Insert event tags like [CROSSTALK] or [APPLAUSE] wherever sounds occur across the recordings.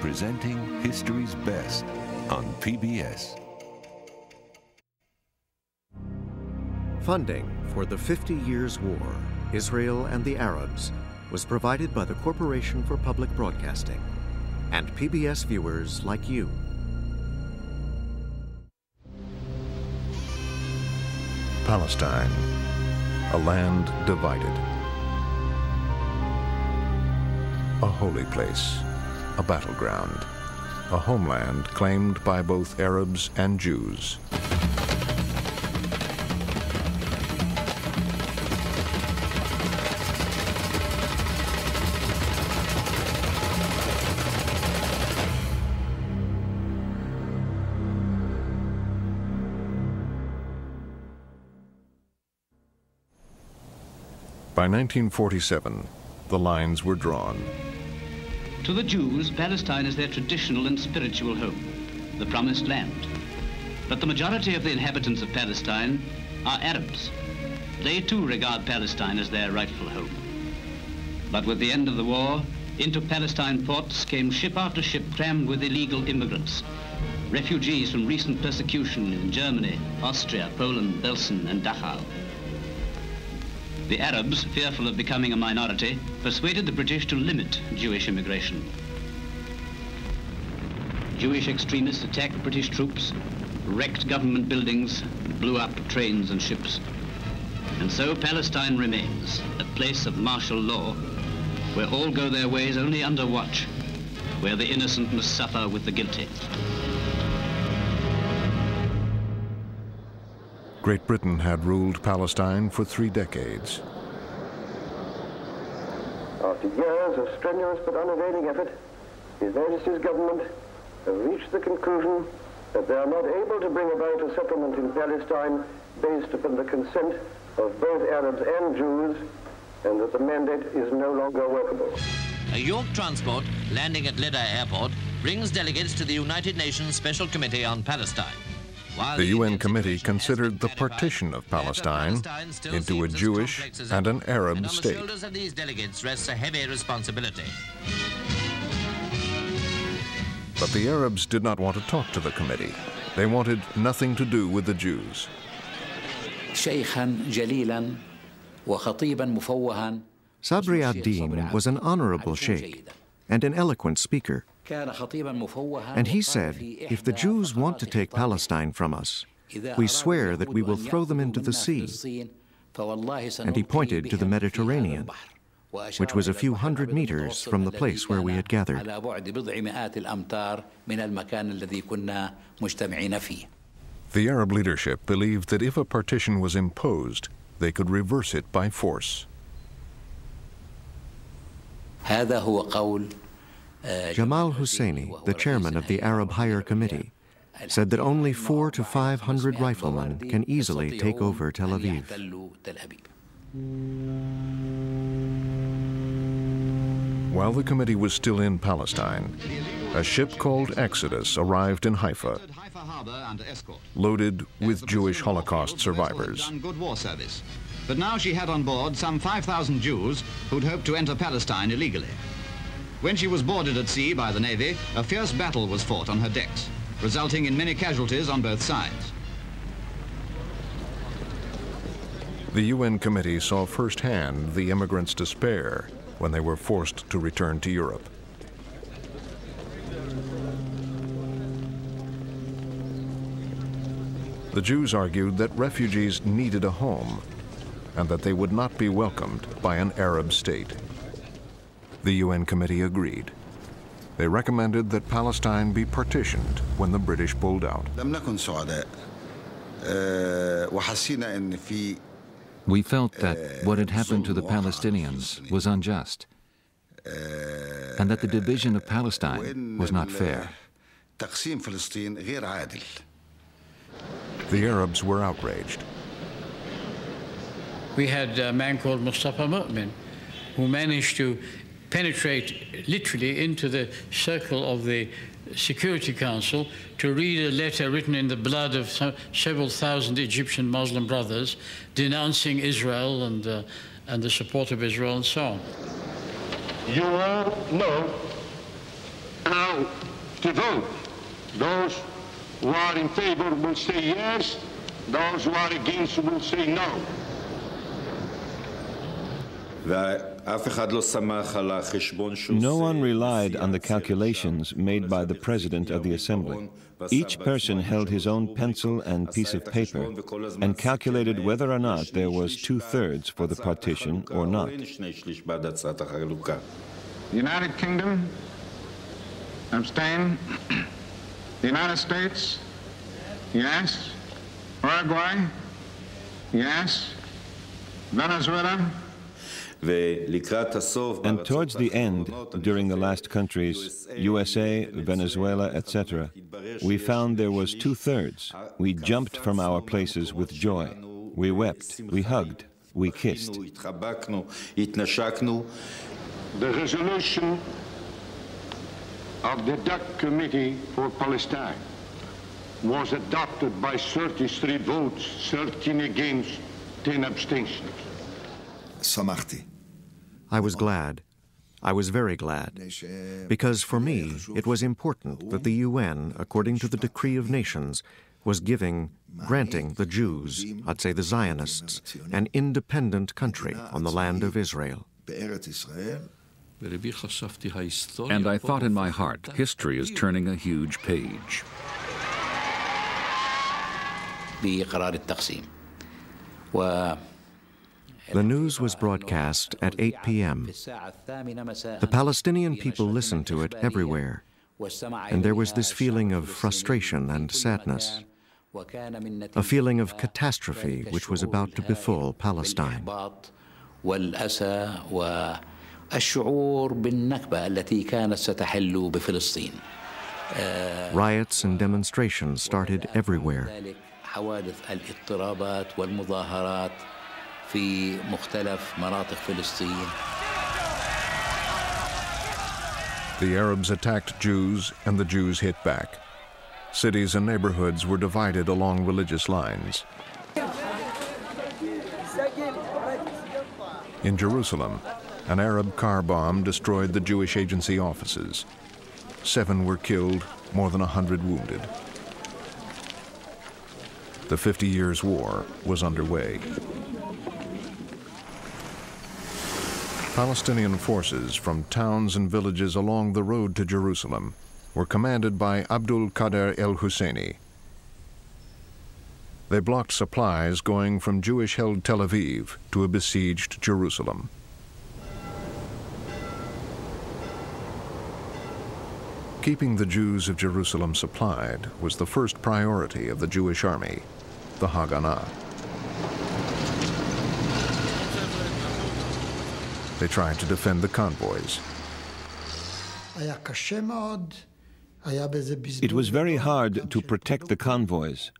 presenting history's best on PBS. Funding for the 50 Years' War, Israel and the Arabs, was provided by the Corporation for Public Broadcasting and PBS viewers like you. Palestine, a land divided. A holy place, a battleground, a homeland claimed by both Arabs and Jews. By 1947, the lines were drawn. To the Jews, Palestine is their traditional and spiritual home, the promised land. But the majority of the inhabitants of Palestine are Arabs. They too regard Palestine as their rightful home. But with the end of the war, into Palestine ports came ship after ship crammed with illegal immigrants, refugees from recent persecution in Germany, Austria, Poland, Belsen, and Dachau. The Arabs, fearful of becoming a minority, persuaded the British to limit Jewish immigration. Jewish extremists attacked British troops, wrecked government buildings, blew up trains and ships. And so Palestine remains, a place of martial law, where all go their ways only under watch, where the innocent must suffer with the guilty. Great Britain had ruled Palestine for three decades. After years of strenuous but unavailing effort, His Majesty's government have reached the conclusion that they are not able to bring about a settlement in Palestine based upon the consent of both Arabs and Jews, and that the mandate is no longer workable. A York transport landing at Lydda Airport brings delegates to the United Nations Special Committee on Palestine. The UN committee considered the partition of Palestine into a Jewish and an Arab state. On the shoulders of these delegates rests a heavy responsibility. But the Arabs did not want to talk to the committee. They wanted nothing to do with the Jews. Sabri ad-Din was an honorable sheikh and an eloquent speaker. and he وقال said, في if the إحدى Jews want to فقرات take خطابه Palestine from us, إذا we أراد swear that we اليهود will أن throw them into يأخذوا the منا sea. فلسطين، فوالله And he سنلقي pointed to the بهم في Mediterranean, هذا البحر. وأشار which was a إلى few البحر hundred الأبيض meters المتوسط from the الذي place where we كان had gathered. على بعد بضع مئات الأمتار من المكان الذي كنا مجتمعين فيه The Arab leadership believed that if a partition was imposed, they could reverse it by force. هذا هو قول آه، Jamal Husseini, the chairman of the Arab Higher Committee, said that only four to 500 riflemen can easily take over Tel Aviv. While the committee was still in Palestine, a ship called Exodus arrived in Haifa, loaded with Jewish Holocaust survivors. But now she had on board some 5,000 Jews who'd hoped to enter Palestine illegally. When she was boarded at sea by the Navy, a fierce battle was fought on her decks, resulting in many casualties on both sides. The UN committee saw firsthand the immigrants' despair when they were forced to return to Europe. The Jews argued that refugees needed a home and that they would not be welcomed by an Arab state. The UN committee agreed. They recommended that Palestine be partitioned when the British pulled out. We felt that what had happened to the Palestinians was unjust and that the division of Palestine was not fair. The Arabs were outraged. We had a man called Mustafa Mu'min who managed to penetrate literally into the circle of the Security Council to read a letter written in the blood of some, several thousand Egyptian Muslim brothers denouncing Israel and, uh, and the support of Israel and so on. You all know Now, to vote. Those who are in favor will say yes. Those who are against will say no. No one relied on the calculations made by the President of the Assembly. Each person held his own pencil and piece of paper and calculated whether or not there was two-thirds for the partition or not. The United Kingdom, abstain. the United States, yes. Uruguay, yes. Venezuela, and towards the end, during the last countries, USA, Venezuela, etc., we found there was two-thirds. We jumped from our places with joy. We wept, we hugged, we kissed. The resolution of the Ad Hoc Committee for Palestine was adopted by 33 votes, 13 against, 10 abstentions. I was glad. I was very glad. Because for me, it was important that the UN, according to the Decree of Nations, was giving, granting the Jews, I'd say the Zionists, an independent country on the land of Israel. And I thought in my heart, history is turning a huge page. بقرار التقسيم The news was broadcast at 8 p.m. The Palestinian people listened to it everywhere, and there was this feeling of frustration and sadness, a feeling of catastrophe which was about to befall Palestine. الشعور بالنكبة التي كانت ستحل بفلسطين. Riots and demonstrations started everywhere. حوادث الاضطرابات والمظاهرات في مختلف مناطق فلسطين. The Arabs attacked Jews and the Jews hit back. Cities and neighborhoods were divided along religious lines. In Jerusalem, an Arab car bomb destroyed the Jewish agency offices. Seven were killed, more than a hundred wounded. The Fifty Years' War was underway. Palestinian forces from towns and villages along the road to Jerusalem were commanded by Abdul Qadir el Husseini. They blocked supplies going from Jewish held Tel Aviv to a besieged Jerusalem. Keeping the Jews of Jerusalem supplied was the first priority of the Jewish army, the Haganah. They tried to defend the convoys. It was very hard to protect the convoys.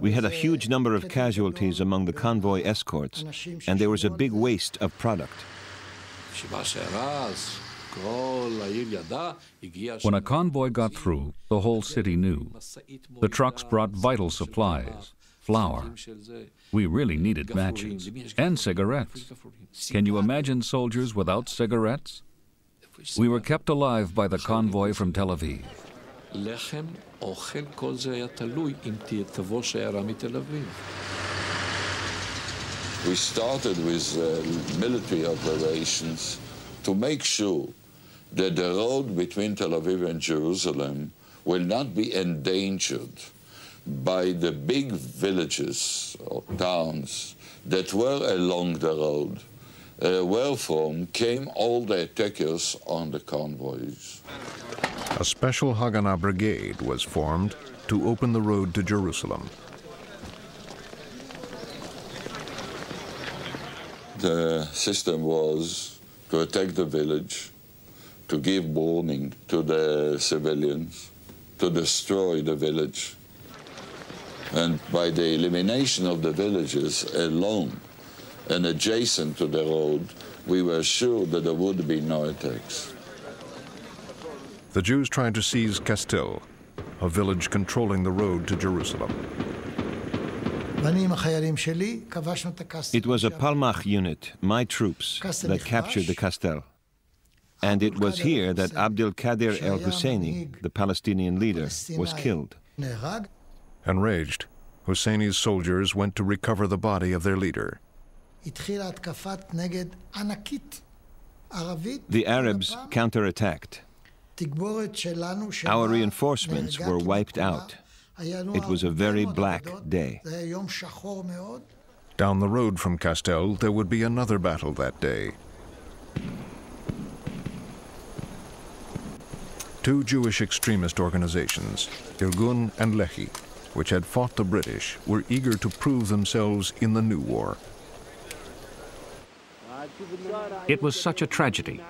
We had a huge number of casualties among the convoy escorts, and there was a big waste of product. When a convoy got through, the whole city knew. The trucks brought vital supplies, flour. We really needed matches and cigarettes. Can you imagine soldiers without cigarettes? We were kept alive by the convoy from Tel Aviv. We started with uh, military operations to make sure that the road between Tel Aviv and Jerusalem will not be endangered by the big villages or towns that were along the road, uh, where from came all the attackers on the convoys. A special Haganah brigade was formed to open the road to Jerusalem. The system was to attack the village, to give warning to the civilians, to destroy the village. And by the elimination of the villages alone and adjacent to the road, we were sure that there would be no attacks. The Jews tried to seize Kastel, a village controlling the road to Jerusalem. It was a Palmach unit, my troops, that captured the Castel. And it was here that Abdel Qadir el Husseini, the Palestinian leader, was killed. Enraged, Husseini's soldiers went to recover the body of their leader. The Arabs counterattacked. Our reinforcements were wiped out. It was a very black day. Down the road from Castel, there would be another battle that day. Two Jewish extremist organizations, Irgun and Lehi, which had fought the British, were eager to prove themselves in the new war. It was such a tragedy.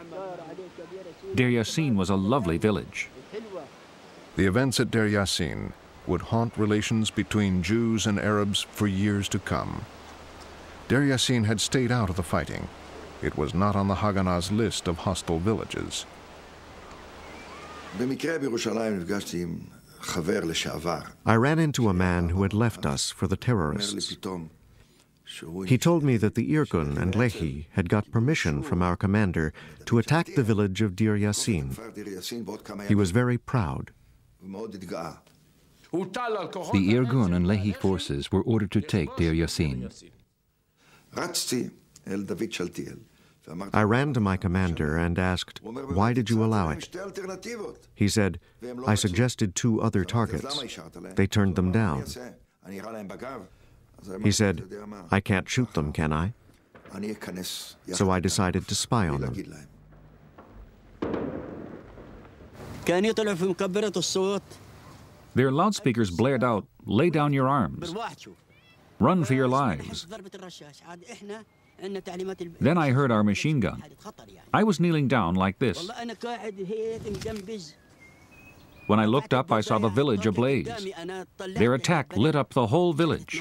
Deir Yassin was a lovely village. The events at Deir Yassin would haunt relations between Jews and Arabs for years to come. Deir Yassin had stayed out of the fighting. It was not on the Haganah's list of hostile villages. I ran into a man who had left us for the terrorists. He told me that the Irgun and Lehi had got permission from our commander to attack the village of Deir Yassin. He was very proud. The Irgun and Lehi forces were ordered to take Deir Yassin. I ran to my commander and asked, Why did you allow it? He said, I suggested two other targets. They turned them down. He said, I can't shoot them, can I? So I decided to spy on them. Their loudspeakers blared out, Lay down your arms. Run for your lives. Then I heard our machine gun. I was kneeling down like this. When I looked up, I saw the village ablaze. Their attack lit up the whole village.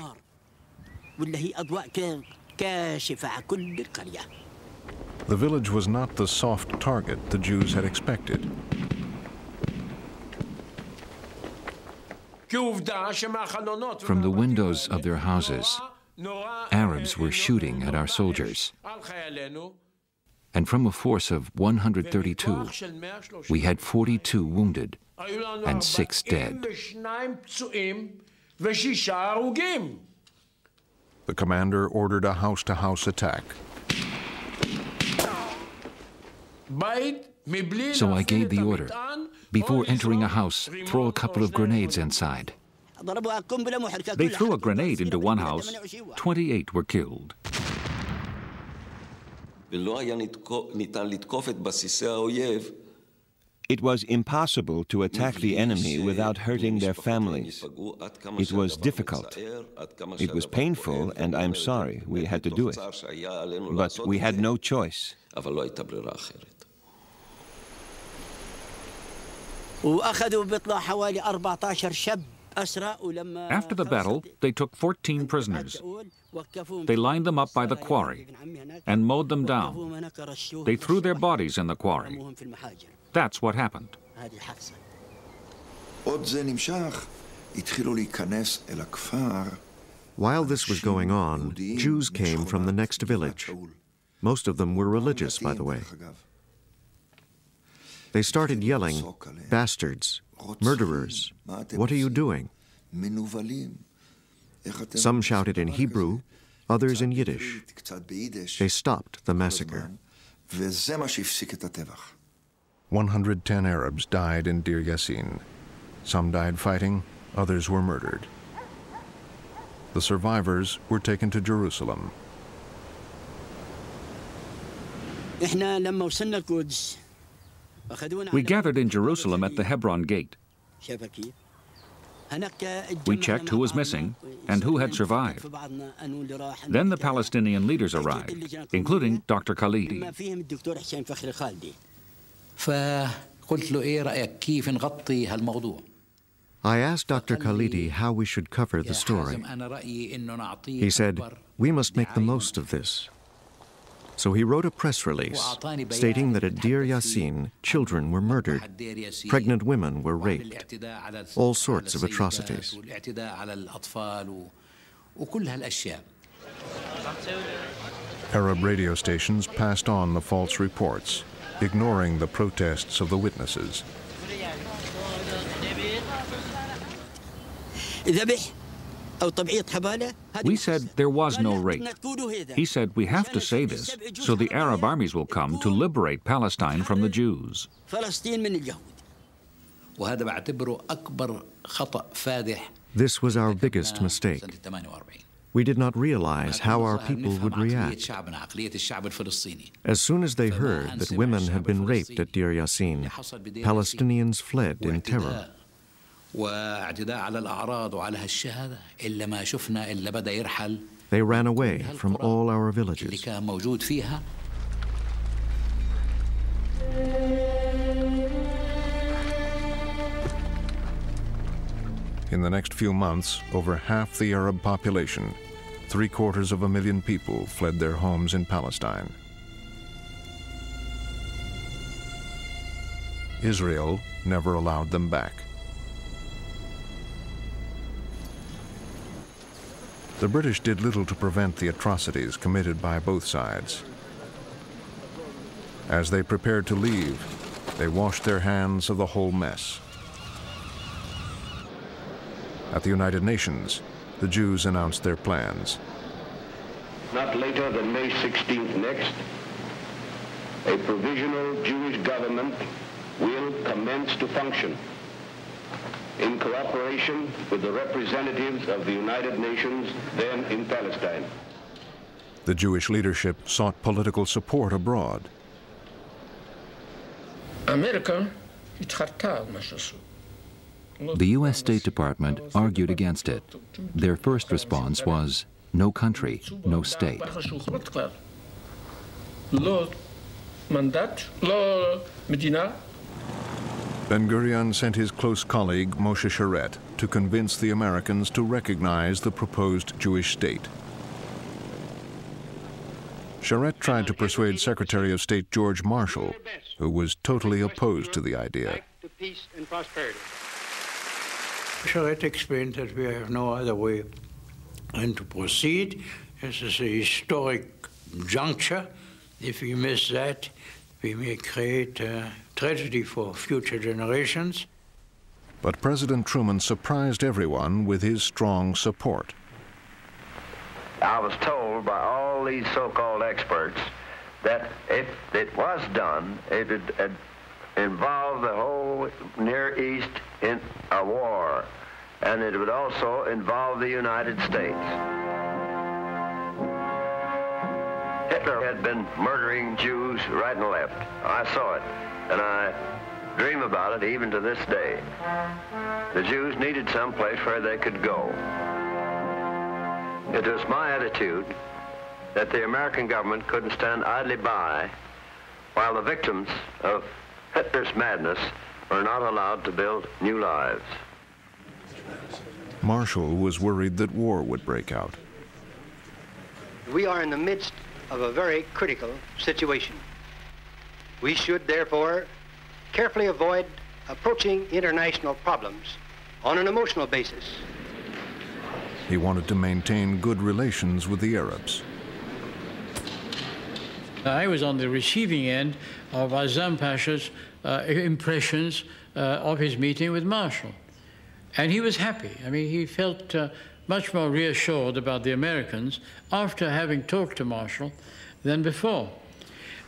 The village was not the soft target the Jews had expected. From the windows of their houses, Arabs were shooting at our soldiers. And from a force of 132, we had 42 wounded and six dead. The commander ordered a house to house attack. So I gave the order before entering a house, throw a couple of grenades inside. They threw a grenade into one house. 28 were killed. It was impossible to attack the enemy without hurting their families. It was difficult. It was painful, and I'm sorry we had to do it. But we had no choice. After the battle, they took 14 prisoners. They lined them up by the quarry and mowed them down. They threw their bodies in the quarry. That's what happened. While this was going on, Jews came from the next village. Most of them were religious, by the way. They started yelling, Bastards, murderers, what are you doing? Some shouted in Hebrew, others in Yiddish. They stopped the massacre. 110 Arabs died in Deir Yassin. Some died fighting, others were murdered. The survivors were taken to Jerusalem. We gathered in Jerusalem at the Hebron gate. We checked who was missing and who had survived. Then the Palestinian leaders arrived, including Dr. Khalidi. I asked Dr. Khalidi how we should cover the story. He said, We must make the most of this. So he wrote a press release stating that at Deir Yassin, children were murdered, pregnant women were raped, all sorts of atrocities. Arab radio stations passed on the false reports. ignoring the protests of the witnesses. We said there was no rape. He said we have to say this so the Arab armies will come to liberate Palestine from the Jews. This was our biggest mistake. We did not realize how our people would react. As soon as they heard that women had been raped at Deir Yassin, Palestinians fled in terror. They ran away from all our villages. In the next few months, over half the Arab population, three quarters of a million people, fled their homes in Palestine. Israel never allowed them back. The British did little to prevent the atrocities committed by both sides. As they prepared to leave, they washed their hands of the whole mess. At the United Nations, the Jews announced their plans. Not later than May 16th next, a provisional Jewish government will commence to function in cooperation with the representatives of the United Nations then in Palestine. The Jewish leadership sought political support abroad. America the U.S. State Department argued against it. Their first response was no country, no state. Ben Gurion sent his close colleague Moshe Sharett to convince the Americans to recognize the proposed Jewish state. Sharett tried to persuade Secretary of State George Marshall, who was totally opposed to the idea. Sharett explained that we have no other way than to proceed. This is a historic juncture. If we miss that, we may create a tragedy for future generations. But President Truman surprised everyone with his strong support. I was told by all these so-called experts that if it was done, it would uh, involve the whole Near East in a war, and it would also involve the United States. Hitler had been murdering Jews right and left. I saw it, and I dream about it even to this day. The Jews needed some place where they could go. It was my attitude that the American government couldn't stand idly by while the victims of Hitler's madness were not allowed to build new lives. Marshall was worried that war would break out. We are in the midst of a very critical situation. We should, therefore, carefully avoid approaching international problems on an emotional basis. He wanted to maintain good relations with the Arabs. I was on the receiving end of Azam Pasha's uh, impressions uh, of his meeting with Marshall. And he was happy. I mean, he felt uh, much more reassured about the Americans after having talked to Marshall than before.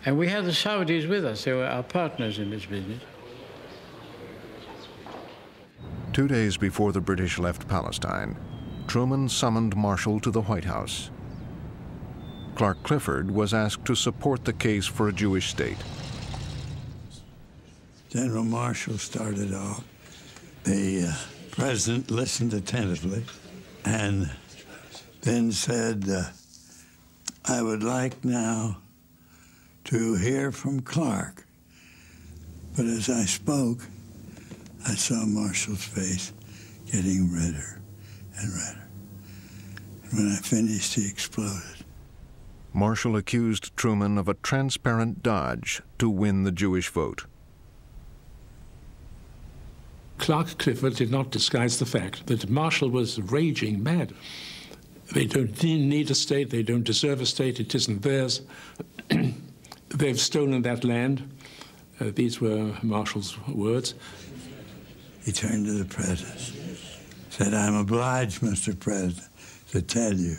And we had the Saudis with us. They were our partners in this business. Two days before the British left Palestine, Truman summoned Marshall to the White House. Clark Clifford was asked to support the case for a Jewish state. General Marshall started off. The uh, president listened attentively and then said, uh, I would like now to hear from Clark. But as I spoke, I saw Marshall's face getting redder and redder. And when I finished, he exploded. Marshall accused Truman of a transparent dodge to win the Jewish vote. Clark Clifford did not disguise the fact that Marshall was raging mad. They don't need a state, they don't deserve a state, it isn't theirs. [CLEARS THROAT] They've stolen that land. Uh, these were Marshall's words. He turned to the president, said, I'm obliged, Mr. President, to tell you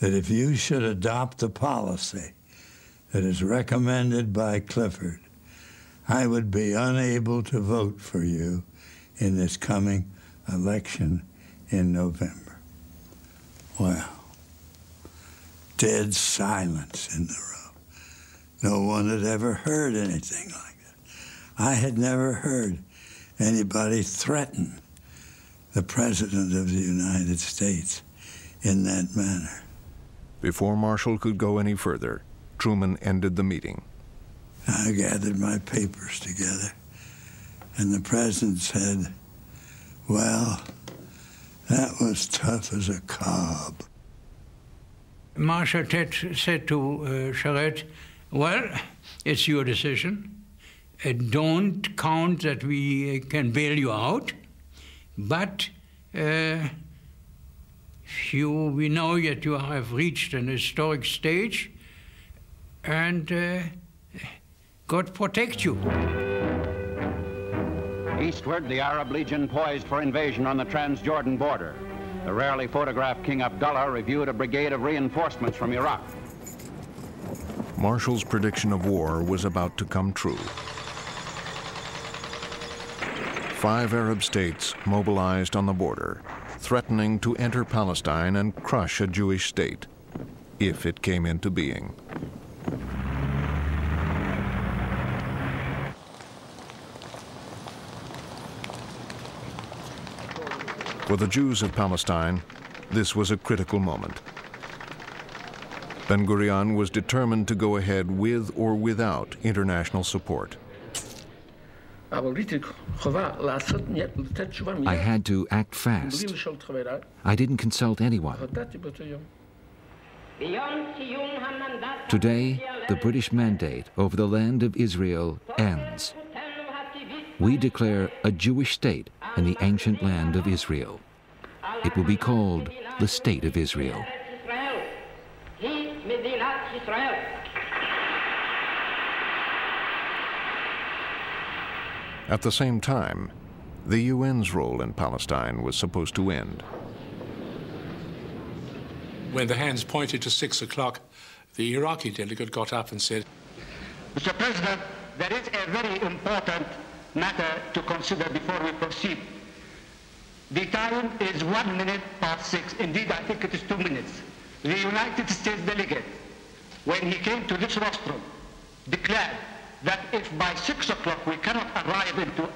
that if you should adopt the policy that is recommended by Clifford, I would be unable to vote for you in this coming election in November. Well, dead silence in the room. No one had ever heard anything like that. I had never heard anybody threaten the President of the United States in that manner. Before Marshall could go any further, Truman ended the meeting. I gathered my papers together, and the President said, Well, that was tough as a cob. Marshall Ted said to uh, Sharett, Well, it's your decision. Uh, don't count that we can bail you out, but uh, you, we know that you have reached an historic stage, and uh, God protect you. Eastward, the Arab Legion poised for invasion on the Transjordan border. The rarely photographed King Abdullah reviewed a brigade of reinforcements from Iraq. Marshall's prediction of war was about to come true. Five Arab states mobilized on the border, threatening to enter Palestine and crush a Jewish state, if it came into being. For the Jews of Palestine, this was a critical moment. Ben Gurion was determined to go ahead with or without international support. I had to act fast. I didn't consult anyone. Today, the British mandate over the land of Israel ends. We declare a Jewish state in the ancient land of Israel. It will be called the State of Israel. At the same time, the UN's role in Palestine was supposed to end. When the hands pointed to six o'clock, the Iraqi delegate got up and said, Mr. President, there is a very important matter to consider before we proceed. The time is one minute past six. Indeed, I think it is two minutes. The United States delegate, when he came to this rostrum, declared that if by six o'clock we cannot arrive into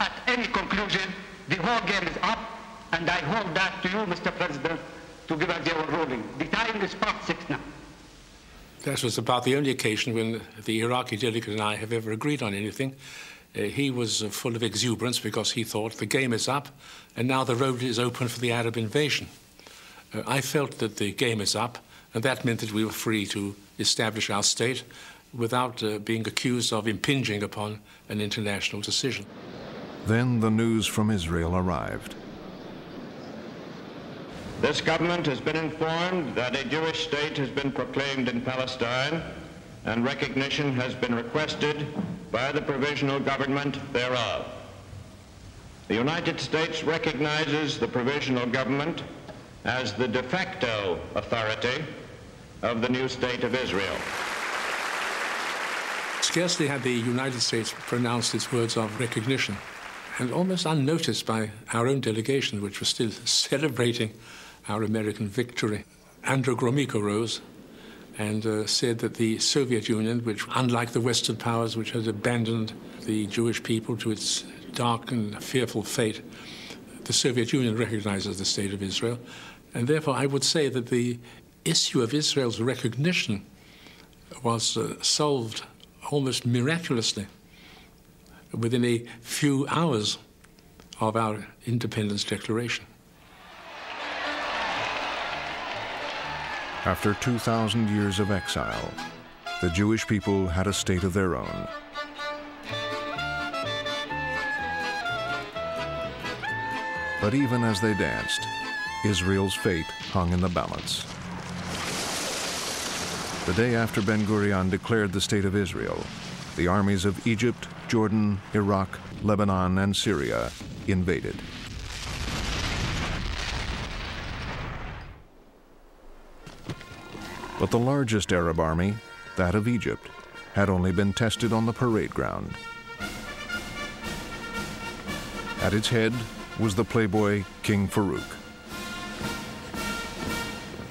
at any conclusion, the whole game is up, and I hold that to you, Mr. President, to give us your ruling. The time is past six now. That was about the only occasion when the Iraqi delegate and I have ever agreed on anything. Uh, he was uh, full of exuberance because he thought the game is up and now the road is open for the Arab invasion. Uh, I felt that the game is up and that meant that we were free to establish our state without uh, being accused of impinging upon an international decision. Then the news from Israel arrived. This government has been informed that a Jewish state has been proclaimed in Palestine and recognition has been requested by the provisional government thereof. The United States recognizes the provisional government as the de facto authority of the new state of Israel. Scarcely had the United States pronounced its words of recognition, and almost unnoticed by our own delegation, which was still [LAUGHS] celebrating our American victory, Andrew Gromyko rose and uh, said that the Soviet Union, which, unlike the Western powers, which had abandoned the Jewish people to its dark and fearful fate, the Soviet Union recognizes the state of Israel. And therefore, I would say that the issue of Israel's recognition was uh, solved almost miraculously within a few hours of our independence declaration. After 2,000 years of exile, the Jewish people had a state of their own. But even as they danced, Israel's fate hung in the balance. The day after Ben Gurion declared the State of Israel, the armies of Egypt, Jordan, Iraq, Lebanon, and Syria invaded. But the largest Arab army, that of Egypt, had only been tested on the parade ground. At its head was the playboy King Farouk.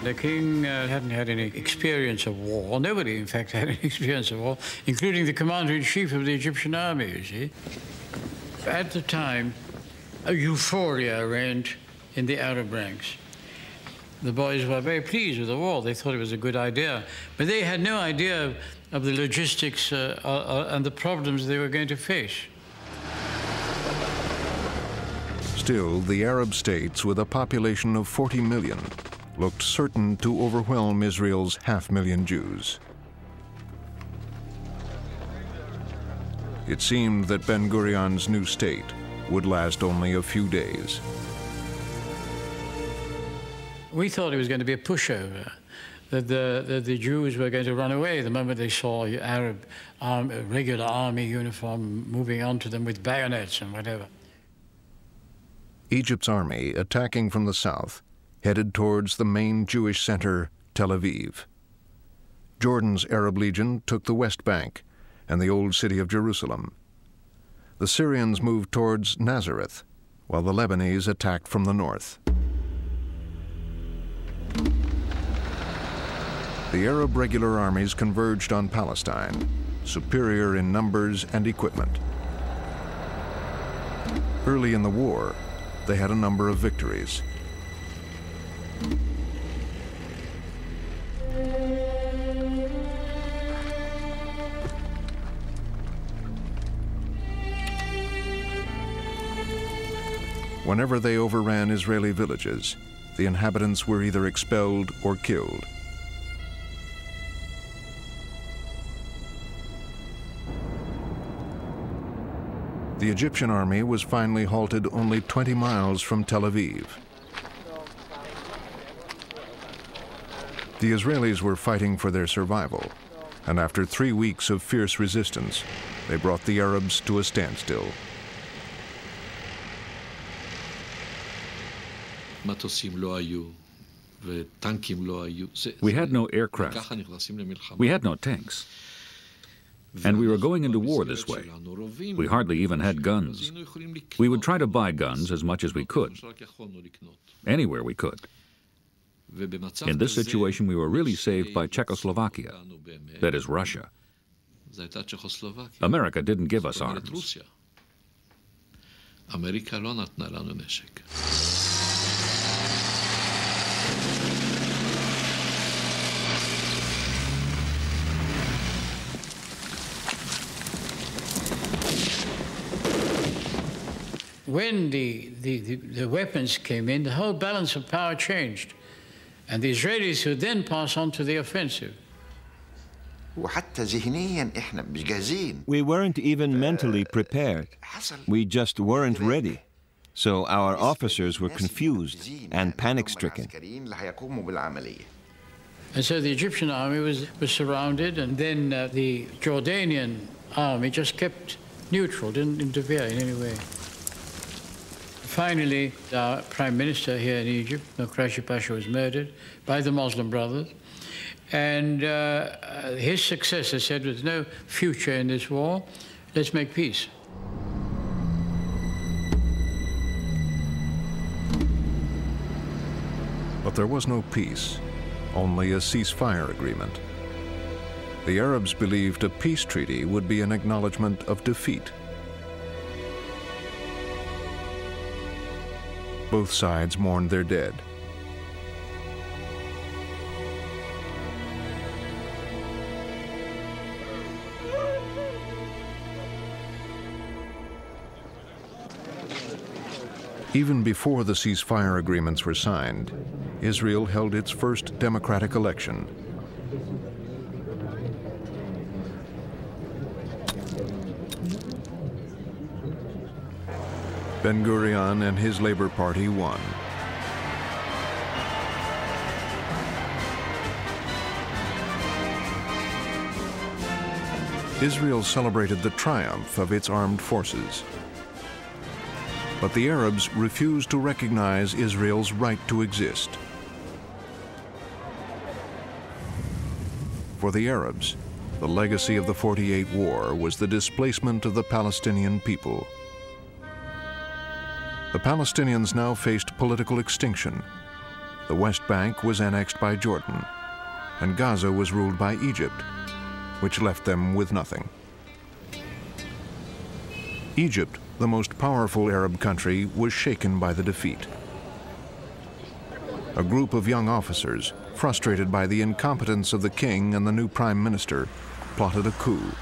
The king uh, hadn't had any experience of war. Nobody, in fact, [LAUGHS] had any experience of war, including the commander-in-chief of the Egyptian army, you see. At the time, a euphoria reigned in the Arab ranks. The boys were very pleased with the war. They thought it was a good idea. But they had no idea of the logistics uh, uh, uh and the problems they were going to face. Still, the Arab states, with a population of 40 million, looked certain to overwhelm Israel's half million Jews. It seemed that Ben Gurion's new state would last only a few days. We thought it was going to be a pushover, that the, that the Jews were going to run away the moment they saw Arab regular army uniform moving onto them with bayonets and whatever. Egypt's army, attacking from the south, headed towards the main Jewish center, Tel Aviv. Jordan's Arab Legion took the West Bank and the old city of Jerusalem. The Syrians moved towards Nazareth, while the Lebanese attacked from the north. The Arab regular armies converged on Palestine, superior in numbers and equipment. Early in the war, they had a number of victories. Whenever they overran Israeli villages, the inhabitants were either expelled or killed. The Egyptian army was finally halted only 20 miles from Tel Aviv. The Israelis were fighting for their survival, and after three weeks of fierce resistance, they brought the Arabs to a standstill. We had no aircraft. We had no tanks. And we were going into war this way. We hardly even had guns. We would try to buy guns as much as we could, anywhere we could. In this situation, we were really saved by Czechoslovakia, that is, Russia. America didn't give us arms. When the, the, the, the weapons came in, the whole balance of power changed. And the Israelis who then pass on to the offensive. We weren't even mentally prepared. We just weren't ready. So our officers were confused and panic stricken. And so the Egyptian army was, was surrounded, and then uh, the Jordanian army just kept neutral, didn't interfere in any way. Finally, our prime minister here in Egypt, Nokrashi Pasha, was murdered by the Muslim Brothers. And uh, his successor said, there's no future in this war, let's make peace. But there was no peace, only a ceasefire agreement. The Arabs believed a peace treaty would be an acknowledgement of defeat Both sides mourned their dead. Even before the ceasefire agreements were signed, Israel held its first democratic election Ben Gurion and his Labor Party won. Israel celebrated the triumph of its armed forces. But the Arabs refused to recognize Israel's right to exist. For the Arabs, the legacy of the 48 War was the displacement of the Palestinian people. The Palestinians now faced political extinction. The West Bank was annexed by Jordan, and Gaza was ruled by Egypt, which left them with nothing. Egypt, the most powerful Arab country, was shaken by the defeat. A group of young officers frustrated by the incompetence of the king and the new prime minister, plotted a coup.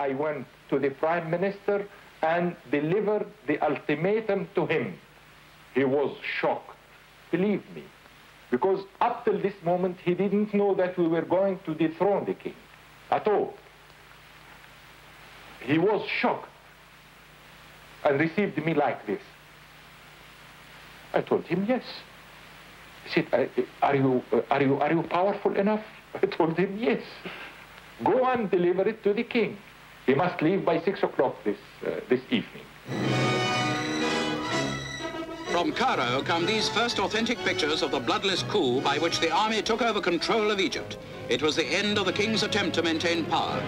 I went to the prime minister and delivered the ultimatum to him. He was shocked, believe me, because up till this moment he didn't know that we were going to dethrone the king at all. He was shocked and received me like this. I told him yes. He said, are you, are, you, are you powerful enough? [LAUGHS] I told him, yes. Go and deliver it to the king. We must leave by 6 o'clock this, uh, this evening. From Cairo come these first authentic pictures of the bloodless coup by which the army took over control of Egypt. It was the end of the king's attempt to maintain power.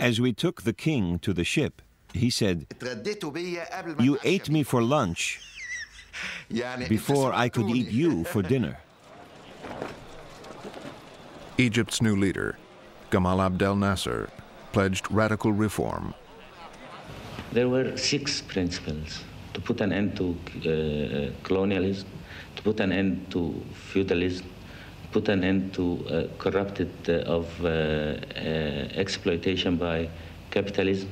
As we took the king to the ship, he said, You ate me for lunch [LAUGHS] before I could eat you for dinner. [LAUGHS] Egypt's new leader, Gamal Abdel Nasser, pledged radical reform. There were six principles to put an end to uh, colonialism, to put an end to feudalism, put an end to uh, corrupted uh, of uh, exploitation by capitalism.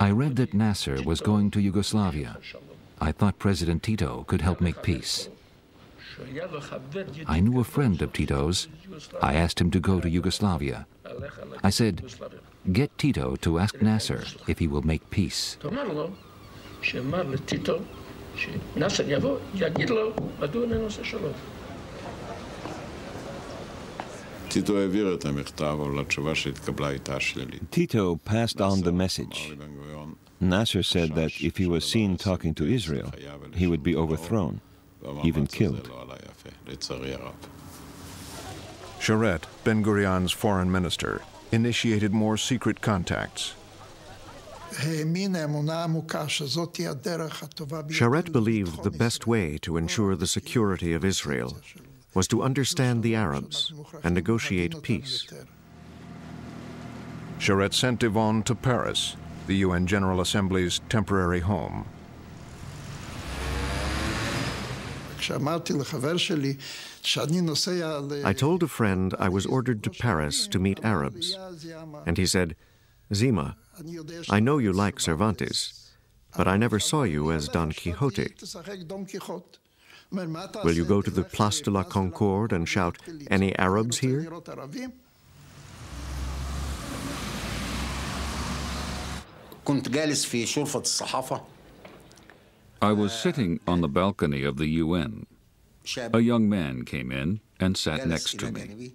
I read that Nasser was going to Yugoslavia. I thought President Tito could help make peace. I knew a friend of Tito's. I asked him to go to Yugoslavia. I said, Get Tito to ask Nasser if he will make peace. Tito passed on the message. Nasser said that if he was seen talking to Israel, he would be overthrown, even killed. Sharett, Ben Gurion's foreign minister, initiated more secret contacts. Sharett believed the best way to ensure the security of Israel was to understand the Arabs and negotiate peace. Sharett sent Divon to Paris, the UN General Assembly's temporary home. I told a friend I was ordered to Paris to meet Arabs, and he said, Zima, I know you like Cervantes, but I never saw you as Don Quixote. Will you go to the Place de la Concorde and shout, Any Arabs here? I was sitting on the balcony of the UN. A young man came in and sat next to me.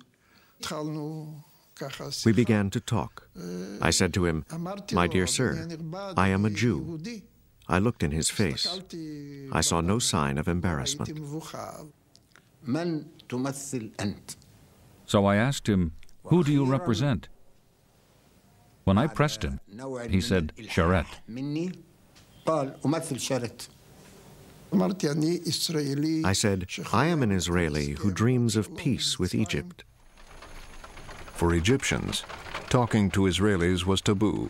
We began to talk. I said to him, My dear sir, I am a Jew. I looked in his face. I saw no sign of embarrassment. So I asked him, Who do you represent? When I pressed him, he said, Sharett. I said, I am an Israeli who dreams of peace with Egypt. For Egyptians, talking to Israelis was taboo.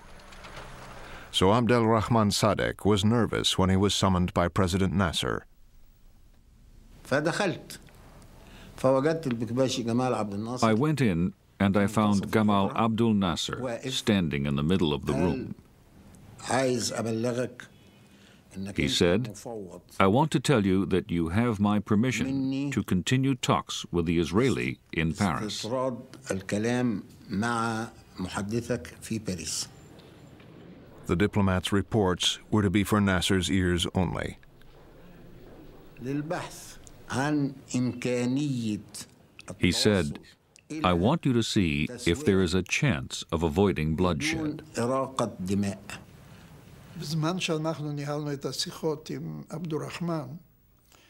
So Abdel Rahman Sadek was nervous when he was summoned by President Nasser. I went in and I found Gamal Abdul Nasser standing in the middle of the room. He said, I want to tell you that you have my permission to continue talks with the Israeli in Paris. The diplomat's reports were to be for Nasser's ears only. He said, I want you to see if there is a chance of avoiding bloodshed.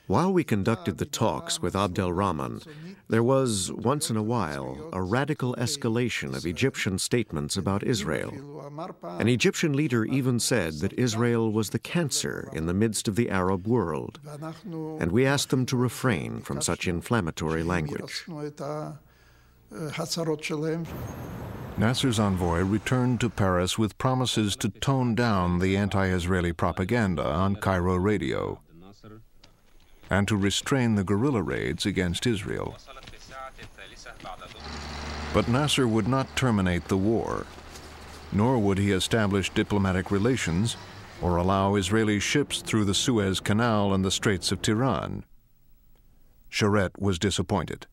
While we conducted the talks with Abdel Rahman, there was, once in a while, a radical escalation of Egyptian statements about Israel. An Egyptian leader even said that Israel was the cancer in the midst of the Arab world, and we asked them to refrain from such inflammatory language. Nasser's envoy returned to Paris with promises to tone down the anti-Israeli propaganda on Cairo radio and to restrain the guerrilla raids against Israel. But Nasser would not terminate the war, nor would he establish diplomatic relations or allow Israeli ships through the Suez Canal and the Straits of Tiran. Sharett was disappointed.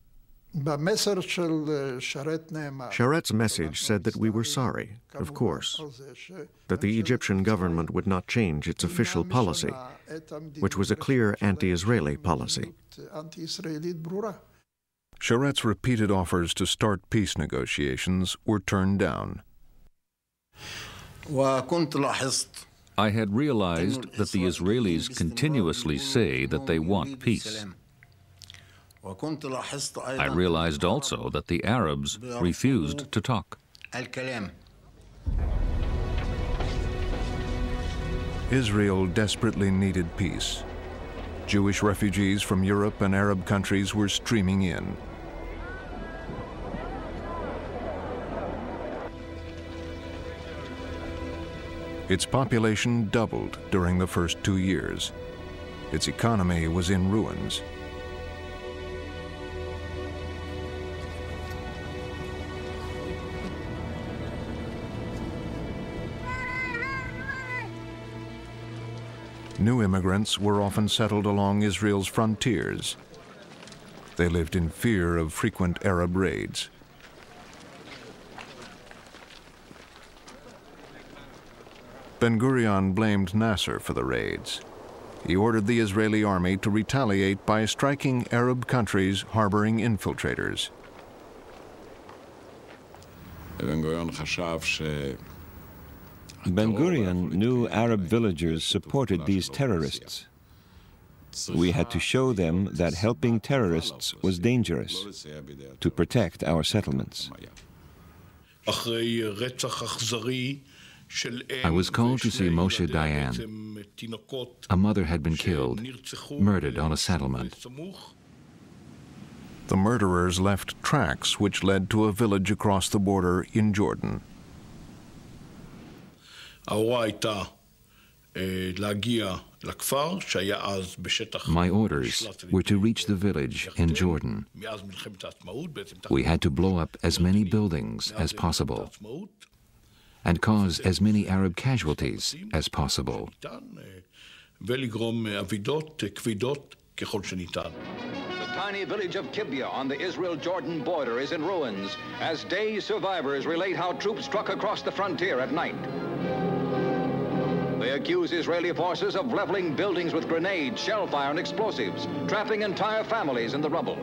Sharett's message said that we were sorry, of course, that the Egyptian government would not change its official policy, which was a clear anti-Israeli policy. Sharett's repeated offers to start peace negotiations were turned down. I had realized that the Israelis continuously say that they want peace. I realized also that the Arabs refused to talk. Israel desperately needed peace. Jewish refugees from Europe and Arab countries were streaming in. Its population doubled during the first two years. Its economy was in ruins. New immigrants were often settled along Israel's frontiers. They lived in fear of frequent Arab raids. Ben Gurion blamed Nasser for the raids. He ordered the Israeli army to retaliate by striking Arab countries harboring infiltrators. Ben Gurion knew Arab villagers supported these terrorists. We had to show them that helping terrorists was dangerous, to protect our settlements. I was called to see Moshe Dayan. A mother had been killed, murdered on a settlement. The murderers left tracks which led to a village across the border in Jordan. My orders were to reach the village in Jordan. We had to blow up as many buildings as possible and cause as many Arab casualties as possible. The tiny village of Kibya on the Israel-Jordan border is in ruins as day survivors relate how troops struck across the frontier at night. They accuse Israeli forces of leveling buildings with grenades, shellfire, and explosives, trapping entire families in the rubble.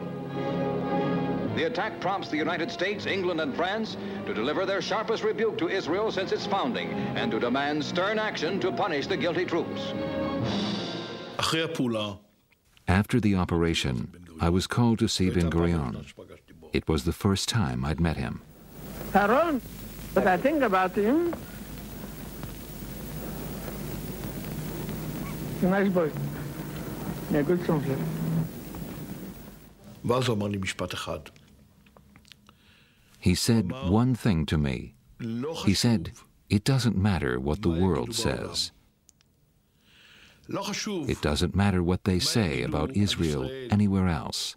The attack prompts the United States, England, and France to deliver their sharpest rebuke to Israel since its founding and to demand stern action to punish the guilty troops. After the operation, I was called to see Ben Gurion. It was the first time I'd met him. Aaron, what I think about him, nice boy, a good soldier. He said one thing to me. He said, it doesn't matter what the world says. It doesn't matter what they say about Israel anywhere else.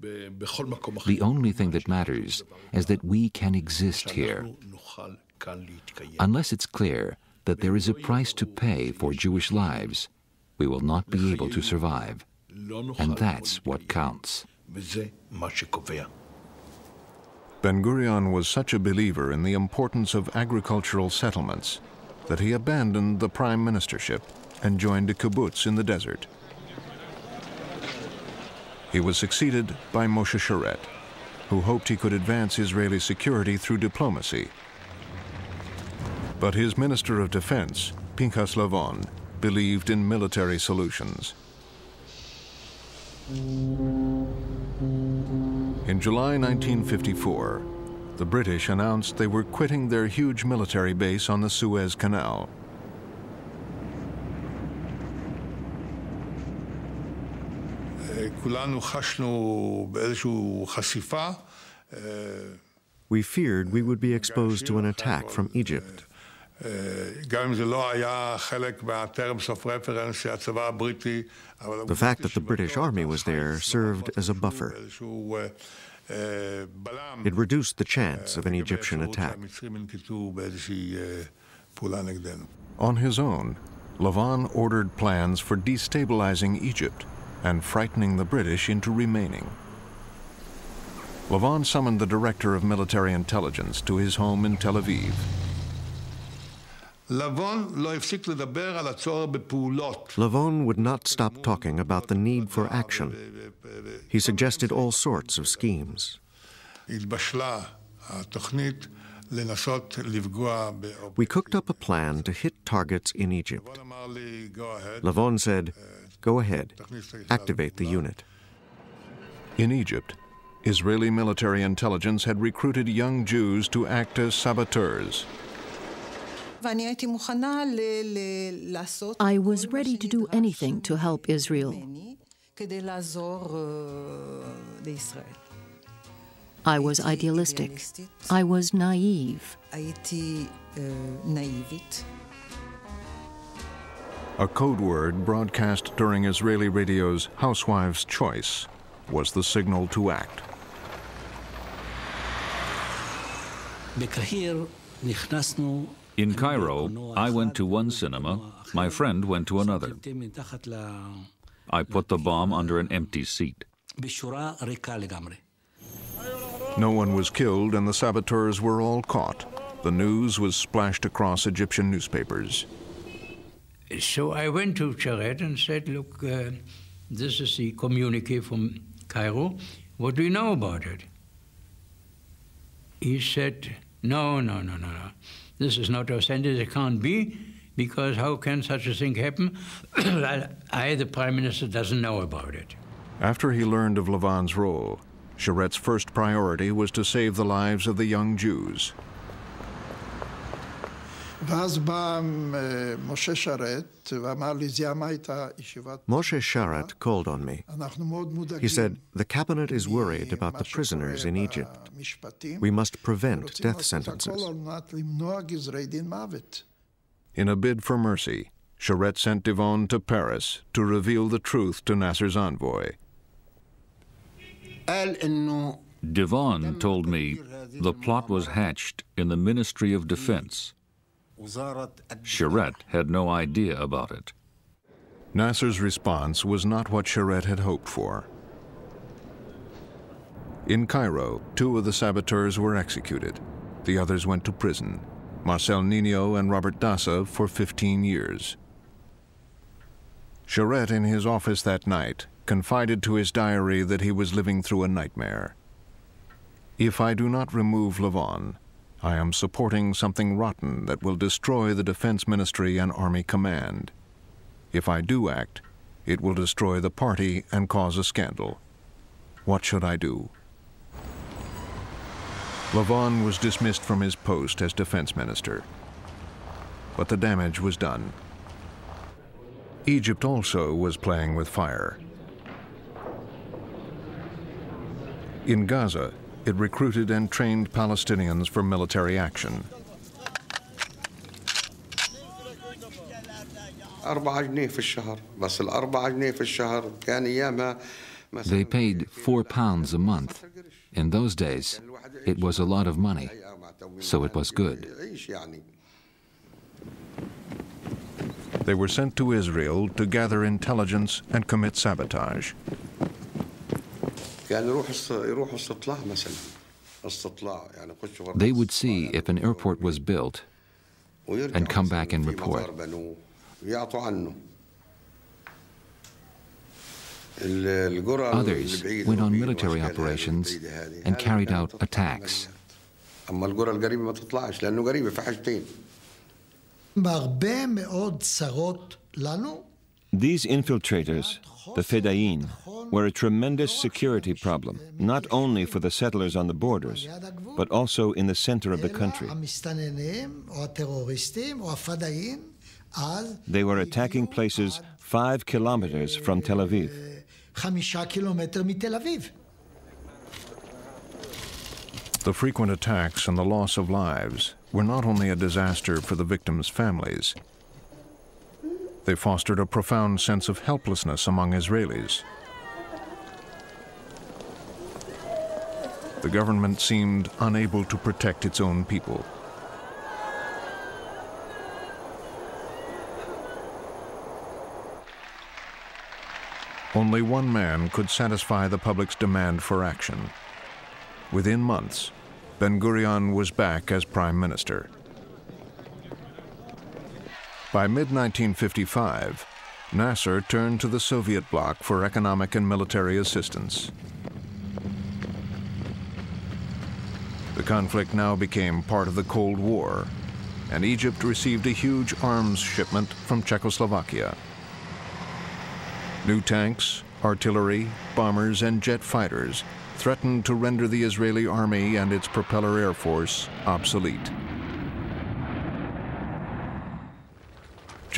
The only thing that matters is that we can exist here. Unless it's clear that there is a price to pay for Jewish lives, we will not be able to survive. And that's what counts. Ben Gurion was such a believer in the importance of agricultural settlements that he abandoned the prime ministership and joined a kibbutz in the desert. He was succeeded by Moshe Sharett, who hoped he could advance Israeli security through diplomacy. But his Minister of Defense, Pinchas Lavon, believed in military solutions. In July 1954, the British announced they were quitting their huge military base on the Suez Canal. We feared we would be exposed to an attack from Egypt. The fact that the British Army was there served as a buffer. It reduced the chance of an Egyptian attack. On his own, Lavon ordered plans for destabilizing Egypt and frightening the British into remaining. Lavon summoned the director of military intelligence to his home in Tel Aviv. Lavon would not stop talking about the need for action. He suggested all sorts of schemes. We cooked up a plan to hit targets in Egypt. Lavon said, Go ahead, activate the unit. In Egypt, Israeli military intelligence had recruited young Jews to act as saboteurs. I was ready to do anything to help Israel. I was idealistic. I was naive. A code word broadcast during Israeli radio's Housewives' Choice was the signal to act. In Cairo, I went to one cinema, my friend went to another. I put the bomb under an empty seat. No one was killed and the saboteurs were all caught. The news was splashed across Egyptian newspapers. So I went to Sharett and said, look, uh, this is the communique from Cairo. What do you know about it? He said, no, no, no, no, no. This is not authentic. It can't be, because how can such a thing happen? [CLEARS THROAT] I, the Prime Minister, doesn't know about it. After he learned of Lavon's role, Sharett's first priority was to save the lives of the young Jews. Moshe Sharett called on me. He said, The cabinet is worried about the prisoners in Egypt. We must prevent death sentences. In a bid for mercy, Sharett sent Divon to Paris to reveal the truth to Nasser's envoy. Divon told me the plot was hatched in the Ministry of Defense. Sharett had no idea about it. Nasser's response was not what Sharett had hoped for. In Cairo, two of the saboteurs were executed. The others went to prison, Marcelle Ninio and Robert Dassa for 15 years. Sharett, in his office that night, confided to his diary that he was living through a nightmare. If I do not remove Lavon, I am supporting something rotten that will destroy the Defense Ministry and Army Command. If I do act, it will destroy the party and cause a scandal. What should I do? Lavon was dismissed from his post as defense minister. But the damage was done. Egypt also was playing with fire. In Gaza, it recruited and trained Palestinians for military action. They paid four pounds a month. In those days, it was a lot of money, so it was good. They were sent to Israel to gather intelligence and commit sabotage. They would see if an airport was built and come back and report. Others went on military operations and carried out attacks. These infiltrators, the Fedayeen, were a tremendous security problem, not only for the settlers on the borders, but also in the center of the country. They were attacking places five kilometers from Tel Aviv. The frequent attacks and the loss of lives were not only a disaster for the victims' families, they fostered a profound sense of helplessness among Israelis. The government seemed unable to protect its own people. Only one man could satisfy the public's demand for action. Within months, Ben Gurion was back as prime minister. By mid-1955, Nasser turned to the Soviet bloc for economic and military assistance. The conflict now became part of the Cold War, and Egypt received a huge arms shipment from Czechoslovakia. New tanks, artillery, bombers, and jet fighters threatened to render the Israeli army and its propeller air force obsolete.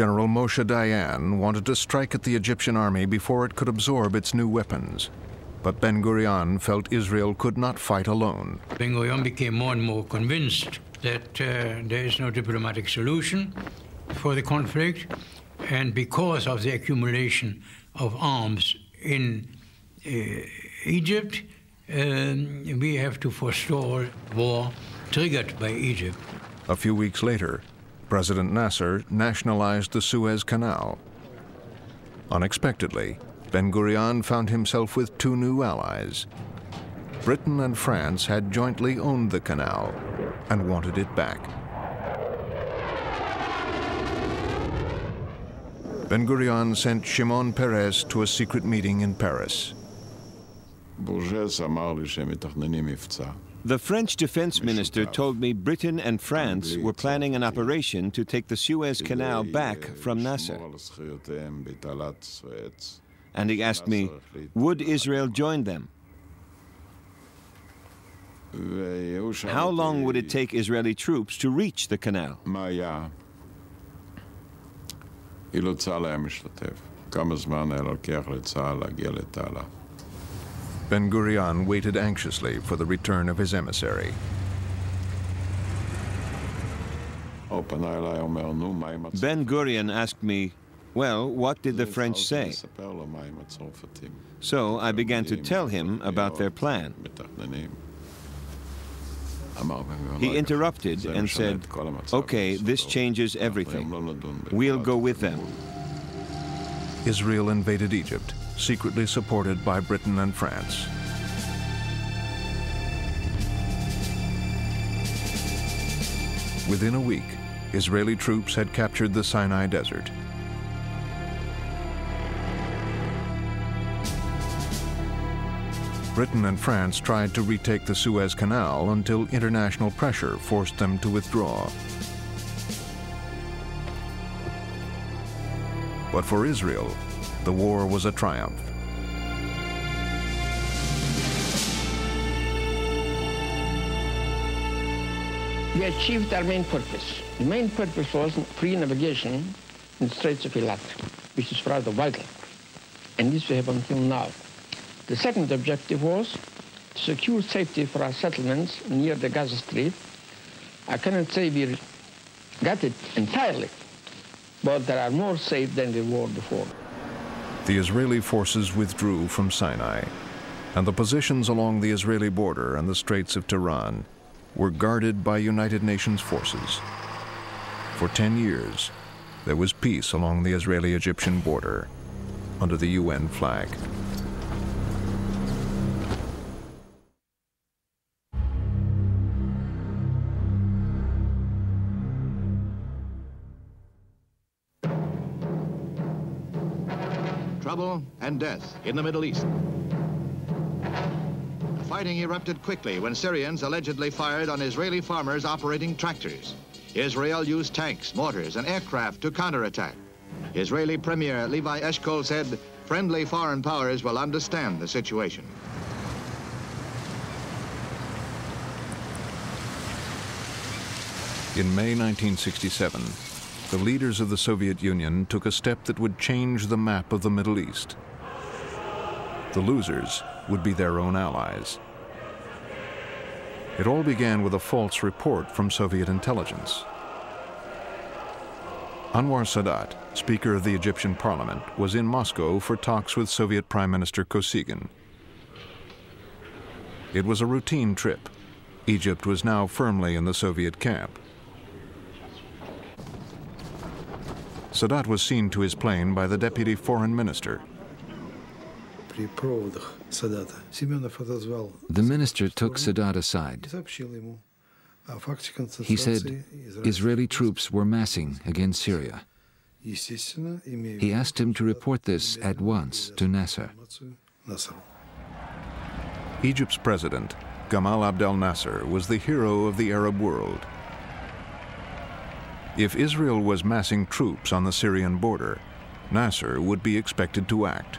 General Moshe Dayan wanted to strike at the Egyptian army before it could absorb its new weapons. But Ben Gurion felt Israel could not fight alone. Ben Gurion became more and more convinced that uh, there is no diplomatic solution for the conflict, and because of the accumulation of arms in uh, Egypt, um, we have to forestall war triggered by Egypt. A few weeks later, President Nasser nationalized the Suez Canal. Unexpectedly, Ben Gurion found himself with two new allies. Britain and France had jointly owned the canal and wanted it back. Ben Gurion sent Shimon Peres to a secret meeting in Paris. The French defense minister told me Britain and France were planning an operation to take the Suez Canal back from Nasser. And he asked me, would Israel join them? How long would it take Israeli troops to reach the canal? Gurion waited anxiously for the return of his emissary. Ben Gurion asked me, well, what did the French say? So I began to tell him about their plan. He interrupted and said, okay, this changes everything. We'll go with them. Israel invaded Egypt secretly supported by Britain and France. Within a week, Israeli troops had captured the Sinai Desert. Britain and France tried to retake the Suez Canal until international pressure forced them to withdraw. But for Israel, the war was a triumph. We achieved our main purpose. The main purpose was free navigation in the Straits of Eilat, which is rather vital. And this we have until now. The second objective was to secure safety for our settlements near the Gaza Strip. I cannot say we got it entirely, but there are more safe than there were before the Israeli forces withdrew from Sinai, and the positions along the Israeli border and the Straits of Tiran were guarded by United Nations forces. For 10 years, there was peace along the Israeli-Egyptian border under the UN flag. And death in the Middle East. The fighting erupted quickly when Syrians allegedly fired on Israeli farmers operating tractors. Israel used tanks, mortars, and aircraft to counterattack. Israeli Premier Levi Eshkol said, friendly foreign powers will understand the situation. In May 1967, the leaders of the Soviet Union took a step that would change the map of the Middle East. The losers would be their own allies. It all began with a false report from Soviet intelligence. Anwar Sadat, Speaker of the Egyptian Parliament, was in Moscow for talks with Soviet Prime Minister Kosygin. It was a routine trip. Egypt was now firmly in the Soviet camp. Sadat was seen to his plane by the deputy foreign minister. The minister took Sadat aside. He said Israeli troops were massing against Syria. He asked him to report this at once to Nasser. Egypt's president, Gamal Abdel Nasser, was the hero of the Arab world. If Israel was massing troops on the Syrian border, Nasser would be expected to act.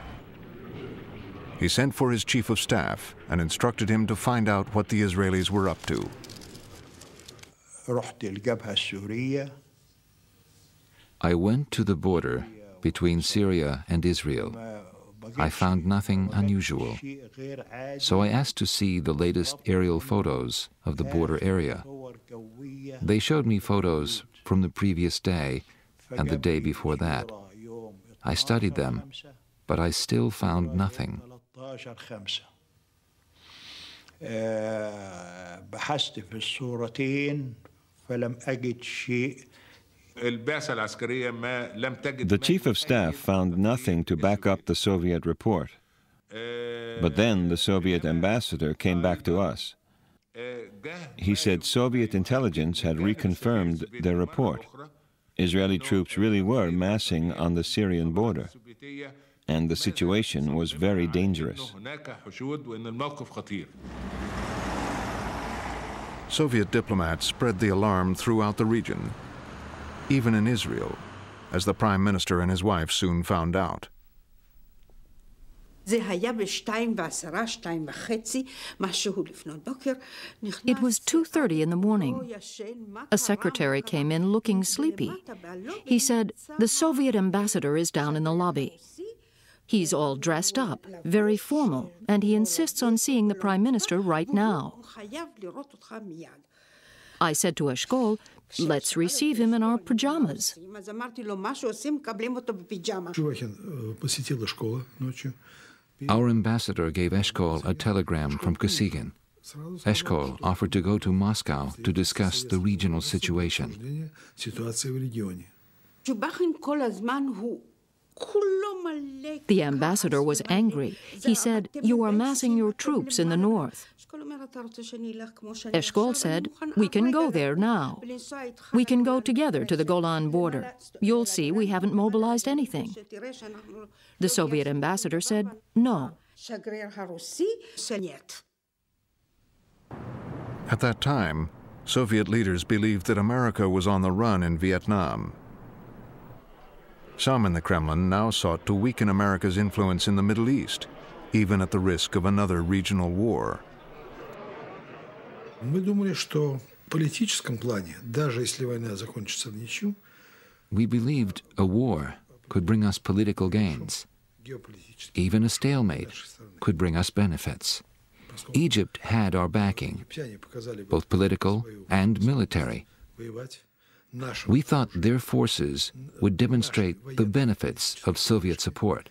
He sent for his chief of staff and instructed him to find out what the Israelis were up to. I went to the border between Syria and Israel. I found nothing unusual. So I asked to see the latest aerial photos of the border area. They showed me photos from the previous day and the day before that. I studied them, but I still found nothing. بحثت في الصورتين فلم أجد شيء The chief of staff found nothing to back up the Soviet report. But then the Soviet ambassador came back to us. He said Soviet intelligence had reconfirmed their report. Israeli troops really were massing on the Syrian border, and the situation was very dangerous. Soviet diplomats spread the alarm throughout the region, even in Israel, as the prime minister and his wife soon found out. It was 2.30 in the morning. A secretary came in looking sleepy. He said, the Soviet ambassador is down in the lobby. He's all dressed up, very formal, and he insists on seeing the prime minister right now. I said to Eshkol, let's receive him in our pajamas. Our ambassador gave Eshkol a telegram from Kosygin. Eshkol offered to go to Moscow to discuss the regional situation. The ambassador was angry. He said, You are massing your troops in the north. Eshkol said, We can go there now. We can go together to the Golan border. You'll see we haven't mobilized anything. The Soviet ambassador said, No. At that time, Soviet leaders believed that America was on the run in Vietnam. Some in the Kremlin now sought to weaken America's influence in the Middle East, even at the risk of another regional war. We believed a war could bring us political gains. Even a stalemate could bring us benefits. Egypt had our backing, both political and military. We thought their forces would demonstrate the benefits of Soviet support.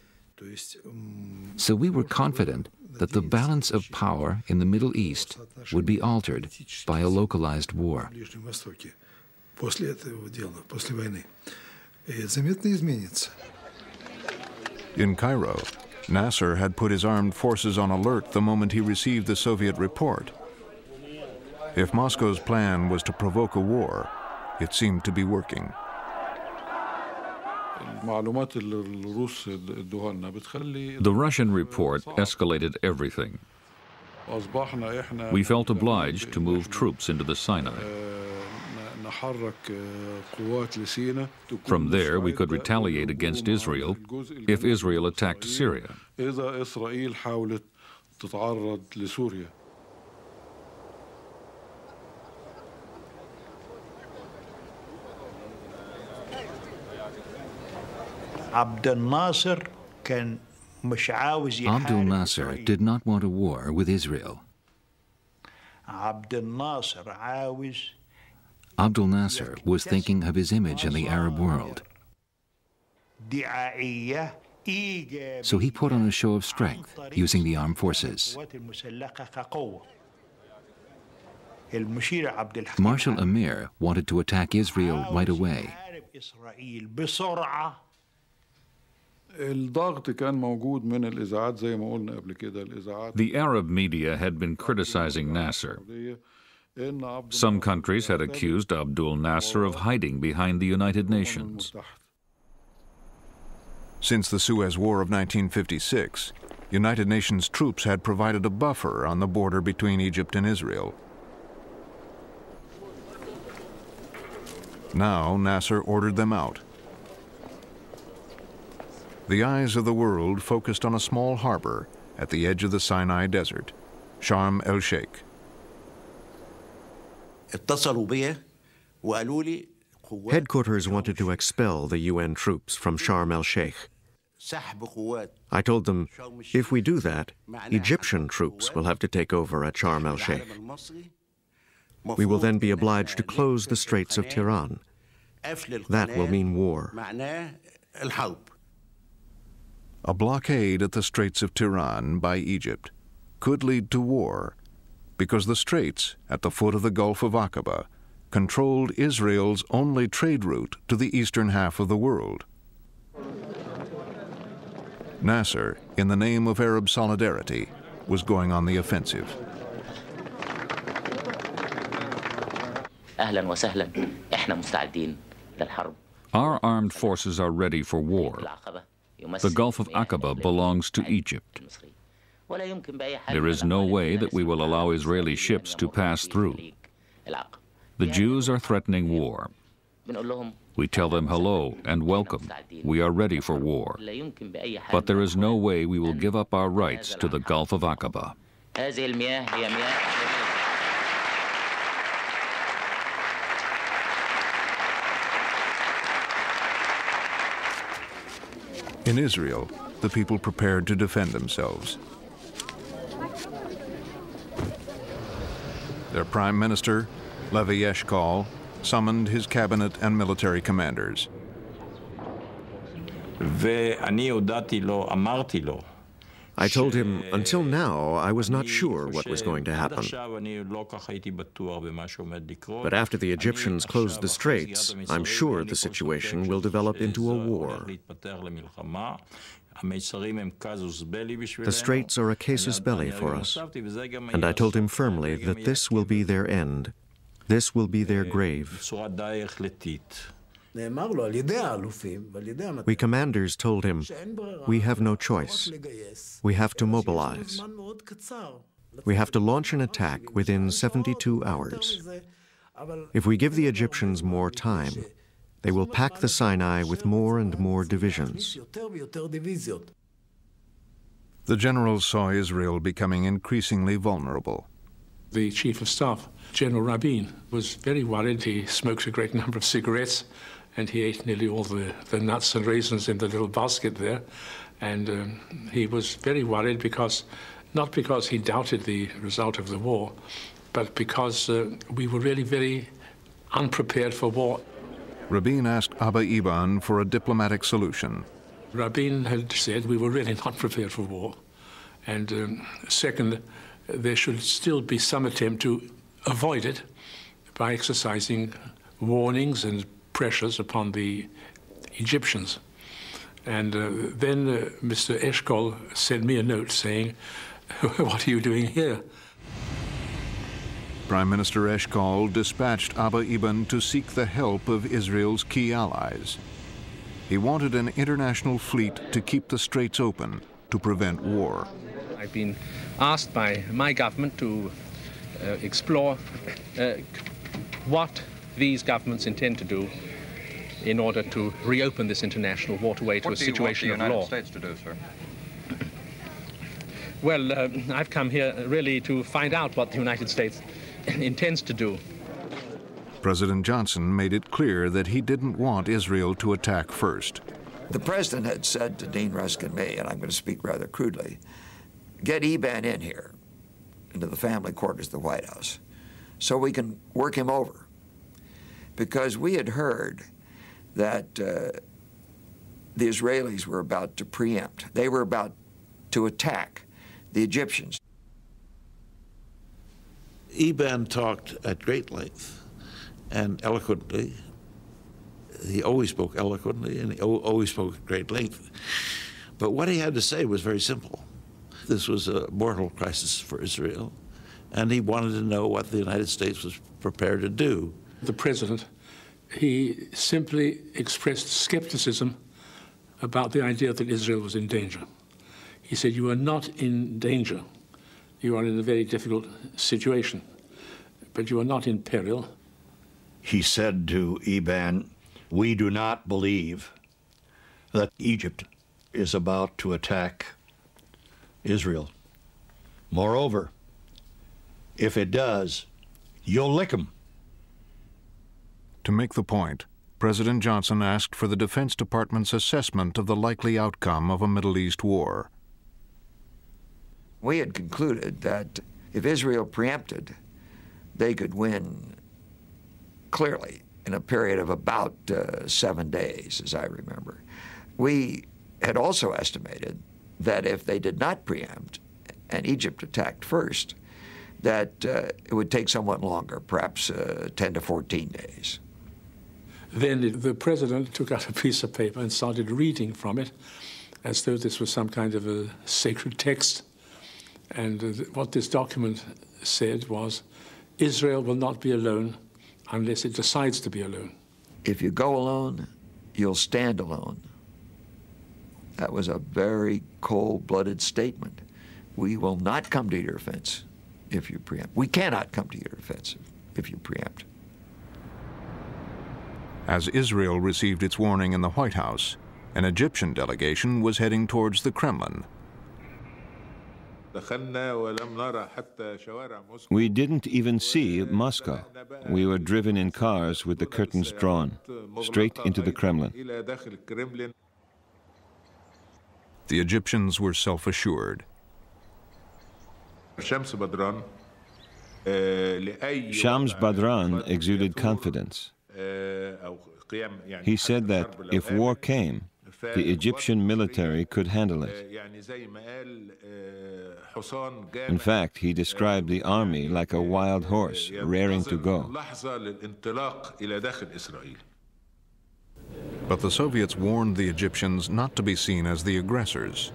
So we were confident that the balance of power in the Middle East would be altered by a localized war. In Cairo, Nasser had put his armed forces on alert the moment he received the Soviet report. If Moscow's plan was to provoke a war, it seemed to be working. The Russian report escalated everything. We felt obliged to move troops into the Sinai. From there, we could retaliate against Israel if Israel attacked Syria. Abdel Nasser Abdul Nasser did not want a war with Israel. Abdel Nasser was thinking of his image in the Arab world. So he put on a show of strength using the armed forces. Marshal Amer wanted to attack Israel right away. The Arab media had been criticizing Nasser. Some countries had accused Abdul Nasser of hiding behind the United Nations. Since the Suez War of 1956, United Nations troops had provided a buffer on the border between Egypt and Israel. Now Nasser ordered them out. The eyes of the world focused on a small harbor at the edge of the Sinai Desert, Sharm el-Sheikh. Headquarters wanted to expel the UN troops from Sharm el-Sheikh. I told them, if we do that, Egyptian troops will have to take over at Sharm el-Sheikh. We will then be obliged to close the Straits of Tiran. That will mean war. A blockade at the Straits of Tiran by Egypt could lead to war because the straits at the foot of the Gulf of Aqaba controlled Israel's only trade route to the eastern half of the world. Nasser, in the name of Arab solidarity, was going on the offensive. Our armed forces are ready for war. The Gulf of Aqaba belongs to Egypt. There is no way that we will allow Israeli ships to pass through. The Jews are threatening war. We tell them hello and welcome. We are ready for war. But there is no way we will give up our rights to the Gulf of Aqaba. In Israel, the people prepared to defend themselves. Their prime minister, Levi Eshkol, summoned his cabinet and military commanders. I told him, until now, I was not sure what was going to happen. But after the Egyptians closed the straits, I'm sure the situation will develop into a war. The straits are a casus belli for us. And I told him firmly that this will be their end. This will be their grave. We commanders told him, we have no choice. We have to mobilize. We have to launch an attack within 72 hours. If we give the Egyptians more time, they will pack the Sinai with more and more divisions. The generals saw Israel becoming increasingly vulnerable. The chief of staff, General Rabin, was very worried. He smoked a great number of cigarettes and he ate nearly all the, the nuts and raisins in the little basket there. And um, he was very worried because, not because he doubted the result of the war, but because uh, we were really very unprepared for war. Rabin asked Abba Eban for a diplomatic solution. Rabin had said we were really not prepared for war. And um, second, there should still be some attempt to avoid it by exercising warnings and pressures upon the Egyptians. And uh, then uh, Mr. Eshkol sent me a note saying, [LAUGHS] What are you doing here? Prime Minister Eshkol dispatched Abba Eban to seek the help of Israel's key allies. He wanted an international fleet to keep the straits open to prevent war. I've been asked by my government to uh, explore uh, what these governments intend to do in order to reopen this international waterway to what a situation of law. What do you want the United States to do, sir? Well, uh, I've come here really to find out what the United States [COUGHS] intends to do. President Johnson made it clear that he didn't want Israel to attack first. The president had said to Dean Rusk and me, and I'm going to speak rather crudely, get Eban in here into the family quarters of the White House so we can work him over. Because we had heard that uh, the Israelis were about to preempt, they were about to attack the Egyptians. Eban talked at great length and eloquently. He always spoke eloquently and he always spoke at great length. But what he had to say was very simple. This was a mortal crisis for Israel, and he wanted to know what the United States was prepared to do. The president, he simply expressed skepticism about the idea that Israel was in danger. He said, You are not in danger. You are in a very difficult situation, but you are not in peril. He said to Eban, We do not believe that Egypt is about to attack Israel. Moreover, if it does, you'll lick them. To make the point, President Johnson asked for the Defense Department's assessment of the likely outcome of a Middle East war we had concluded that if Israel preempted, they could win clearly in a period of about uh, seven days, as I remember. We had also estimated that if they did not preempt and Egypt attacked first, that uh, it would take somewhat longer, perhaps uh, 10 to 14 days. Then the president took out a piece of paper and started reading from it as though this was some kind of a sacred text. And uh, what this document said was Israel will not be alone unless it decides to be alone. If you go alone, you'll stand alone. That was a very cold blooded statement. We will not come to your defense if you preempt. We cannot come to your defense if you preempt. As Israel received its warning in the White House, an Egyptian delegation was heading towards the Kremlin we didn't even see Moscow. We were driven in cars with the curtains drawn, straight into the Kremlin. The Egyptians were self-assured. Shams Badran eh, exuded confidence. He said that if war came, the Egyptian military could handle it. In fact, he described the army like a wild horse raring to go. But the Soviets warned the Egyptians not to be seen as the aggressors.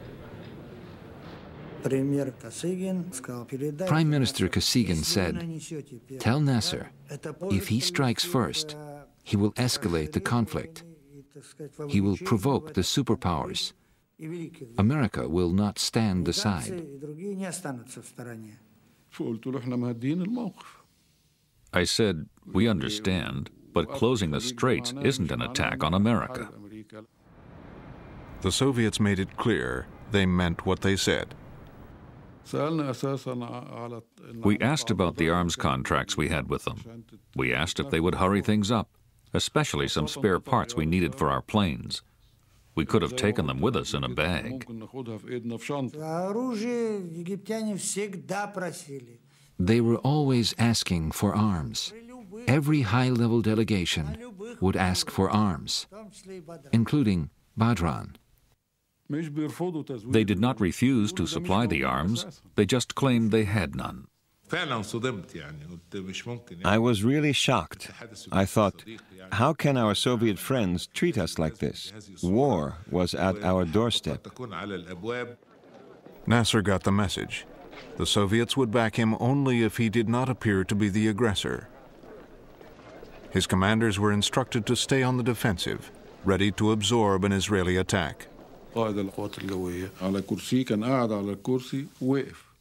Prime Minister Kosygin said, Tell Nasser, if he strikes first, he will escalate the conflict. He will provoke the superpowers. America will not stand aside. I said, We understand, but closing the straits isn't an attack on America. The Soviets made it clear they meant what they said. We asked about the arms contracts we had with them. We asked if they would hurry things up especially some spare parts we needed for our planes. We could have taken them with us in a bag. They were always asking for arms. Every high level delegation would ask for arms, including Badran. They did not refuse to supply the arms, they just claimed they had none. I was really shocked. I thought, how can our Soviet friends treat us like this? War was at our doorstep. Nasser got the message. The Soviets would back him only if he did not appear to be the aggressor. His commanders were instructed to stay on the defensive ready to absorb an Israeli attack.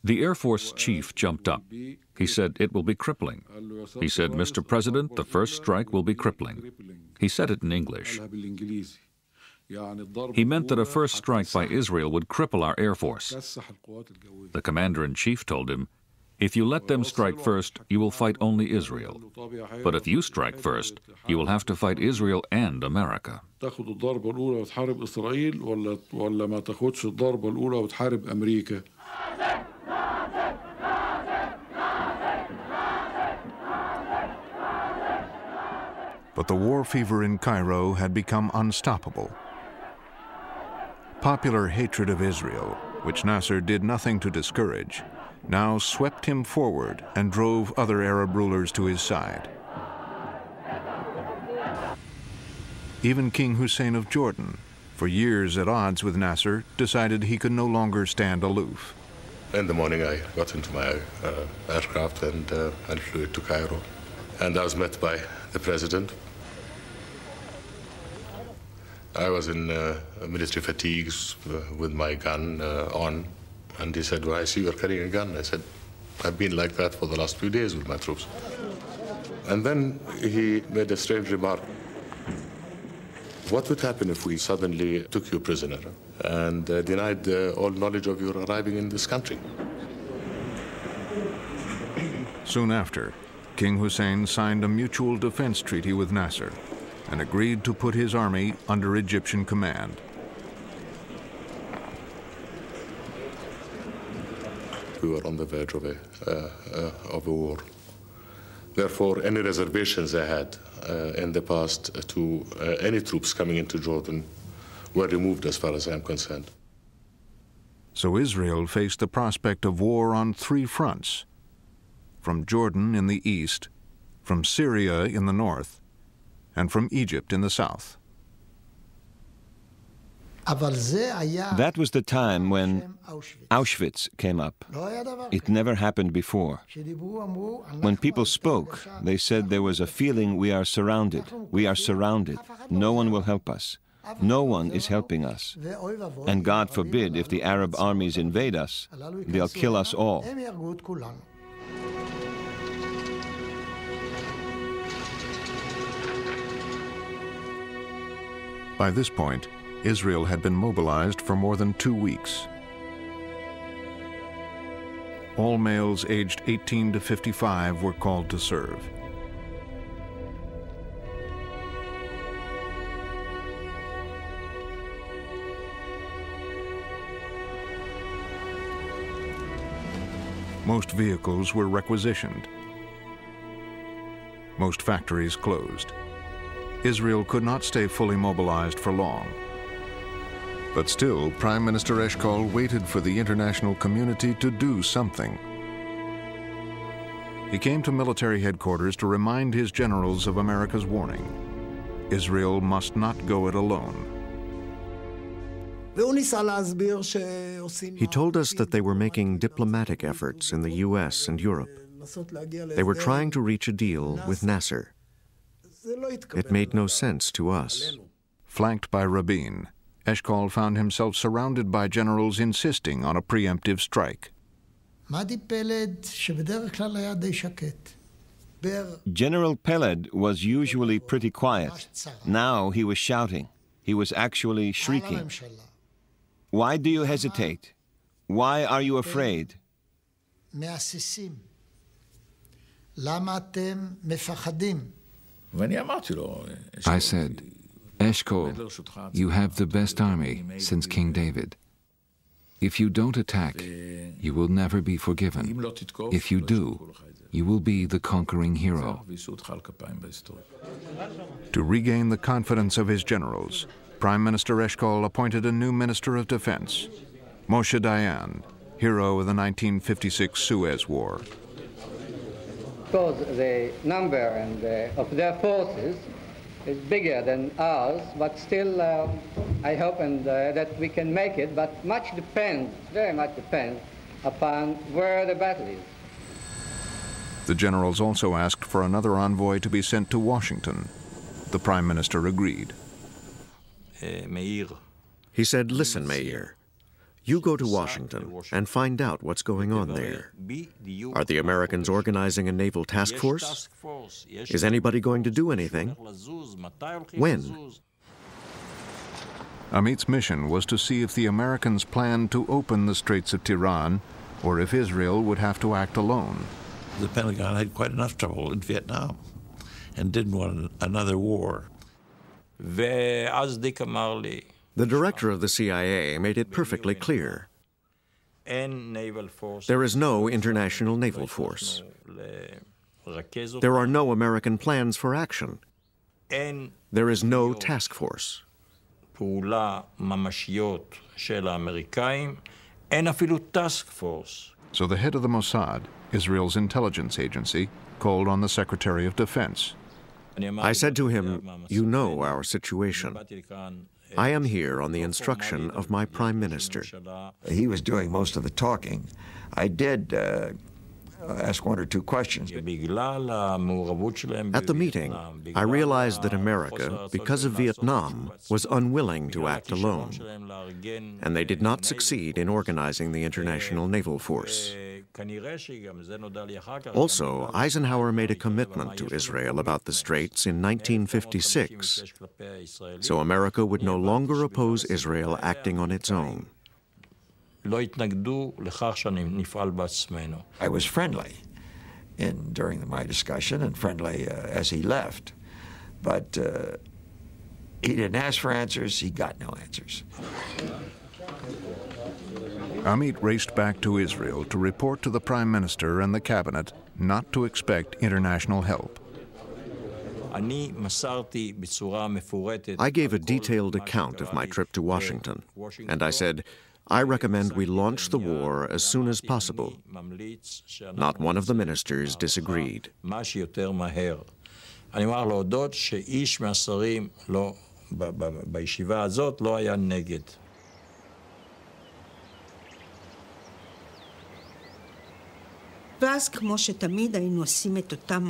The Air Force chief jumped up. He said, It will be crippling. He said, Mr. President, the first strike will be crippling. He said it in English. He meant that a first strike by Israel would cripple our Air Force. The commander in chief told him, if you let them strike first, you will fight only Israel. But if you strike first, you will have to fight Israel and America. But the war fever in Cairo had become unstoppable. Popular hatred of Israel, which Nasser did nothing to discourage, now swept him forward and drove other Arab rulers to his side. Even King Hussein of Jordan, for years at odds with Nasser, decided he could no longer stand aloof. In the morning, I got into my uh, aircraft and, uh, and flew it to Cairo. And I was met by the president. I was in uh, military fatigues uh, with my gun uh, on, and he said, well, I see you're carrying a gun. I said, I've been like that for the last few days with my troops. And then he made a strange remark. What would happen if we suddenly took you prisoner and uh, denied uh, all knowledge of your arriving in this country? Soon after, King Hussein signed a mutual defense treaty with Nasser and agreed to put his army under Egyptian command. We were on the verge of a, uh, uh, of a war. Therefore, any reservations I had uh, in the past to any troops coming into Jordan were removed as far as I'm concerned. So Israel faced the prospect of war on three fronts from Jordan in the east, from Syria in the north, and from Egypt in the south. That was the time when Auschwitz came up. It never happened before. When people spoke, they said there was a feeling we are surrounded. We are surrounded. No one will help us. No one is helping us. And God forbid if the Arab armies invade us, they'll kill us all. By this point, Israel had been mobilized for more than two weeks. All males aged 18 to 55 were called to serve. Most vehicles were requisitioned. Most factories closed. Israel could not stay fully mobilized for long. But still, Prime Minister Eshkol waited for the international community to do something. He came to military headquarters to remind his generals of America's warning. Israel must not go it alone. He told us that they were making diplomatic efforts in the US and Europe. They were trying to reach a deal with Nasser. It made no sense to us. Flanked by Rabin, Eshkol found himself surrounded by generals insisting on a preemptive strike. General Peled was usually pretty quiet. Now he was shouting. He was actually shrieking. Why do you hesitate? Why are you afraid? I said, Eshkol, you have the best army since King David. If you don't attack, you will never be forgiven. If you do, you will be the conquering hero. To regain the confidence of his generals, Prime Minister Eshkol appointed a new Minister of Defense, Moshe Dayan, hero of the 1956 Suez War. Because the number and, uh, of their forces is bigger than ours, but still uh, I hope and uh, that we can make it, but much depends, very much depends upon where the battle is. The generals also asked for another envoy to be sent to Washington. The prime minister agreed. He said, Listen, Meir, you go to Washington and find out what's going on there. Are the Americans organizing a naval task force? Is anybody going to do anything? When? Amit's mission was to see if the Americans planned to open the Straits of Tiran or if Israel would have to act alone. The Pentagon had quite enough trouble in Vietnam and didn't want another war. The director of the CIA made it perfectly clear. There is no international naval force. There are no American plans for action. There is no task force. So the head of the Mossad, Israel's intelligence agency, called on the Secretary of Defense. I said to him, You know our situation. I am here on the instruction of my prime minister. He was doing most of the talking. I did uh, ask one or two questions. At the meeting, I realized that America, because of Vietnam, was unwilling to act alone, and they did not succeed in organizing the international naval force. Also, Eisenhower made a commitment to Israel about the Straits in 1956, so America would no longer oppose Israel acting on its own. I was friendly in during my discussion and friendly uh, as he left, but uh, he didn't ask for answers. He got no answers. Amit raced back to Israel to report to the Prime Minister and the Cabinet not to expect international help. I gave a detailed account of my trip to Washington, and I said, I recommend we launch the war as soon as possible. Not one of the ministers disagreed. ואז כמו שתמיד היינו עושים את אותם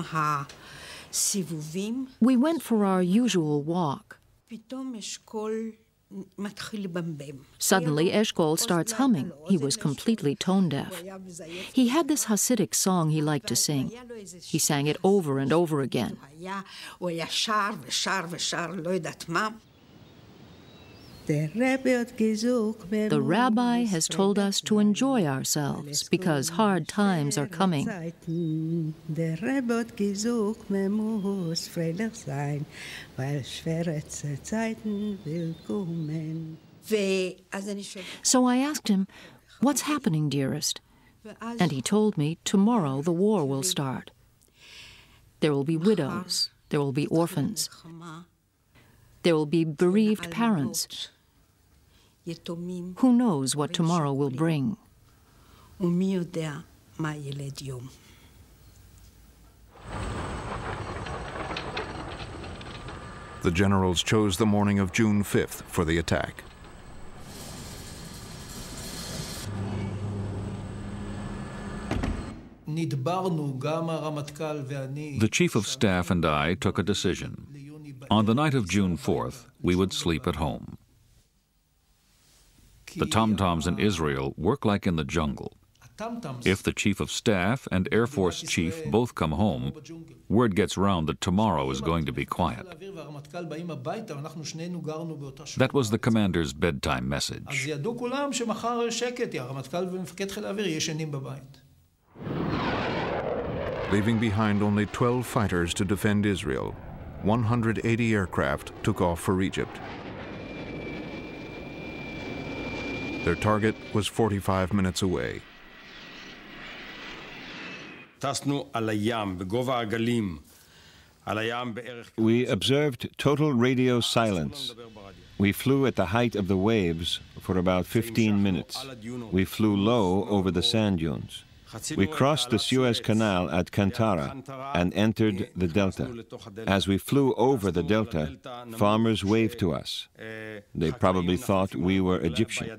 הסיבובים. We went for our usual walk. פתאום אשכול Suddenly, Eshkol starts humming. He was completely tone deaf. He had this Hasidic song he liked to sing. He sang it over and over again. The rabbi has told us to enjoy ourselves because hard times are coming. So I asked him, What's happening, dearest? And he told me tomorrow the war will start. There will be widows, there will be orphans, there will be bereaved parents. Who knows what tomorrow will bring? The generals chose the morning of June 5th for the attack. The Chief of Staff and I took a decision. On the night of June 4th, we would sleep at home. The tom-toms in Israel work like in the jungle. If the Chief of Staff and Air Force Chief both come home, word gets round that tomorrow is going to be quiet. That was the commander's bedtime message. Leaving behind only 12 fighters to defend Israel, 180 aircraft took off for Egypt. Their target was 45 minutes away. We observed total radio silence. We flew at the height of the waves for about 15 minutes. We flew low over the sand dunes. We crossed the Suez Canal at Kantara and entered the delta. As we flew over the delta, farmers waved to us. They probably thought we were Egyptian.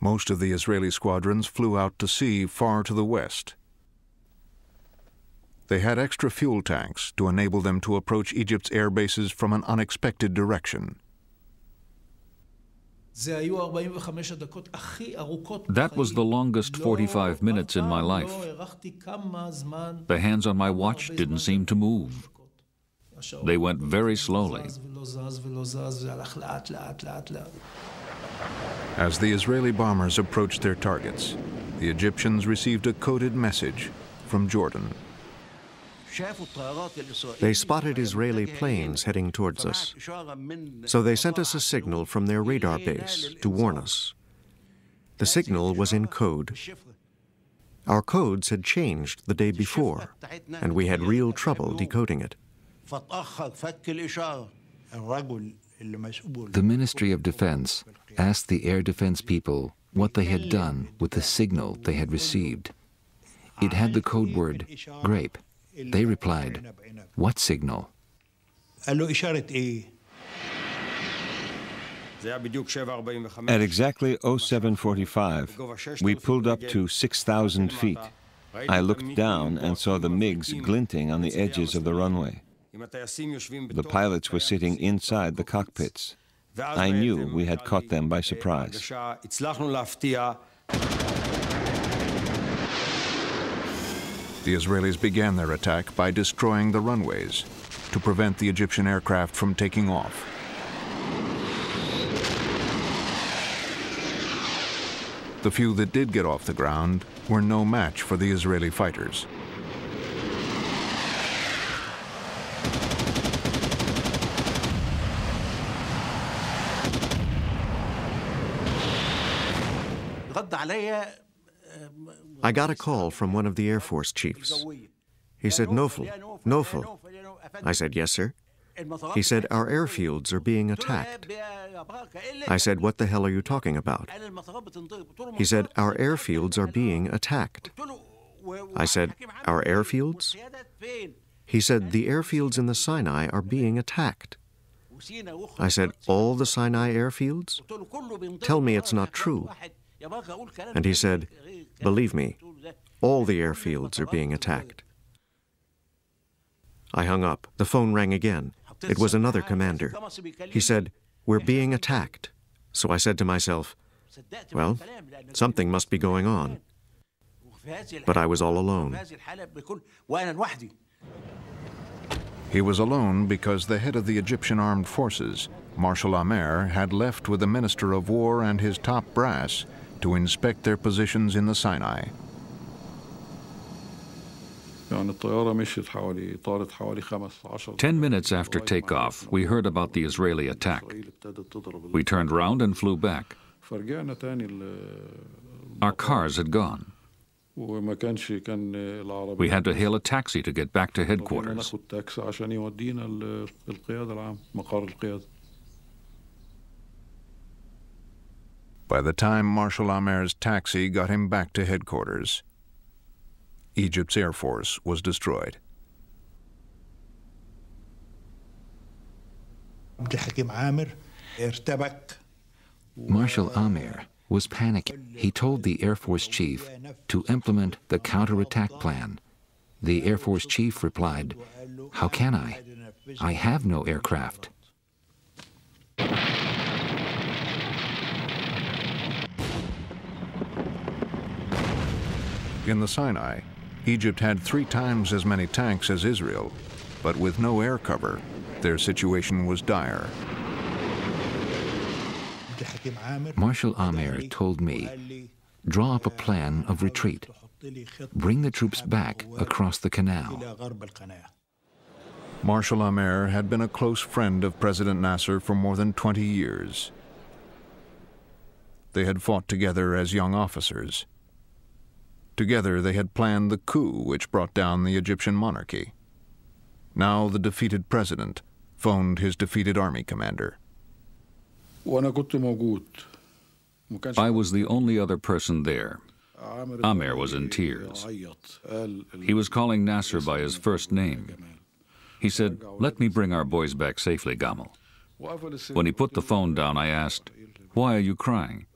Most of the Israeli squadrons flew out to sea far to the west. They had extra fuel tanks to enable them to approach Egypt's air bases from an unexpected direction. That was the longest 45 minutes in my life. The hands on my watch didn't seem to move. They went very slowly. As the Israeli bombers approached their targets, the Egyptians received a coded message from Jordan. They spotted Israeli planes heading towards us. So they sent us a signal from their radar base to warn us. The signal was in code. Our codes had changed the day before, and we had real trouble decoding it. The Ministry of Defense asked the air defense people what they had done with the signal they had received. It had the code word grape. They replied, What signal? Eh? At exactly 0745, we pulled up to 6,000 feet. I looked down and saw the MiGs glinting on the edges of the runway. The pilots were sitting inside the cockpits. I knew we had caught them by surprise. The Israelis began their attack by destroying the runways to prevent the Egyptian aircraft from taking off. The few that did get off the ground were no match for the Israeli fighters. I got a call from one of the Air Force chiefs. He said, Nofel, Nofel. I said, Yes, sir. He said, Our airfields are being attacked. I said, What the hell are you talking about? He said, Our airfields are being attacked. I said, Our airfields? He said, The airfields in the Sinai are being attacked. I said, All the Sinai airfields? Tell me it's not true. And he said, Believe me, all the airfields are being attacked. I hung up. The phone rang again. It was another commander. He said, We're being attacked. So I said to myself, Well, something must be going on. But I was all alone. He was alone because the head of the Egyptian armed forces, Marshal Amer, had left with the Minister of War and his top brass to inspect their positions in the Sinai. Ten minutes after takeoff, we heard about the Israeli attack. We turned round and flew back. Our cars had gone. We had to hail a taxi to get back to headquarters. By the time Marshal Amer's taxi got him back to headquarters, Egypt's Air Force was destroyed. Marshal Amer was panicking. He told the Air Force chief to implement the counterattack plan. The Air Force chief replied, How can I? I have no aircraft. In the Sinai, Egypt had three times as many tanks as Israel, but with no air cover, their situation was dire. Marshal Amer told me, draw up a plan of retreat. Bring the troops back across the canal. Marshal Amer had been a close friend of President Nasser for more than 20 years. They had fought together as young officers. Together they had planned the coup which brought down the Egyptian monarchy. Now the defeated president phoned his defeated army commander. I was the only other person there. Amer was in tears. He was calling Nasser by his first name. He said, Let me bring our boys back safely, Gamal. When he put the phone down, I asked, Why are you crying?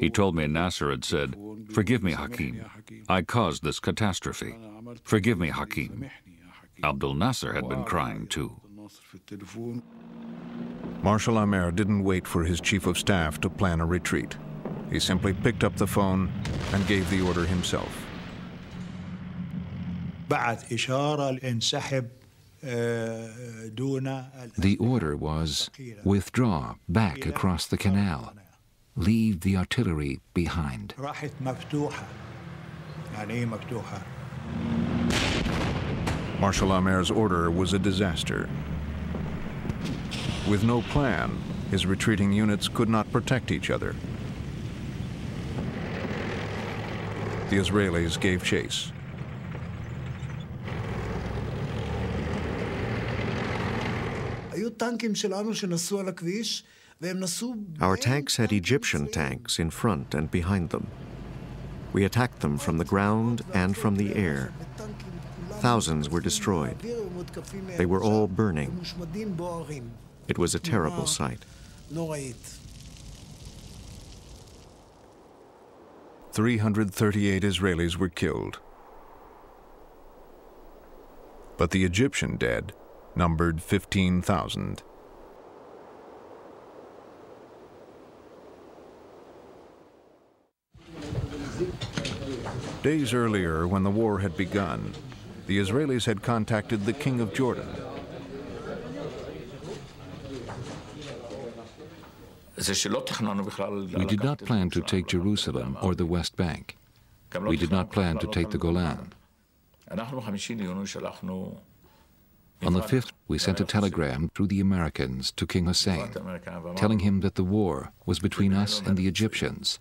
He told me Nasser had said, Forgive me, Hakim. I caused this catastrophe. Forgive me, Hakim. Abdul Nasser had been crying too. Marshal Amer didn't wait for his chief of staff to plan a retreat. He simply picked up the phone and gave the order himself. The order was withdraw back across the canal. Leave the artillery behind. Marshal Amer's order was a disaster. With no plan, his retreating units could not protect each other. The Israelis gave chase. Our tanks had Egyptian tanks in front and behind them. We attacked them from the ground and from the air. Thousands were destroyed. They were all burning. It was a terrible sight. 338 Israelis were killed. But the Egyptian dead numbered 15,000. Days earlier, when the war had begun, the Israelis had contacted the King of Jordan. We did not plan to take Jerusalem or the West Bank. We did not plan to take the Golan. On the 5th, we sent a telegram through the Americans to King Hussein, telling him that the war was between us and the Egyptians.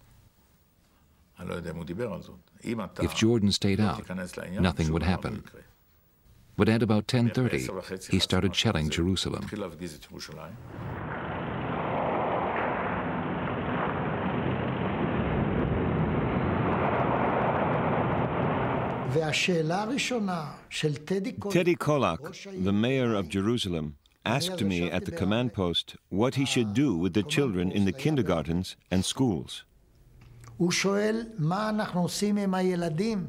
If Jordan stayed out, nothing would happen. But at about 10.30, he started shelling Jerusalem. Teddy Kollek, the mayor of Jerusalem, asked me at the command post what he should do with the children in the kindergartens and schools. הוא שואל מה אנחנו עושים עם הילדים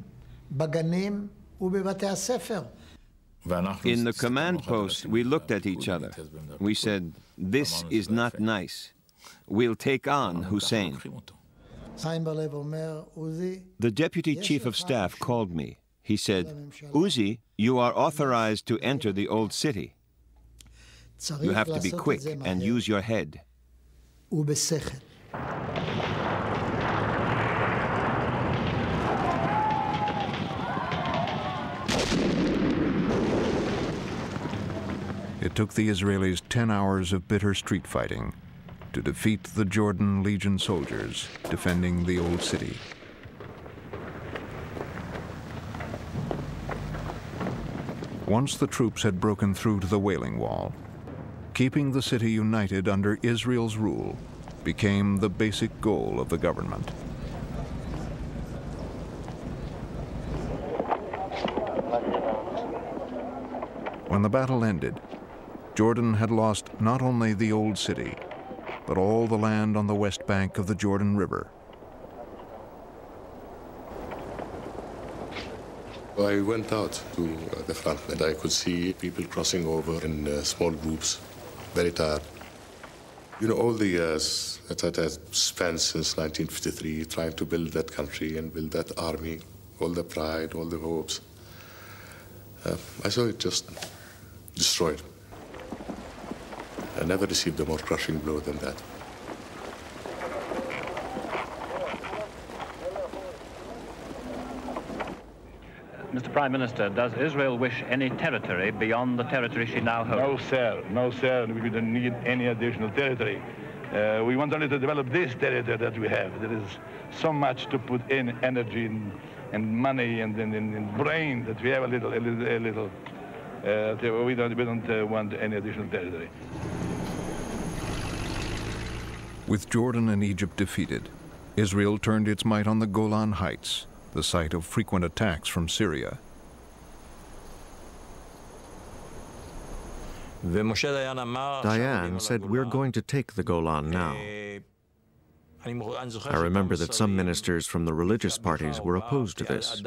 בגנים ובבתי הספר. In the command post, we looked at each other. We said, This is not nice. We'll take on Hussein. The deputy chief of staff called me. He said, Uzi, you are authorized to enter the old city. You have to be quick and use your head. It took the Israelis 10 hours of bitter street fighting to defeat the Jordan Legion soldiers defending the old city. Once the troops had broken through to the Wailing Wall, keeping the city united under Israel's rule became the basic goal of the government. When the battle ended, Jordan had lost not only the old city, but all the land on the west bank of the Jordan River. I went out to the front and I could see people crossing over in uh, small groups, very tired. You know, all the years that I had spent since 1953 trying to build that country and build that army, all the pride, all the hopes, uh, I saw it just destroyed. I never received a more crushing blow than that. Mr. Prime Minister, does Israel wish any territory beyond the territory she now holds? No, sir. No, sir. We don't need any additional territory. Uh, we want only to develop this territory that we have. There is so much to put in energy and, and money and, and, and, brain that we have a little, a little, a little. Uh, we don't, we don't uh, want any additional territory. With Jordan and Egypt defeated, Israel turned its might on the Golan Heights, the site of frequent attacks from Syria. Dayan said, We're going to take the Golan now. I remember that some ministers from the religious parties were opposed to this.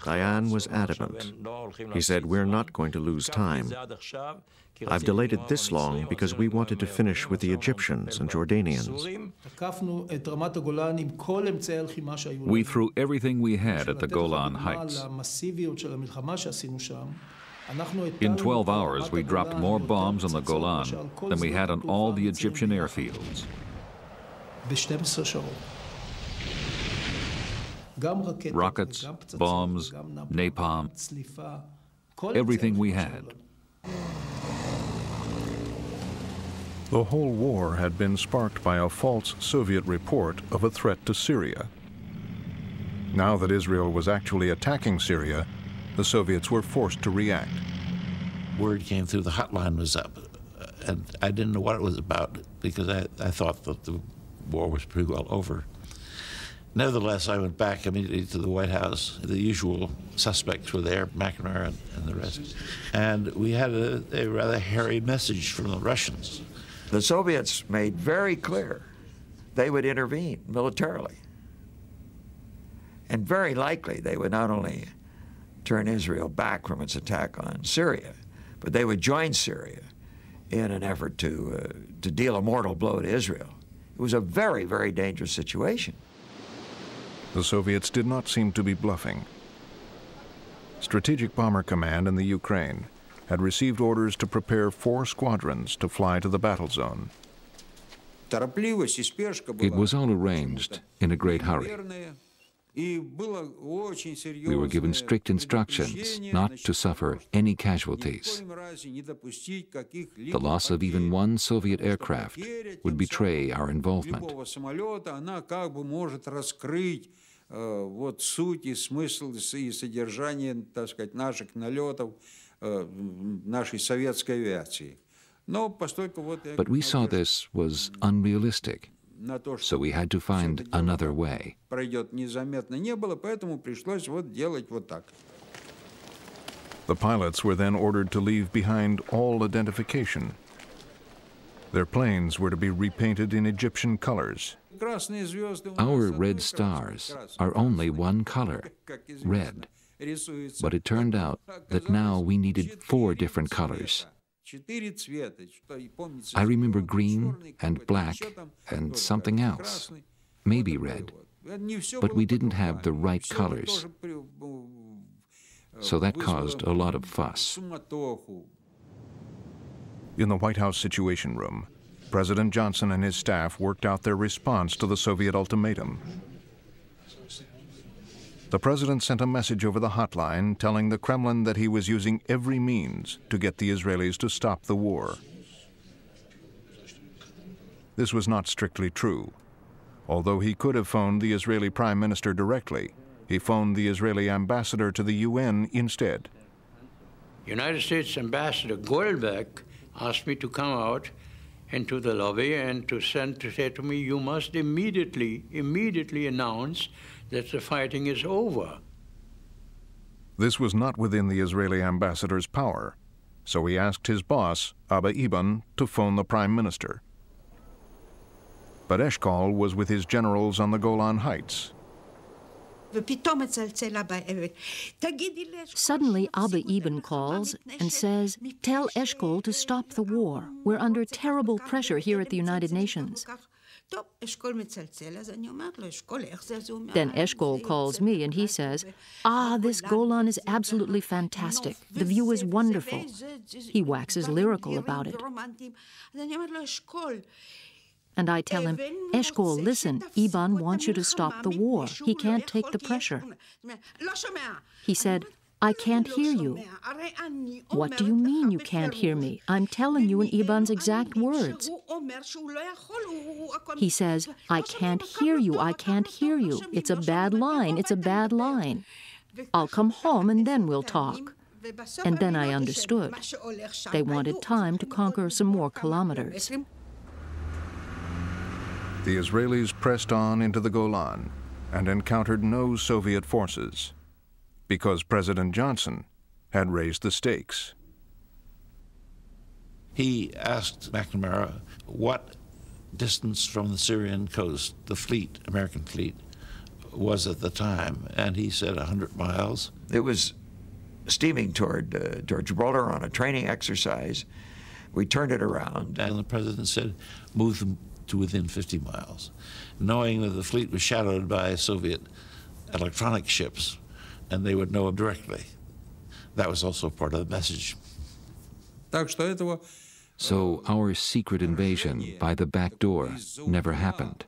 Dayan was adamant. He said, We're not going to lose time. I've delayed it this long because we wanted to finish with the Egyptians and Jordanians. We threw everything we had at the Golan Heights. In 12 hours, we dropped more bombs on the Golan than we had on all the Egyptian airfields. Rockets, bombs, napalm, everything we had. The whole war had been sparked by a false Soviet report of a threat to Syria. Now that Israel was actually attacking Syria, the Soviets were forced to react. Word came through the hotline was up, and I didn't know what it was about because I, I thought that the war was pretty well over. Nevertheless, I went back immediately to the White House. The usual suspects were there, McNamara and, and the rest. And we had a, a rather hairy message from the Russians. The Soviets made very clear they would intervene militarily. And very likely they would not only turn Israel back from its attack on Syria, but they would join Syria in an effort to, uh, to deal a mortal blow to Israel. It was a very, very dangerous situation. The Soviets did not seem to be bluffing. Strategic Bomber Command in the Ukraine had received orders to prepare four squadrons to fly to the battle zone. It was all arranged in a great hurry. We were given strict instructions not to suffer any casualties. The loss of even one Soviet aircraft would betray our involvement. вот суть и смысл и содержание, так сказать, наших налетов нашей советской авиации. Но постольку вот... But we saw this was unrealistic. So we had to find another way. The pilots were then ordered to leave behind all identification. Their planes were to be repainted in Egyptian colors. Our red stars are only one color, red. But it turned out that now we needed four different colors. I remember green and black and something else, maybe red. But we didn't have the right colors. So that caused a lot of fuss. In the White House Situation Room, President Johnson and his staff worked out their response to the Soviet ultimatum. The president sent a message over the hotline telling the Kremlin that he was using every means to get the Israelis to stop the war. This was not strictly true. Although he could have phoned the Israeli prime minister directly, he phoned the Israeli ambassador to the UN instead. United States Ambassador Goldberg asked me to come out into the lobby and to send to say to me, you must immediately, immediately announce that the fighting is over. This was not within the Israeli ambassador's power, so he asked his boss, Abba Eban, to phone the prime minister. But Eshkol was with his generals on the Golan Heights. Suddenly, Abba Eban calls and says, Tell Eshkol to stop the war. We're under terrible pressure here at the United Nations. Then Eshkol calls me and he says, Ah, this Golan is absolutely fantastic. The view is wonderful. He waxes lyrical about it. And I tell him, Eshkol, listen, Eban wants you to stop the war. He can't take the pressure. He said, I can't hear you. What do you mean you can't hear me? I'm telling you in Eban's exact words. He says, I can't hear you, I can't hear you. It's a bad line, it's a bad line. I'll come home and then we'll talk. And then I understood. They wanted time to conquer some more kilometers. The Israelis pressed on into the Golan and encountered no Soviet forces because President Johnson had raised the stakes. he asked McNamara what distance from the Syrian coast the fleet, American fleet, was at the time, and he said 100 miles. It was steaming toward, uh, toward Gibraltar on a training exercise. We turned it around. And the president said, move them to within 50 miles, knowing that the fleet was shadowed by Soviet electronic ships, and they would know him directly. That was also part of the message. So our secret invasion by the back door never happened.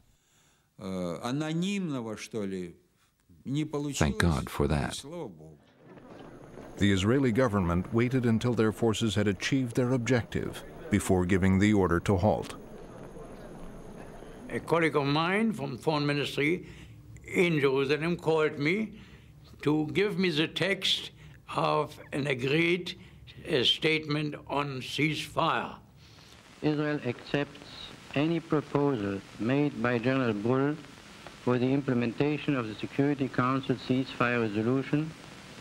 Thank God for that. The Israeli government waited until their forces had achieved their objective before giving the order to halt. A colleague of mine from Foreign Ministry in Jerusalem called me to give me the text of an agreed uh, statement on ceasefire. Israel accepts any proposal made by General Bull for the implementation of the Security Council ceasefire resolution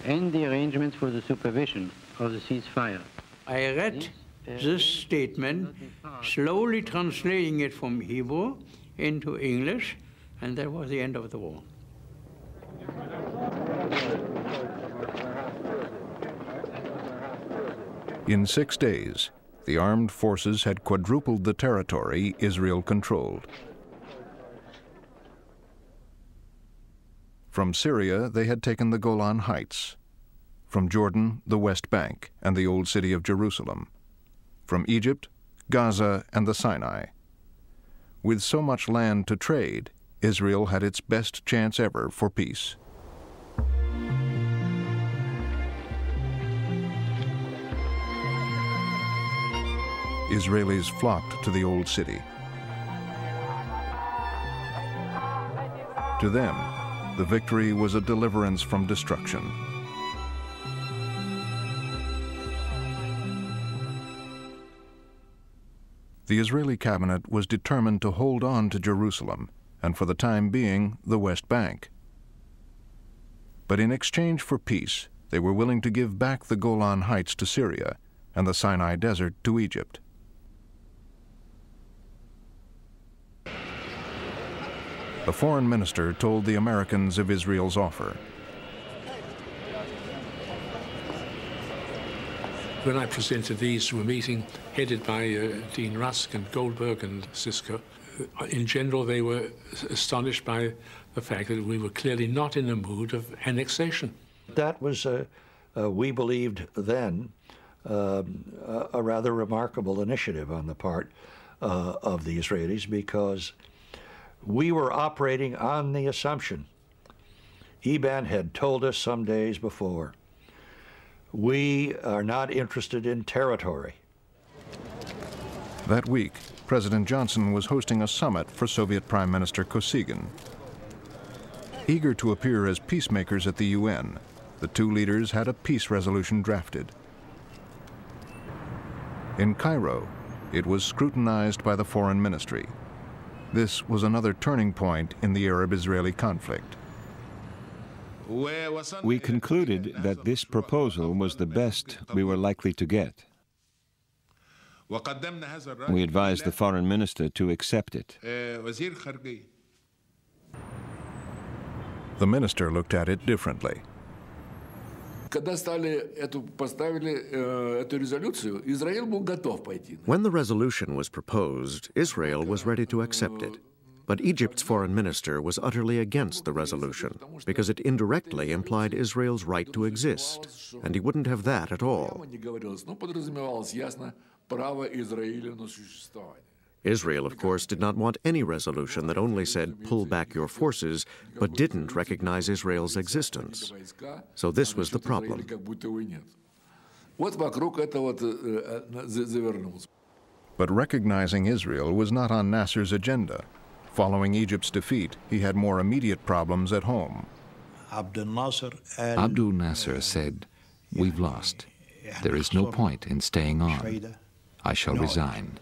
and the arrangements for the supervision of the ceasefire. I read this statement, slowly translating it from Hebrew into English, and that was the end of the war. In six days, the armed forces had quadrupled the territory Israel controlled. From Syria, they had taken the Golan Heights. From Jordan, the West Bank and the Old City of Jerusalem. From Egypt, Gaza and the Sinai. With so much land to trade, Israel had its best chance ever for peace. Israelis flocked to the Old City. To them, the victory was a deliverance from destruction. The Israeli cabinet was determined to hold on to Jerusalem and for the time being the West Bank. But in exchange for peace, they were willing to give back the Golan Heights to Syria and the Sinai Desert to Egypt. The foreign minister told the Americans of Israel's offer. When I presented these to a meeting headed by uh, Dean Rusk and Goldberg and uh, in general they were astonished by the fact that we were clearly not in a mood of annexation. That was, uh, uh we believed then, um, a rather remarkable initiative on the part uh, of the Israelis because we were operating on the assumption. Eban had told us some days before, we are not interested in territory. That week, President Johnson was hosting a summit for Soviet Prime Minister Kosygin. Eager to appear as peacemakers at the UN, the two leaders had a peace resolution drafted. In Cairo, it was scrutinized by the Foreign Ministry. This was another turning point in the Arab-Israeli conflict. We concluded that this proposal was the best we were likely to get. We advised the foreign minister to accept it. The minister looked at it differently. When the resolution was proposed, Israel was ready to accept it. But Egypt's foreign minister was utterly against the resolution because it indirectly implied Israel's right to exist, and he wouldn't have that at all. Israel, of course, did not want any resolution that only said, pull back your forces, but didn't recognize Israel's existence. So this was the problem. But recognizing Israel was not on Nasser's agenda. Following Egypt's defeat, he had more immediate problems at home. Abdul Nasser said, We've lost. There is no point in staying on. I shall resign.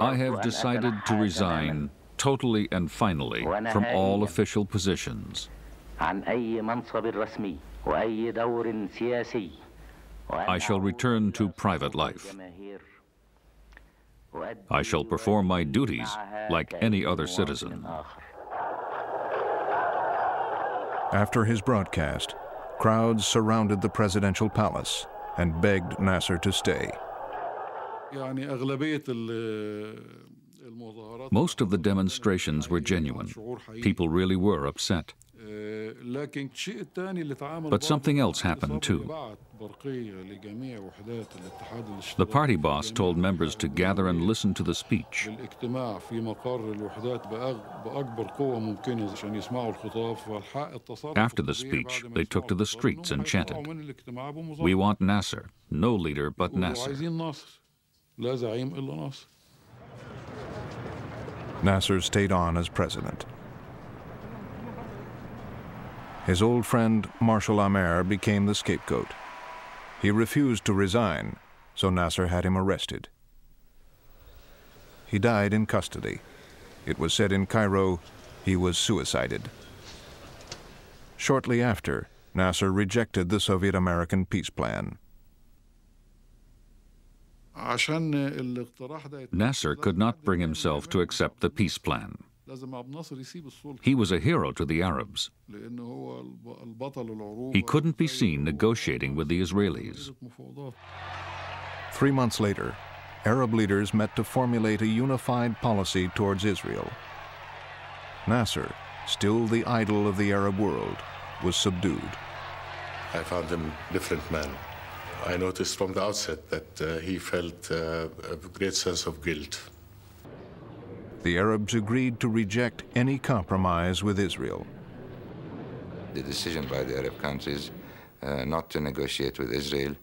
I have decided to resign totally and finally from all official positions. I shall return to private life. I shall perform my duties like any other citizen. After his broadcast, crowds surrounded the presidential palace and begged Nasser to stay. Most of the demonstrations were genuine. People really were upset. But something else happened too. The party boss told members to gather and listen to the speech. After the speech, they took to the streets and chanted, We want Nasser, no leader but Nasser. Nasser stayed on as president. His old friend Marshal Amer became the scapegoat. He refused to resign, so Nasser had him arrested. He died in custody. It was said in Cairo he was suicided. Shortly after, Nasser rejected the Soviet American peace plan. Nasser could not bring himself to accept the peace plan. He was a hero to the Arabs. He couldn't be seen negotiating with the Israelis. Three months later, Arab leaders met to formulate a unified policy towards Israel. Nasser, still the idol of the Arab world, was subdued. I found him a different man. I noticed from the outset that uh, he felt uh, a great sense of guilt the Arabs agreed to reject any compromise with Israel. The decision by the Arab countries uh, not to negotiate with Israel,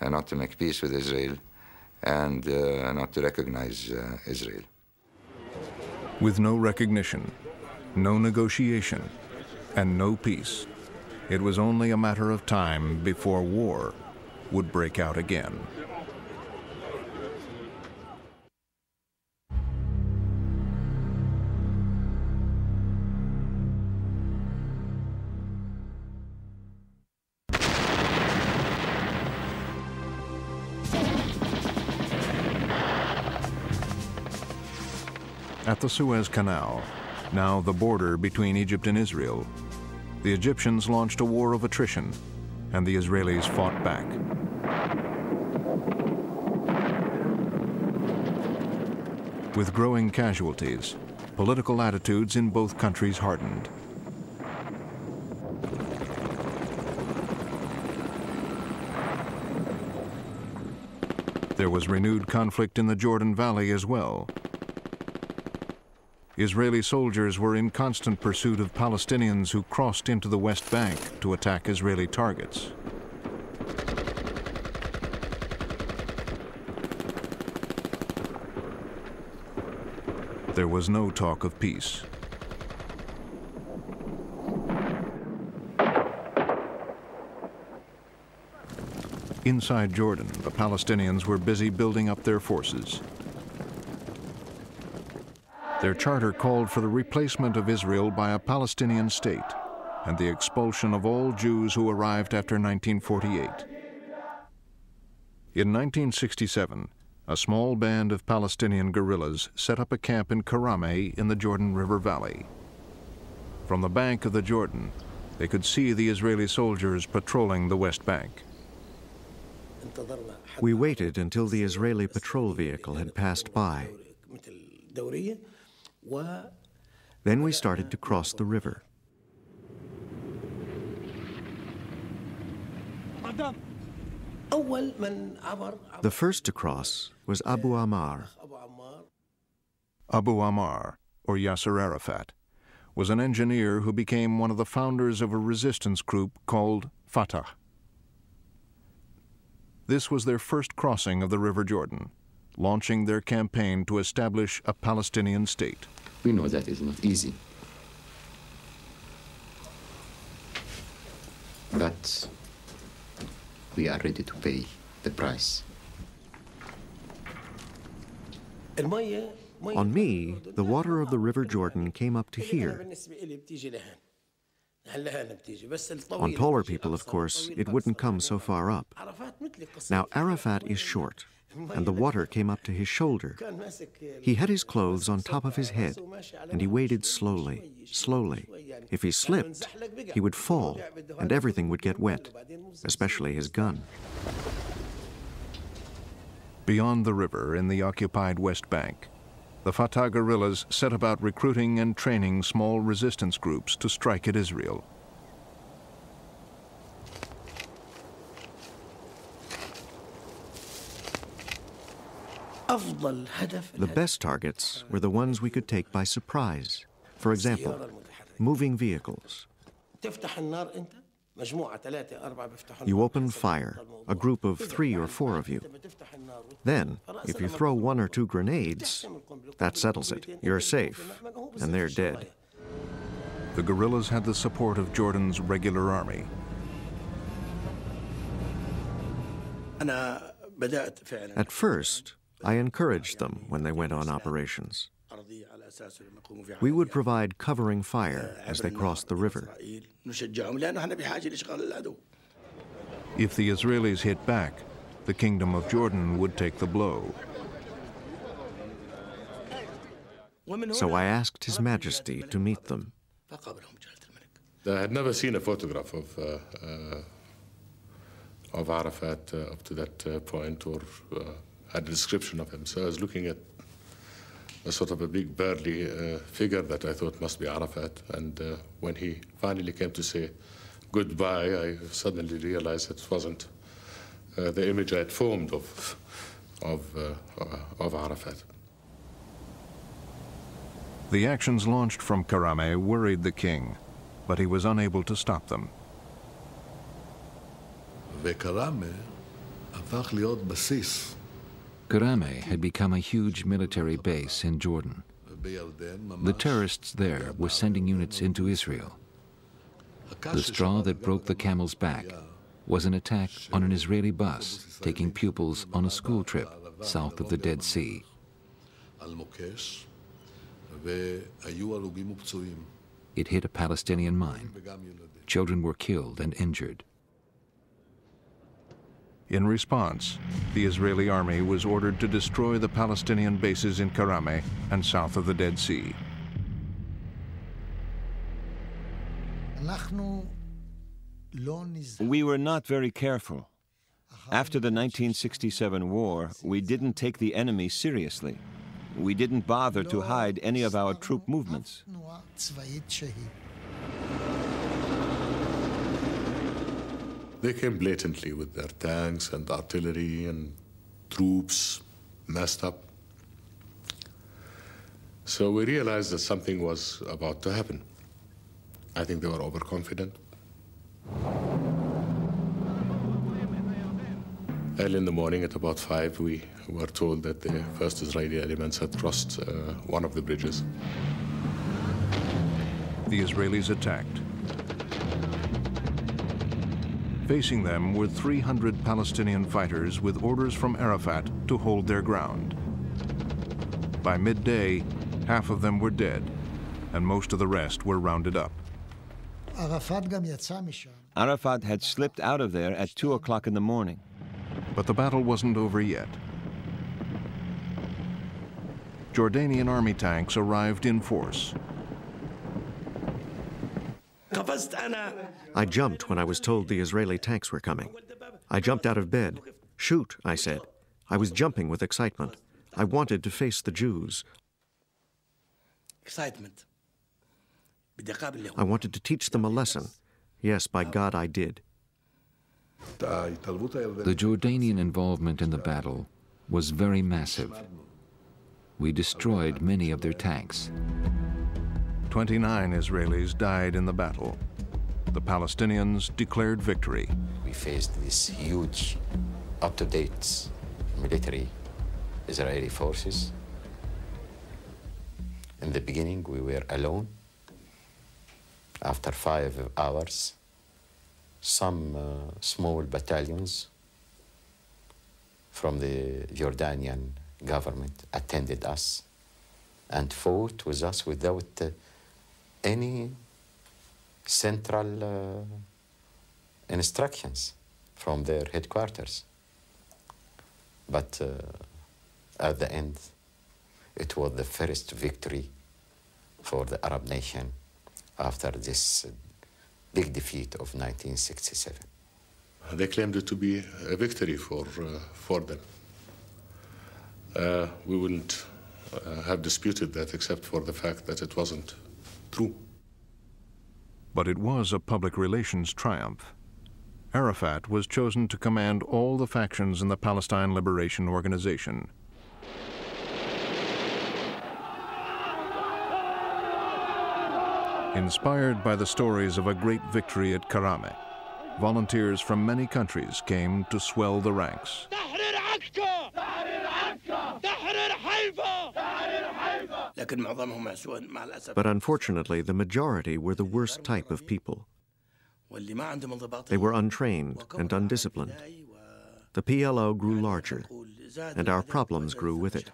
uh, not to make peace with Israel, and uh, not to recognize uh, Israel. With no recognition, no negotiation, and no peace, it was only a matter of time before war would break out again. The Suez Canal, now the border between Egypt and Israel, the Egyptians launched a war of attrition, and the Israelis fought back. With growing casualties, political attitudes in both countries hardened. There was renewed conflict in the Jordan Valley as well, Israeli soldiers were in constant pursuit of Palestinians who crossed into the West Bank to attack Israeli targets. There was no talk of peace. Inside Jordan, the Palestinians were busy building up their forces. Their charter called for the replacement of Israel by a Palestinian state and the expulsion of all Jews who arrived after 1948. In 1967, a small band of Palestinian guerrillas set up a camp in Karame in the Jordan River Valley. From the bank of the Jordan, they could see the Israeli soldiers patrolling the West Bank. We waited until the Israeli patrol vehicle had passed by. Then we started to cross the river. The first to cross was Abu Ammar. Abu Ammar, or Yasser Arafat, was an engineer who became one of the founders of a resistance group called Fatah. This was their first crossing of the River Jordan, launching their campaign to establish a Palestinian state. We know that is not easy. But we are ready to pay the price. On me, the water of the River Jordan came up to here. On taller people, of course, it wouldn't come so far up. Now, Arafat is short, and the water came up to his shoulder. He had his clothes on top of his head, and he waded slowly, slowly. If he slipped, he would fall, and everything would get wet, especially his gun. Beyond the river in the occupied West Bank, the Fatah guerrillas set about recruiting and training small resistance groups to strike at Israel. The best targets were the ones we could take by surprise. For example, moving vehicles. You open fire, a group of three or four of you. Then, if you throw one or two grenades, that settles it. You're safe, and they're dead. The guerrillas had the support of Jordan's regular army. At first, I encouraged them when they went on operations. We would provide covering fire as they crossed the river. If the Israelis hit back, the Kingdom of Jordan would take the blow. So I asked His Majesty to meet them. I had never seen a photograph of, uh, uh, of Arafat uh, up to that uh, point or uh, had a description of him. So I was looking at a sort of a big burly uh, figure that I thought must be Arafat. And uh, when he finally came to say goodbye, I suddenly realized it wasn't uh, the image I had formed of, of, uh, of Arafat. The actions launched from Karame worried the king, but he was unable to stop them. Karame had become a huge military base in Jordan. The terrorists there were sending units into Israel. The straw that broke the camel's back was an attack on an Israeli bus taking pupils on a school trip south of the Dead Sea. It hit a Palestinian mine. Children were killed and injured. In response, the Israeli army was ordered to destroy the Palestinian bases in Karame and south of the Dead Sea. We were not very careful. After the 1967 war, we didn't take the enemy seriously. We didn't bother to hide any of our troop movements. They came blatantly with their tanks and artillery and troops messed up. So we realized that something was about to happen. I think they were overconfident. Early in the morning, at about five, we were told that the first Israeli elements had crossed uh, one of the bridges. The Israelis attacked. Facing them were 300 Palestinian fighters with orders from Arafat to hold their ground. By midday, half of them were dead, and most of the rest were rounded up. Arafat had slipped out of there at 2 o'clock in the morning. But the battle wasn't over yet. Jordanian army tanks arrived in force. I jumped when I was told the Israeli tanks were coming. I jumped out of bed. Shoot, I said. I was jumping with excitement. I wanted to face the Jews. Excitement. I wanted to teach them a lesson. Yes, by God, I did. The Jordanian involvement in the battle was very massive. We destroyed many of their tanks. 29 Israelis died in the battle. The Palestinians declared victory. We faced this huge, up-to-date military Israeli forces. In the beginning, we were alone. After five hours, some uh, small battalions from the Jordanian government attended us and fought with us without uh, any central uh, instructions from their headquarters. But uh, at the end, it was the first victory for the Arab nation after this big defeat of 1967. They claimed it to be a victory for, uh, for them. Uh, we wouldn't uh, have disputed that except for the fact that it wasn't true. But it was a public relations triumph. Arafat was chosen to command all the factions in the Palestine Liberation Organization. Inspired by the stories of a great victory at Karame, volunteers from many countries came to swell the ranks. But unfortunately, the majority were the worst type of people. They were untrained and undisciplined. The PLO grew larger, and our problems grew with it.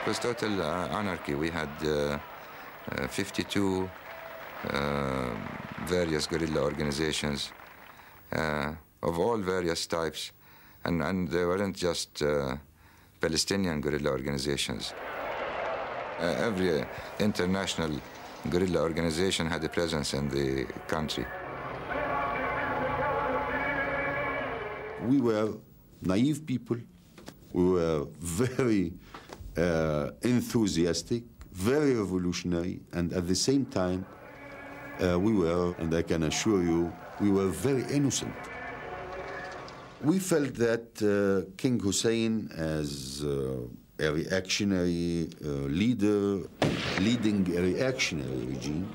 It was total uh, anarchy. We had uh, uh, 52 uh, various guerrilla organizations uh, of all various types, and, and they weren't just uh, Palestinian guerrilla organizations. every international guerrilla organization had a presence in the country. We were naive people. We were very uh, enthusiastic, very revolutionary, and at the same time, uh, we were, and I can assure you, we were very innocent. We felt that uh, King Hussein, as uh, a reactionary uh, leader leading a reactionary regime,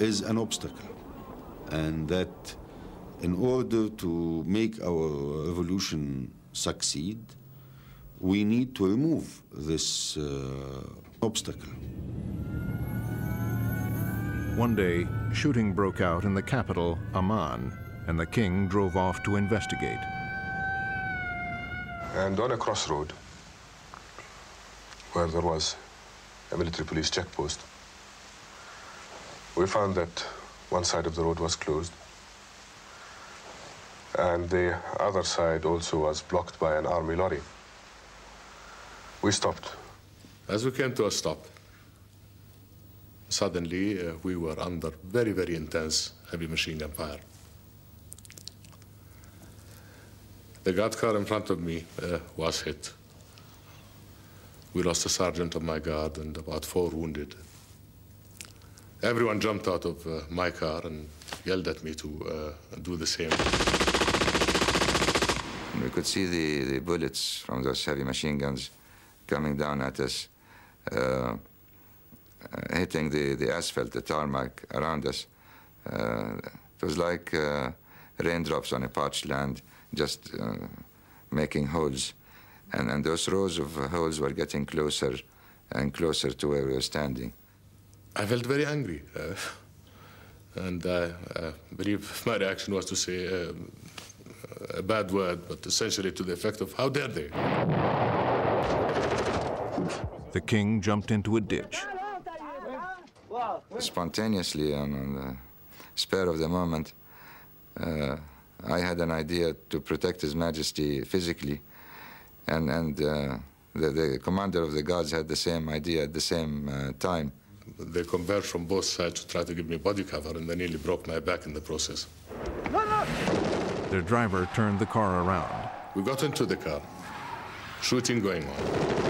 is an obstacle. And that in order to make our revolution succeed, we need to remove this uh, obstacle. One day, shooting broke out in the capital, Amman, and the king drove off to investigate. And on a crossroad, where there was a military police checkpost, we found that one side of the road was closed, and the other side also was blocked by an army lorry. We stopped. As we came to a stop, suddenly uh, we were under very, very intense heavy machine gun fire. The guard car in front of me uh, was hit. We lost a sergeant of my guard and about four wounded. Everyone jumped out of uh, my car and yelled at me to uh, do the same. We could see the, the bullets from those heavy machine guns coming down at us, uh, hitting the, the asphalt, the tarmac around us. Uh, it was like uh, raindrops on a parched land, just uh, making holes. And, and those rows of holes were getting closer and closer to where we were standing. I felt very angry. Uh, and I believe my reaction was to say a bad word, but essentially to the effect of, how dare they? The king jumped into a ditch. Spontaneously, on, on the spur of the moment, uh, I had an idea to protect His Majesty physically, and, and uh, the, the, commander of the guards had the same idea at the same uh, time. They converged from both sides to try to give me body cover, and they nearly broke my back in the process. Their driver turned the car around. We got into the car, shooting going on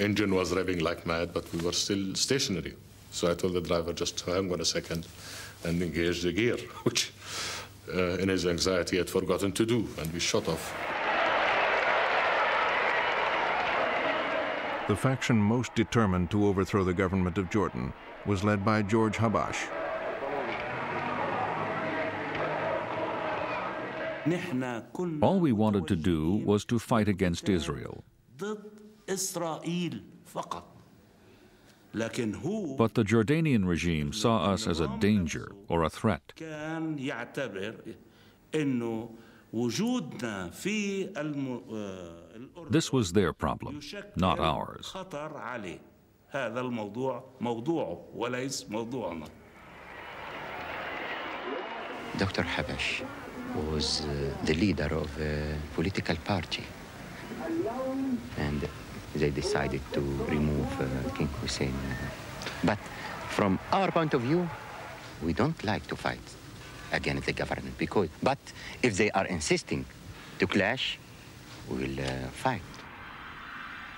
engine was revving like mad, but we were still stationary. So I told the driver, just hang on a second and engage the gear, [LAUGHS] which uh, in his anxiety had forgotten to do, and we shot off. The faction most determined to overthrow the government of Jordan was led by George Habash. All we wanted to do was to fight against Israel. But the Jordanian regime saw us as a danger or a threat. This was their problem, not ours. Dr. Habash was uh, the leader of a political party. And they decided to remove uh, King Hussein. But from our point of view, we don't like to fight against the government because, but if they are insisting to clash, we'll uh, fight.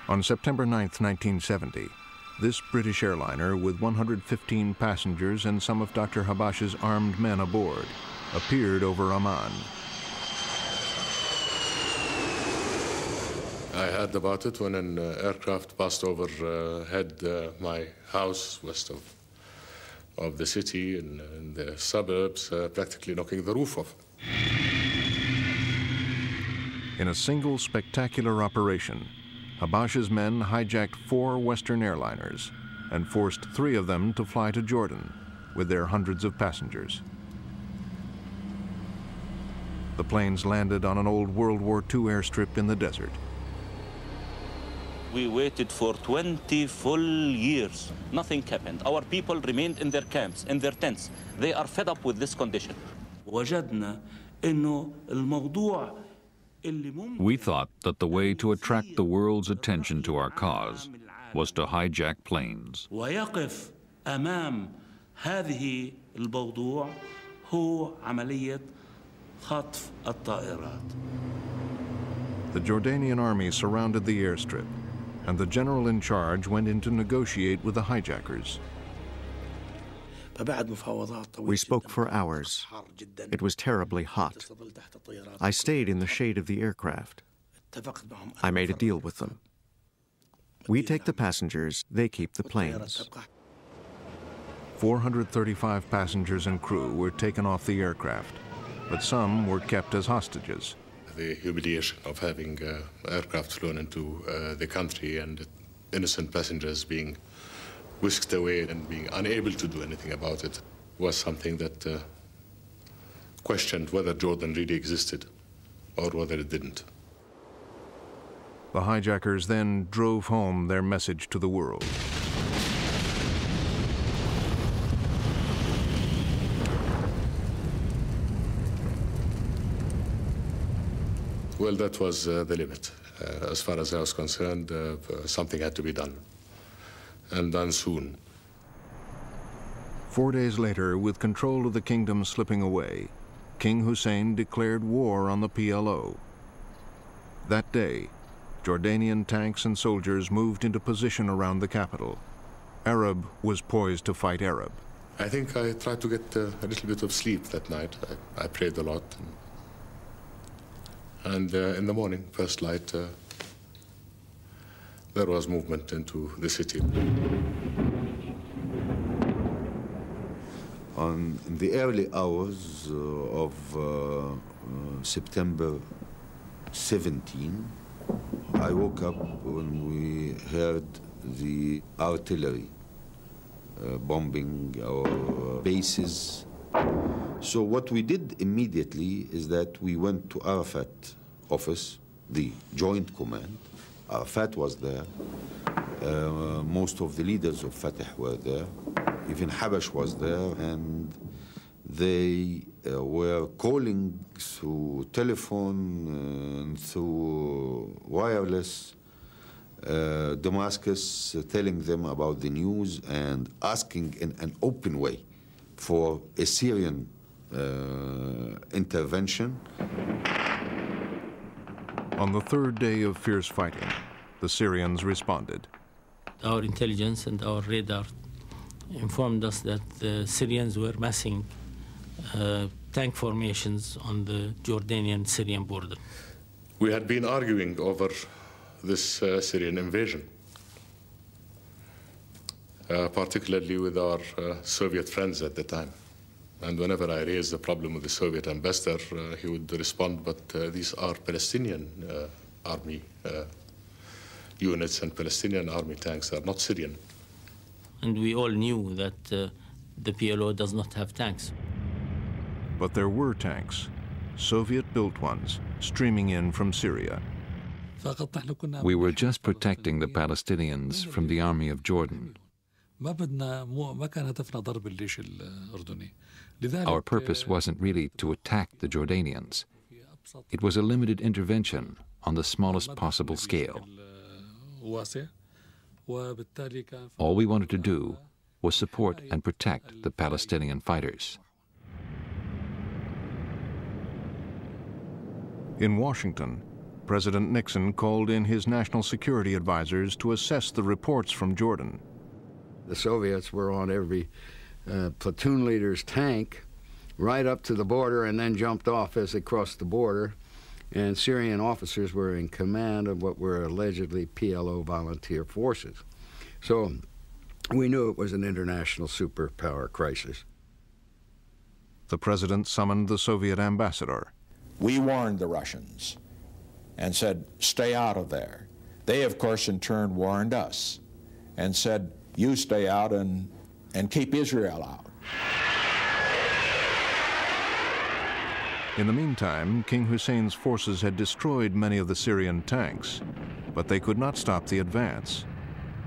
On September 9, 1970, this British airliner, with 115 passengers and some of Dr. Habash's armed men aboard, appeared over Amman. I heard about it when an uh, aircraft passed overhead uh, uh, my house west of, of the city in, the suburbs, uh, practically knocking the roof off. In a single spectacular operation, Habash's men hijacked four Western airliners and forced three of them to fly to Jordan with their hundreds of passengers. The planes landed on an old World War II airstrip in the desert we waited for 20 full years. Nothing happened. Our people remained in their camps, in their tents. They are fed up with this condition. We thought that the way to attract the world's attention to our cause was to hijack planes. The Jordanian army surrounded the airstrip and the general in charge went in to negotiate with the hijackers. We spoke for hours. It was terribly hot. I stayed in the shade of the aircraft. I made a deal with them. We take the passengers, they keep the planes. 435 passengers and crew were taken off the aircraft, but some were kept as hostages. The humiliation of having uh, aircraft flown into uh, the country and innocent passengers being whisked away and being unable to do anything about it was something that uh, questioned whether Jordan really existed or whether it didn't. The hijackers then drove home their message to the world. Well, that was uh, the limit. Uh, as far as I was concerned, uh, something had to be done and done soon. Four days later, with control of the kingdom slipping away, King Hussein declared war on the PLO. That day, Jordanian tanks and soldiers moved into position around the capital. Arab was poised to fight Arab. I think I tried to get uh, a little bit of sleep that night. I, I prayed a lot. And, and uh, in the morning, first light, uh, there was movement into the city. On in the early hours uh, of September 17, I woke up when we heard the artillery uh, bombing our bases. So what we did immediately is that we went to Arafat office, the Joint Command, Arafat was there. Uh, most of the leaders of Fatah were there. Even Habash was there, and they uh, were calling through telephone uh, and through wireless uh, Damascus, uh, telling them about the news and asking in an open way for a Syrian uh, intervention. On the third day of fierce fighting, the Syrians responded. Our intelligence and our radar informed us that the Syrians were massing uh, tank formations on the Jordanian-Syrian border. We had been arguing over this uh, Syrian invasion, particularly with our uh, Soviet friends at the time. And whenever I raised the problem with the Soviet ambassador, uh, he would respond, but uh, these are Palestinian uh, army uh, units and Palestinian army tanks are not Syrian. And we all knew that uh, the PLO does not have tanks. But there were tanks, Soviet-built ones, streaming in from Syria. We were just protecting the Palestinians from the army of Jordan. Our purpose wasn't really to attack the Jordanians. It was a limited intervention on the smallest possible scale. All we wanted to do was support and protect the Palestinian fighters. In Washington, President Nixon called in his national security advisors to assess the reports from Jordan. The Soviets were on every uh, platoon leader's tank right up to the border and then jumped off as they crossed the border. And Syrian officers were in command of what were allegedly PLO volunteer forces. So we knew it was an international superpower crisis. The president summoned the Soviet ambassador. We warned the Russians and said, stay out of there. They, of course, in turn warned us and said, you stay out and, and keep Israel out. In the meantime, King Hussein's forces had destroyed many of the Syrian tanks, but they could not stop the advance.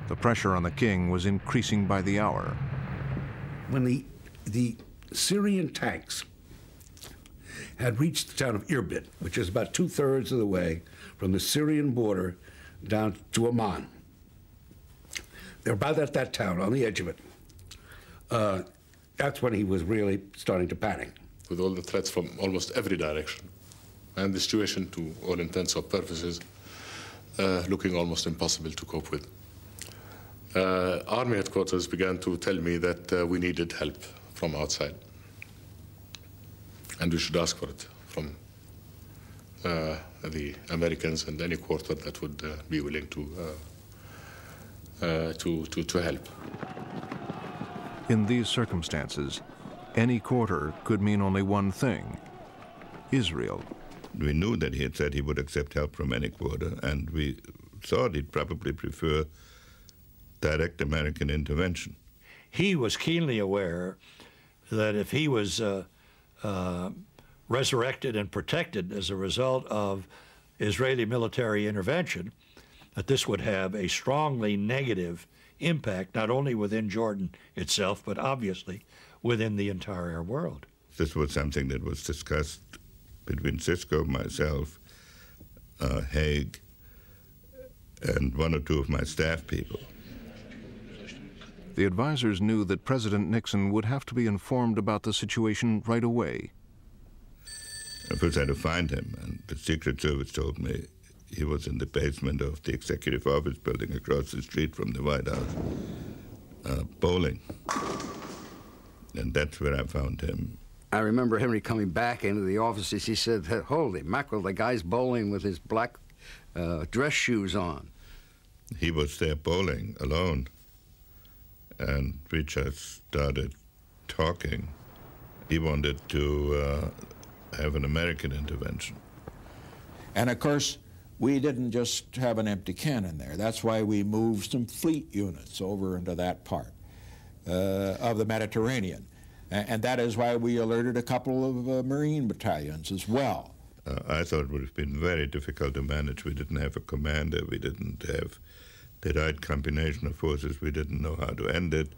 The pressure on the king was increasing by the hour. When the, the Syrian tanks had reached the town of Irbid, which is about two thirds of the way from the Syrian border down to Amman. About at that town, on the edge of it. Uh, that's when he was really starting to panic. With all the threats from almost every direction, and the situation, to all intents or purposes, uh, looking almost impossible to cope with. Uh, Army headquarters began to tell me that uh, we needed help from outside and we should ask for it from uh, the Americans and any quarter that would uh, be willing to, uh, to, to, to help. In these circumstances, any quarter could mean only one thing Israel. We knew that he had said he would accept help from any quarter, and we thought he'd probably prefer direct American intervention. He was keenly aware that if he was uh, uh, resurrected and protected as a result of Israeli military intervention, that this would have a strongly negative impact, not only within Jordan itself, but obviously within the entire world. This was something that was discussed between Sisco, myself, uh, Haig, and one or two of my staff people. The advisors knew that President Nixon would have to be informed about the situation right away. I first had to find him, and the Secret Service told me he was in the basement of the executive office building across the street from the White House, uh, bowling. And that's where I found him. I remember Henry coming back into the offices. He said, Holy mackerel, the guy's bowling with his black uh, dress shoes on. He was there bowling alone and we just started talking. He wanted to uh, have an American intervention. And of course, we didn't just have an empty cannon there. That's why we moved some fleet units over into that part uh, of the Mediterranean. And that is why we alerted a couple of uh, Marine battalions as well. Uh, I thought it would have been very difficult to manage. We didn't have a commander, we didn't have the right combination of forces. We didn't know how to end it.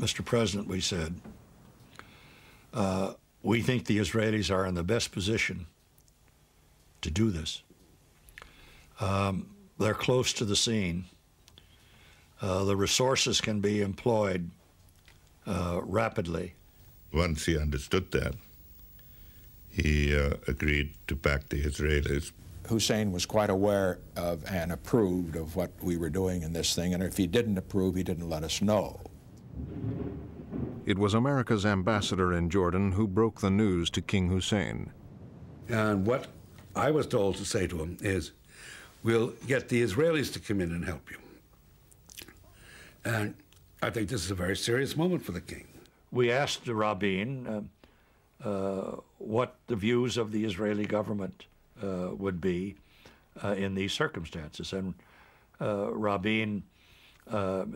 Mr. President, we said, uh, we think the Israelis are in the best position to do this. Um, they're close to the scene. Uh, the resources can be employed uh, rapidly. Once he understood that, he uh, agreed to back the Israelis Hussein was quite aware of and approved of what we were doing in this thing, and if he didn't approve, he didn't let us know. It was America's ambassador in Jordan who broke the news to King Hussein. And what I was told to say to him is, we'll get the Israelis to come in and help you. And I think this is a very serious moment for the king. We asked Rabin uh, uh, what the views of the Israeli government uh, would be uh, in these circumstances. And uh, Rabin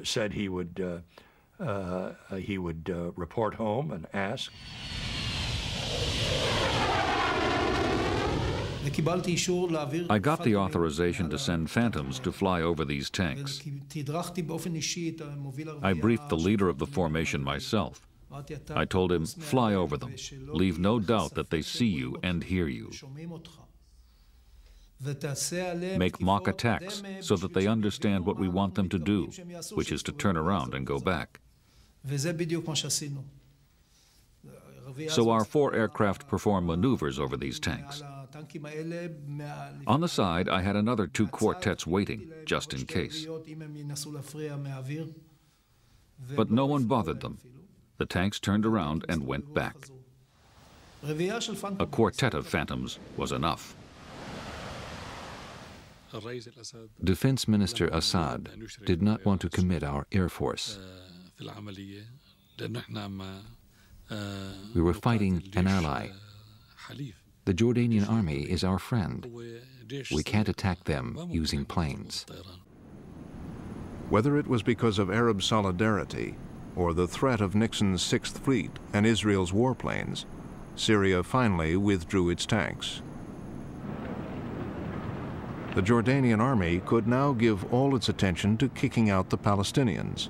said he would he would report home and ask. I got the authorization to send phantoms to fly over these tanks. I briefed the leader of the formation myself. I told him, fly over them. Leave no doubt that they see you and hear you. Make mock attacks so that they understand what we want them to do, which is to turn around and go back. So our four aircraft perform maneuvers over these tanks. On the side, I had another two quartets waiting, just in case. But no one bothered them. The tanks turned around and went back. A quartet of phantoms was enough. Defense Minister Assad did not want to commit our Air Force. We were fighting an ally. The Jordanian army is our friend. We can't attack them using planes. Whether it was because of Arab solidarity or the threat of Nixon's Sixth Fleet and Israel's warplanes, Syria finally withdrew its tanks. The Jordanian army could now give all its attention to kicking out the Palestinians.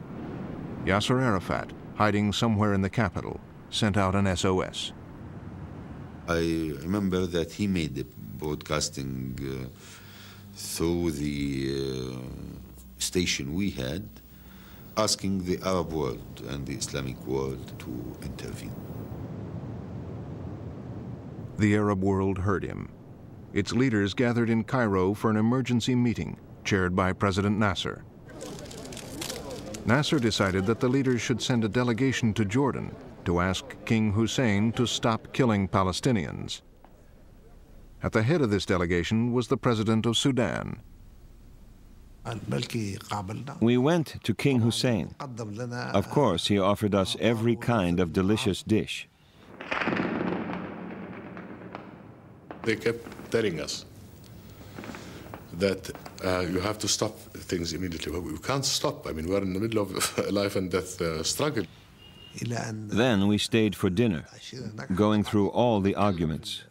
Yasser Arafat, hiding somewhere in the capital, sent out an SOS. I remember that he made the broadcasting uh, through the uh, station we had, asking the Arab world and the Islamic world to intervene. The Arab world heard him. Its leaders gathered in Cairo for an emergency meeting chaired by President Nasser. Nasser decided that the leaders should send a delegation to Jordan to ask King Hussein to stop killing Palestinians. At the head of this delegation was the president of Sudan. We went to King Hussein. Of course, he offered us every kind of delicious dish. They kept telling us that uh, you have to stop things immediately. Well, we can't stop. I mean, we're in the middle of a [LAUGHS] life and death uh, struggle. Then we stayed for dinner, going through all the arguments.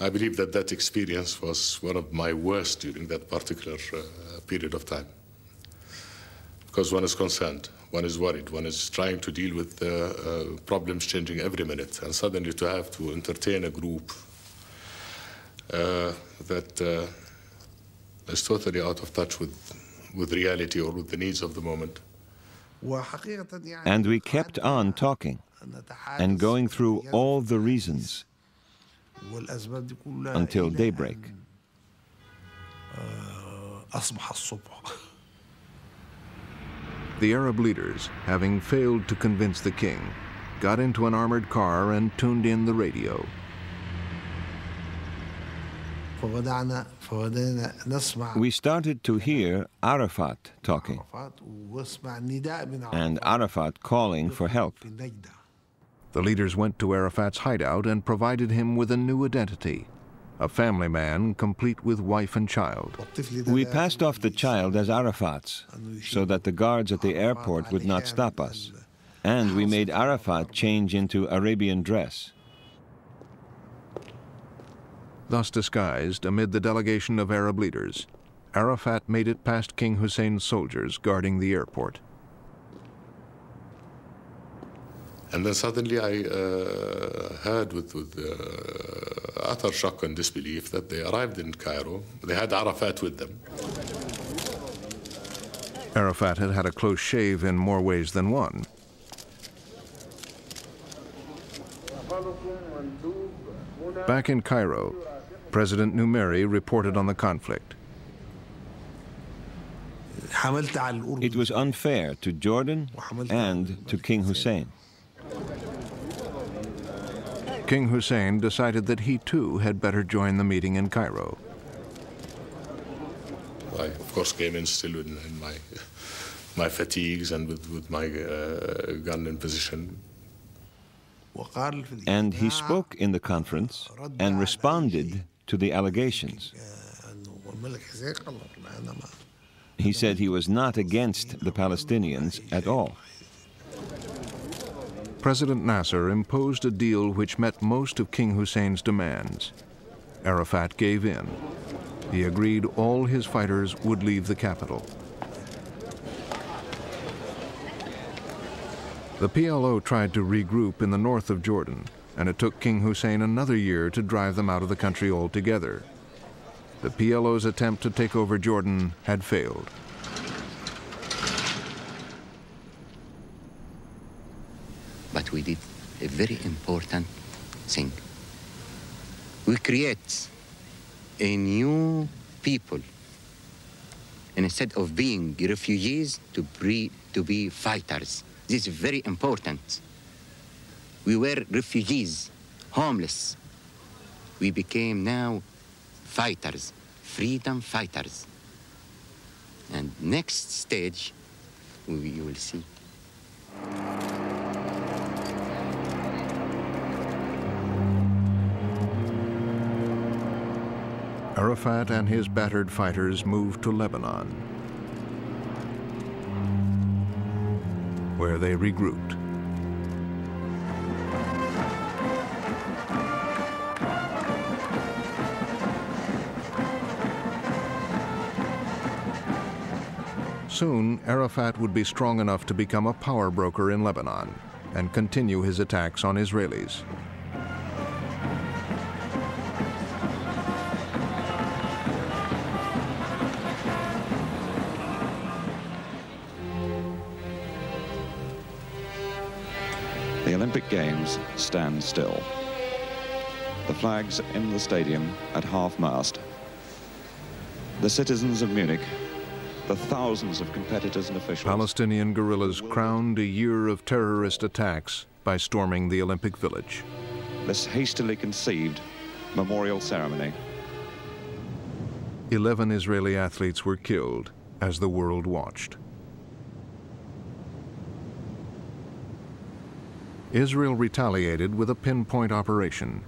I believe that that experience was one of my worst during that particular uh, period of time. Because one is concerned, one is worried, one is trying to deal with uh, uh, problems changing every minute, and suddenly to have to entertain a group uh, that uh, is totally out of touch with, with reality or with the needs of the moment. And we kept on talking and going through all the reasons until daybreak. [LAUGHS] The Arab leaders, having failed to convince the king, got into an armored car and tuned in the radio. We started to hear Arafat talking and Arafat calling for help. The leaders went to Arafat's hideout and provided him with a new identity a family man complete with wife and child. We passed off the child as Arafat's so that the guards at the airport would not stop us. And we made Arafat change into Arabian dress. Thus disguised, amid the delegation of Arab leaders, Arafat made it past King Hussein's soldiers guarding the airport. And then suddenly I uh, heard with, with uh, utter shock and disbelief that they arrived in Cairo. They had Arafat with them. Arafat had had a close shave in more ways than one. Back in Cairo, President Numeri reported on the conflict. It was unfair to Jordan and to King Hussein. King Hussein decided that he too had better join the meeting in Cairo. I, of course, came in still in, in my, my fatigues and with, with my uh, gun in position. And he spoke in the conference and responded to the allegations. He said he was not against the Palestinians at all. President Nasser imposed a deal which met most of King Hussein's demands. Arafat gave in. He agreed all his fighters would leave the capital. The PLO tried to regroup in the north of Jordan, and it took King Hussein another year to drive them out of the country altogether. The PLO's attempt to take over Jordan had failed. But we did a very important thing. We create a new people. And instead of being refugees, to be, to be fighters. This is very important. We were refugees, homeless. We became now fighters, freedom fighters. And next stage, we, you will see. Arafat and his battered fighters moved to Lebanon, where they regrouped. Soon, Arafat would be strong enough to become a power broker in Lebanon and continue his attacks on Israelis. The Olympic Games stand still. The flags in the stadium at half-mast. The citizens of Munich the thousands of competitors and officials. Palestinian guerrillas crowned a year of terrorist attacks by storming the Olympic Village. This hastily conceived memorial ceremony. Eleven Israeli athletes were killed as the world watched. Israel retaliated with a pinpoint operation.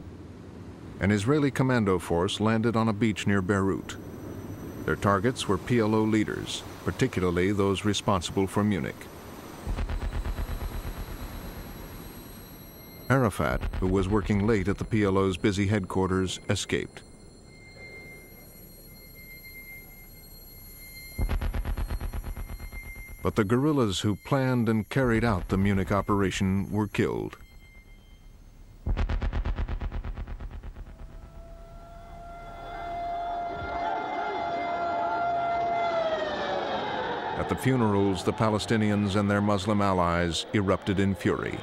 An Israeli commando force landed on a beach near Beirut. Their targets were PLO leaders, particularly those responsible for Munich. Arafat, who was working late at the PLO's busy headquarters, escaped. But the guerrillas who planned and carried out the Munich operation were killed. At the funerals, the Palestinians and their Muslim allies erupted in fury.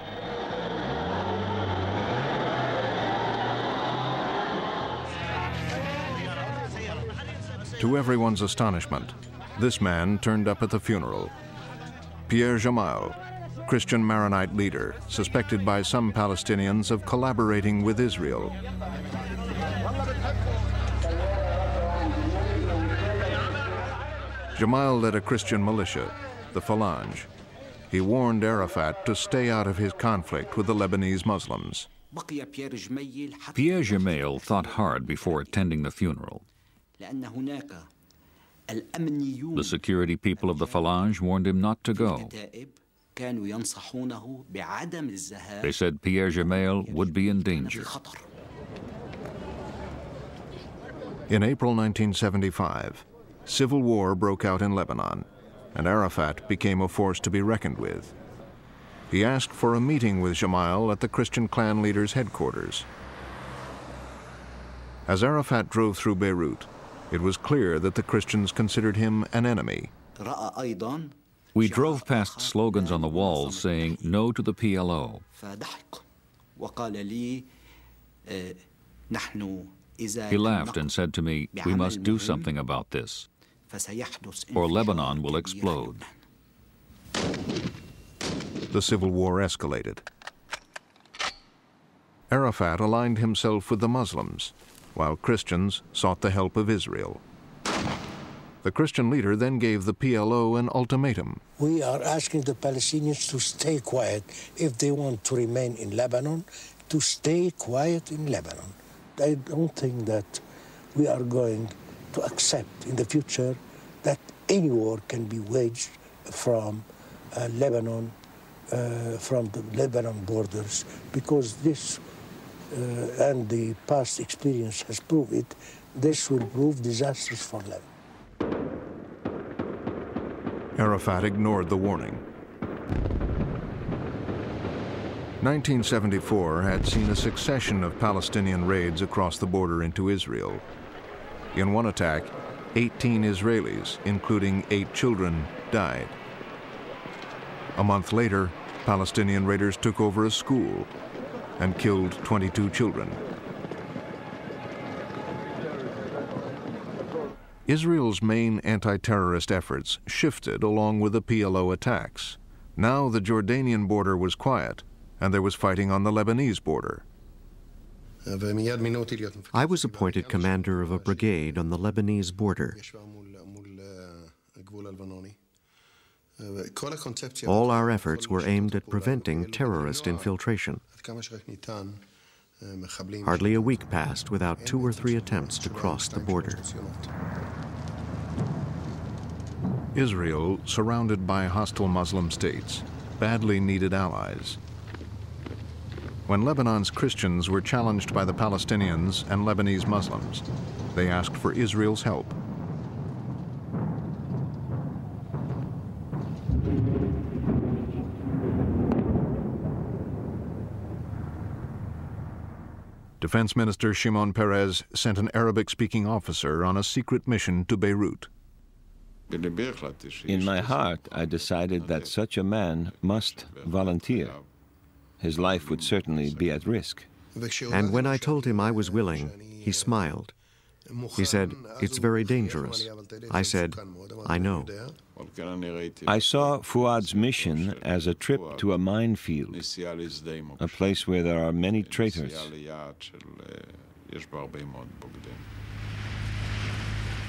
To everyone's astonishment, this man turned up at the funeral. Pierre Gemayel, Christian Maronite leader, suspected by some Palestinians of collaborating with Israel. Gemayel led a Christian militia, the Phalange. He warned Arafat to stay out of his conflict with the Lebanese Muslims. Pierre Gemayel thought hard before attending the funeral. The security people of the Phalange warned him not to go. They said Pierre Gemayel would be in danger. In April 1975, civil war broke out in Lebanon, and Arafat became a force to be reckoned with. He asked for a meeting with Gemayel at the Christian clan leader's headquarters. As Arafat drove through Beirut, it was clear that the Christians considered him an enemy. We drove past slogans on the walls saying no to the PLO. He laughed and said to me, We must do something about this or Lebanon will explode. The civil war escalated. Arafat aligned himself with the Muslims, while Christians sought the help of Israel. The Christian leader then gave the PLO an ultimatum. We are asking the Palestinians to stay quiet if they want to remain in Lebanon, to stay quiet in Lebanon. I don't think that we are going to accept in the future that any war can be waged from uh, Lebanon uh, from the Lebanon borders because this, uh, and the past experience has proved it, this will prove disastrous for them. Arafat ignored the warning. 1974 had seen a succession of Palestinian raids across the border into Israel. In one attack, 18 Israelis, including eight children, died. A month later, Palestinian raiders took over a school and killed 22 children. Israel's main anti-terrorist efforts shifted along with the PLO attacks. Now the Jordanian border was quiet, and there was fighting on the Lebanese border. I was appointed commander of a brigade on the Lebanese border. All our efforts were aimed at preventing terrorist infiltration. Hardly a week passed without two or three attempts to cross the border. Israel, surrounded by hostile Muslim states, badly needed allies. When Lebanon's Christians were challenged by the Palestinians and Lebanese Muslims, they asked for Israel's help. Defense Minister Shimon Peres sent an Arabic-speaking officer on a secret mission to Beirut. In my heart, I decided that such a man must volunteer. His life would certainly be at risk. And when I told him I was willing, he smiled. He said, It's very dangerous. I said, I know. I saw Fuad's mission as a trip to a minefield, a place where there are many traitors.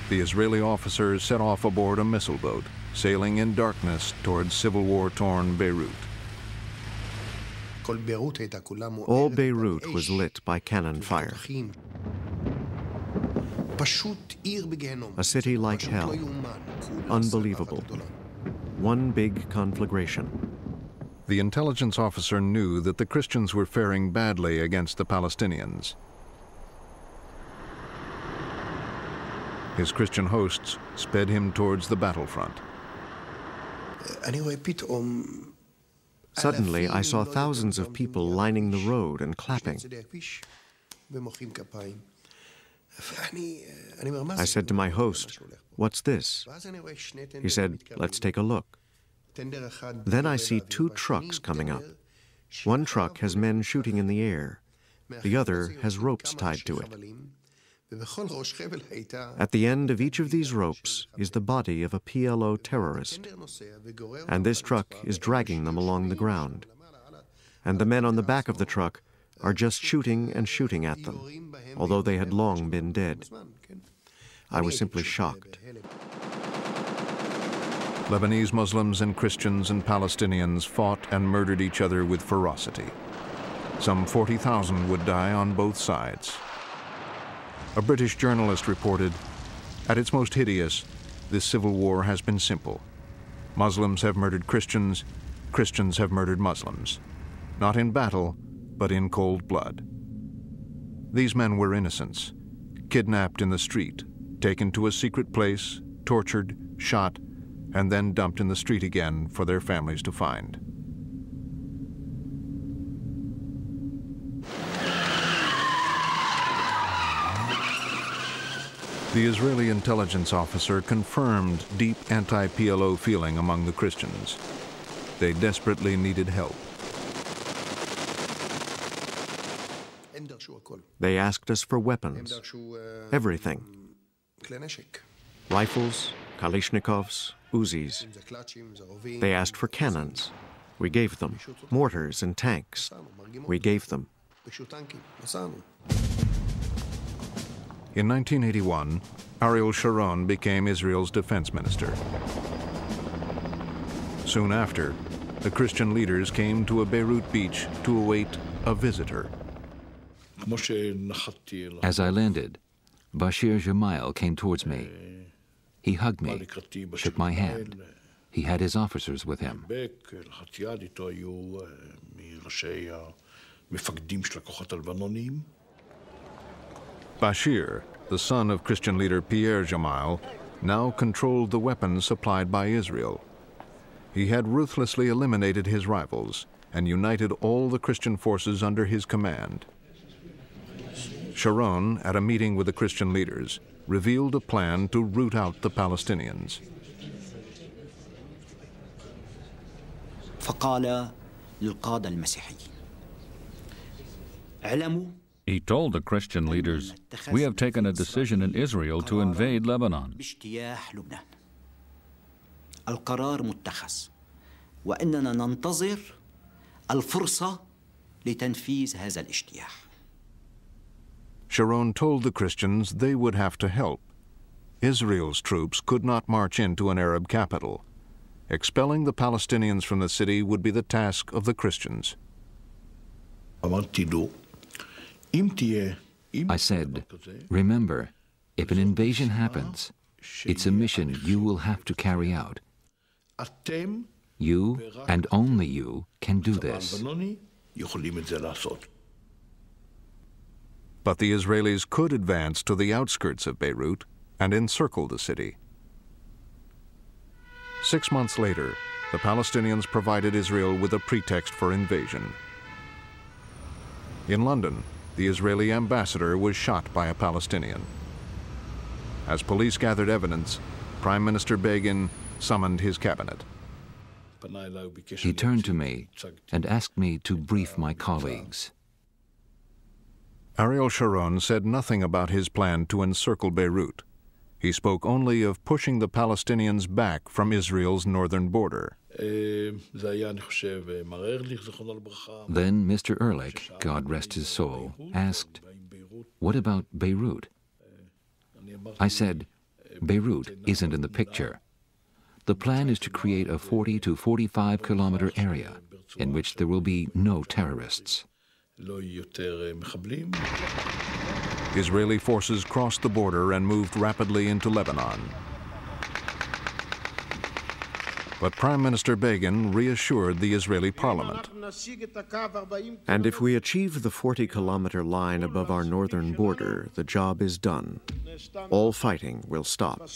The Israeli officers set off aboard a missile boat, sailing in darkness towards civil war-torn Beirut. All Beirut was lit by cannon fire. A city like hell. Unbelievable. One big conflagration. The intelligence officer knew that the Christians were faring badly against the Palestinians. His Christian hosts sped him towards the battlefront. Suddenly, I saw thousands of people lining the road and clapping. I said to my host, What's this? He said, Let's take a look. Then I see two trucks coming up. One truck has men shooting in the air, the other has ropes tied to it. At the end of each of these ropes is the body of a PLO terrorist, and this truck is dragging them along the ground. And the men on the back of the truck are just shooting and shooting at them, although they had long been dead. I was simply shocked. Lebanese Muslims and Christians and Palestinians fought and murdered each other with ferocity. Some 40,000 would die on both sides. A British journalist reported, At its most hideous, this civil war has been simple. Muslims have murdered Christians, Christians have murdered Muslims. Not in battle, but in cold blood. These men were innocents, kidnapped in the street, taken to a secret place, tortured, shot, and then dumped in the street again for their families to find. The Israeli intelligence officer confirmed deep anti-PLO feeling among the Christians. They desperately needed help. They asked us for weapons, everything. Rifles, Kalashnikovs, Uzis. They asked for cannons. We gave them. Mortars and tanks. We gave them. In 1981, Ariel Sharon became Israel's defense minister. Soon after, the Christian leaders came to a Beirut beach to await a visitor. As I landed, Bashir Gemayel came towards me. He hugged me, shook my hand. He had his officers with him. Bashir, the son of Christian leader Pierre Gemayel, now controlled the weapons supplied by Israel. He had ruthlessly eliminated his rivals and united all the Christian forces under his command. Sharon, at a meeting with the Christian leaders, revealed a plan to root out the Palestinians. فقال للقادة المسيحيين اعلموا he told the Christian leaders, We have taken a decision in Israel to invade Lebanon. القرار متخذ وإننا ننتظر الفرصة لتنفيذ هذا الاجتياح. Sharon told the Christians they would have to help. Israel's troops could not march into an Arab capital. Expelling the Palestinians from the city would be the task of the Christians. I said, remember, if an invasion happens, it's a mission you will have to carry out. You, and only you, can do this. But the Israelis could advance to the outskirts of Beirut and encircle the city. Six months later, the Palestinians provided Israel with a pretext for invasion. In London, the Israeli ambassador was shot by a Palestinian. As police gathered evidence, Prime Minister Begin summoned his cabinet. He turned to me and asked me to brief my colleagues. Ariel Sharon said nothing about his plan to encircle Beirut. He spoke only of pushing the Palestinians back from Israel's northern border. Then Mr. Erlich, God rest his soul, asked, What about Beirut? I said, Beirut isn't in the picture. The plan is to create a 40 to 45 kilometer area in which there will be no terrorists. Israeli forces crossed the border and moved rapidly into Lebanon. But Prime Minister Begin reassured the Israeli parliament. And if we achieve the 40 kilometer line above our northern border, the job is done. All fighting will stop.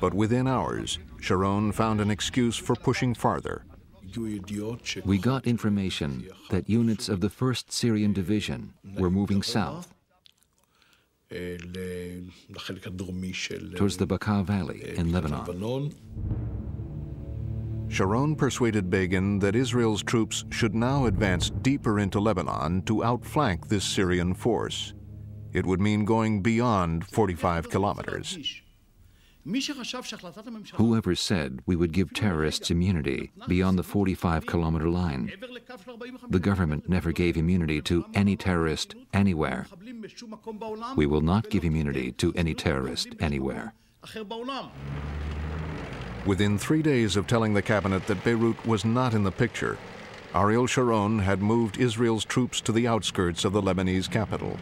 But within hours, Sharon found an excuse for pushing farther. We got information that units of the 1st Syrian Division were moving south towards the Bekaa Valley in eh, Lebanon. Sharon persuaded Begin that Israel's troops should now advance deeper into Lebanon to outflank this Syrian force. It would mean going beyond 45 kilometers. Whoever said we would give terrorists immunity beyond the 45 kilometer line? The government never gave immunity to any terrorist anywhere. We will not give immunity to any terrorist anywhere. Within three days of telling the cabinet that Beirut was not in the picture, Ariel Sharon had moved Israel's troops to the outskirts of the Lebanese capital.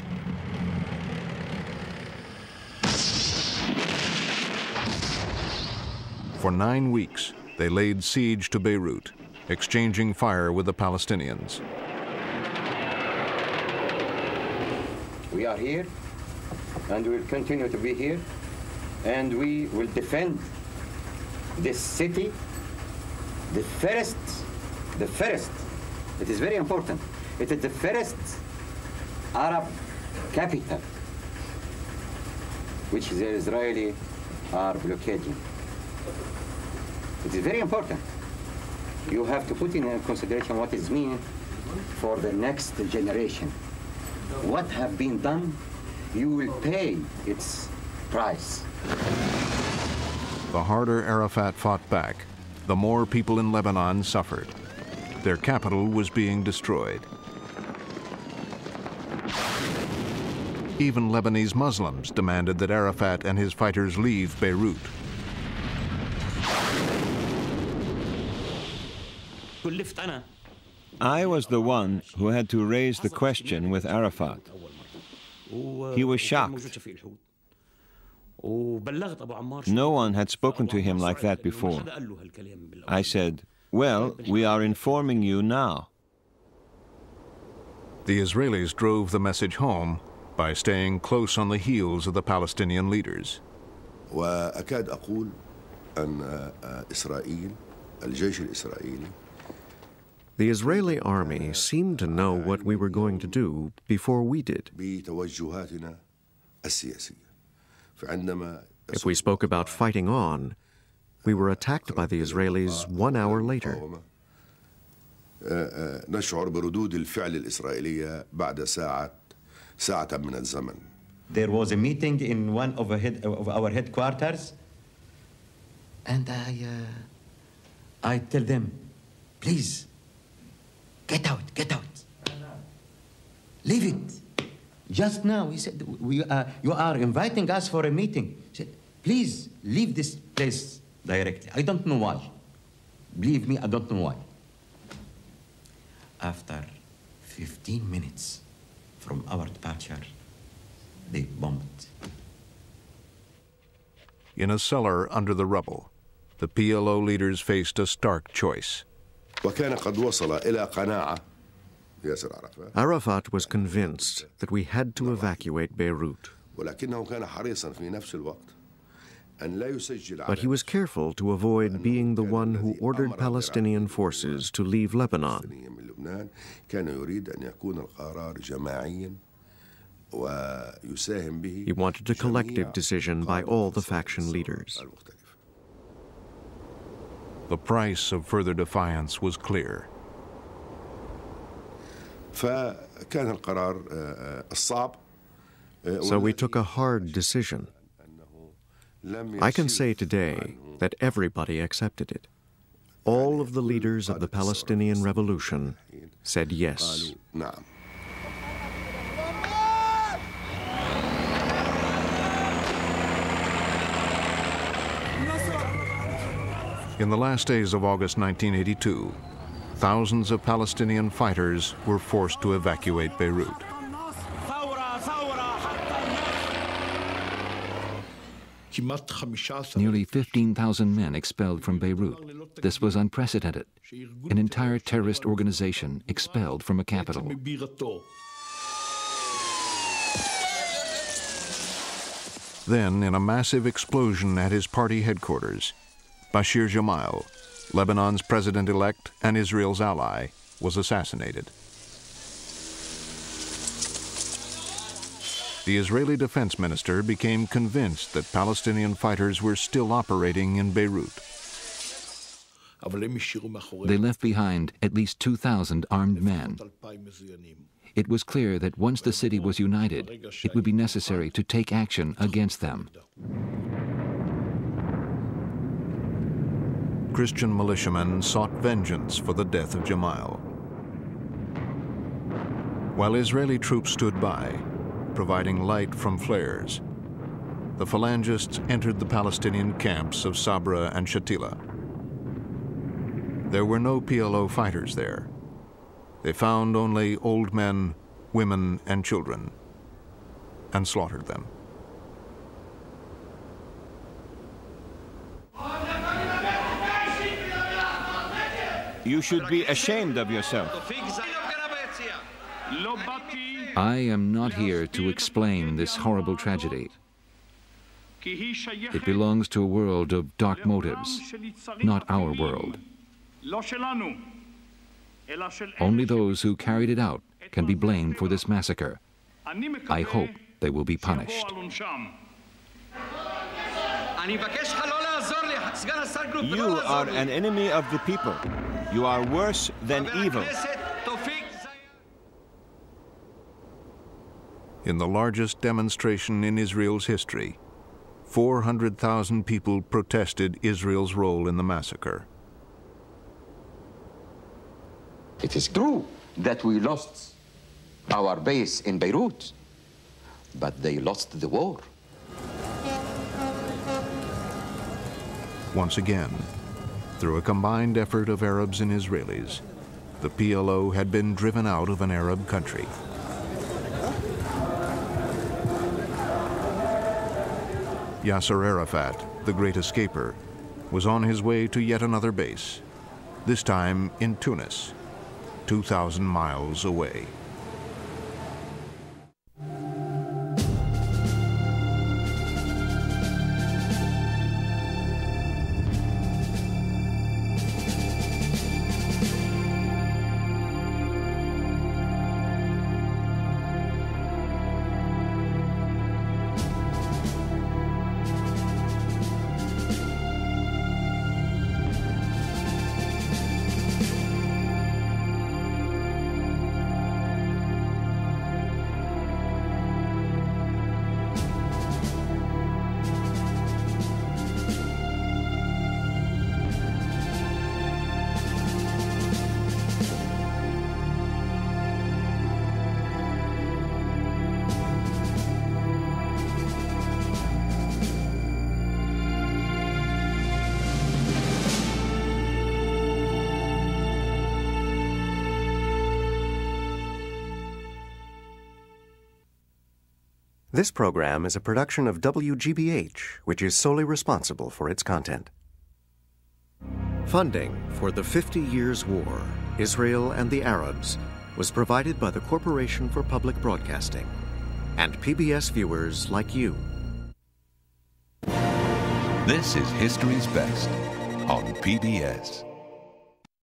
For nine weeks, they laid siege to Beirut, exchanging fire with the Palestinians. We are here, and we will continue to be here, and we will defend this city, the first, the first, it is very important, it is the first Arab capital which the Israeli are blockading. It is very important. You have to put in consideration what is it means for the next generation. What have been done, you will pay its price. The harder Arafat fought back, the more people in Lebanon suffered. Their capital was being destroyed. Even Lebanese Muslims demanded that Arafat and his fighters leave Beirut. I was the one who had to raise the question with Arafat. He was shocked. No one had spoken to him like that before. I said, Well, we are informing you now. The Israelis drove the message home by staying close on the heels of the Palestinian leaders. وأكاد أقول أن إسرائيل الجيش الإسرائيلي The Israeli army seemed to know what we were going to do before we did. If we spoke about fighting on, we were attacked by the Israelis one hour later. There was a meeting in one of, head, of our headquarters, and I, uh, I tell them, please, get out, get out. Leave it. Just now, he said, we, uh, you are inviting us for a meeting. He said, please, leave this place directly. I don't know why. Believe me, I don't know why. After 15 minutes from our departure, they bombed. In a cellar under the rubble, the PLO leaders faced a stark choice. وكان قد وصل إلى قناعة ياسر عرفات Arafat was convinced that we had to evacuate Beirut. ولكنه كان حريصا في نفس الوقت أن لا يسجل But he was careful to avoid being the one who ordered Palestinian forces to leave Lebanon. من لبنان كان يريد أن يكون القرار جماعيا ويساهم به He wanted a collective decision by all the faction leaders. The price of further defiance was clear. So we took a hard decision. I can say today that everybody accepted it. All of the leaders of the Palestinian Revolution said yes. In the last days of August 1982, thousands of Palestinian fighters were forced to evacuate Beirut. Nearly 15,000 men expelled from Beirut. This was unprecedented. An entire terrorist organization expelled from a capital. Then, in a massive explosion at his party headquarters, Bashir Gemayel, Lebanon's president elect and Israel's ally, was assassinated. The Israeli defense minister became convinced that Palestinian fighters were still operating in Beirut. They left behind at least 2,000 armed men. It was clear that once the city was united, it would be necessary to take action against them. Christian militiamen sought vengeance for the death of Gemayel. While Israeli troops stood by, providing light from flares, the phalangists entered the Palestinian camps of Sabra and Shatila. There were no PLO fighters there. They found only old men, women, and children, and slaughtered them. Oh, You should be ashamed of yourself. I am not here to explain this horrible tragedy. It belongs to a world of dark motives, not our world. Only those who carried it out can be blamed for this massacre. I hope they will be punished. You are an enemy of the people. You are worse than evil. In the largest demonstration in Israel's history, 400,000 people protested Israel's role in the massacre. It is true that we lost our base in Beirut, but they lost the war. Once again, through a combined effort of Arabs and Israelis, the PLO had been driven out of an Arab country. Yasser Arafat, the great escaper, was on his way to yet another base, this time in Tunis, 2,000 miles away. This program is a production of WGBH, which is solely responsible for its content. Funding for the 50 Years' War, Israel and the Arabs, was provided by the Corporation for Public Broadcasting and PBS viewers like you. This is History's Best on PBS.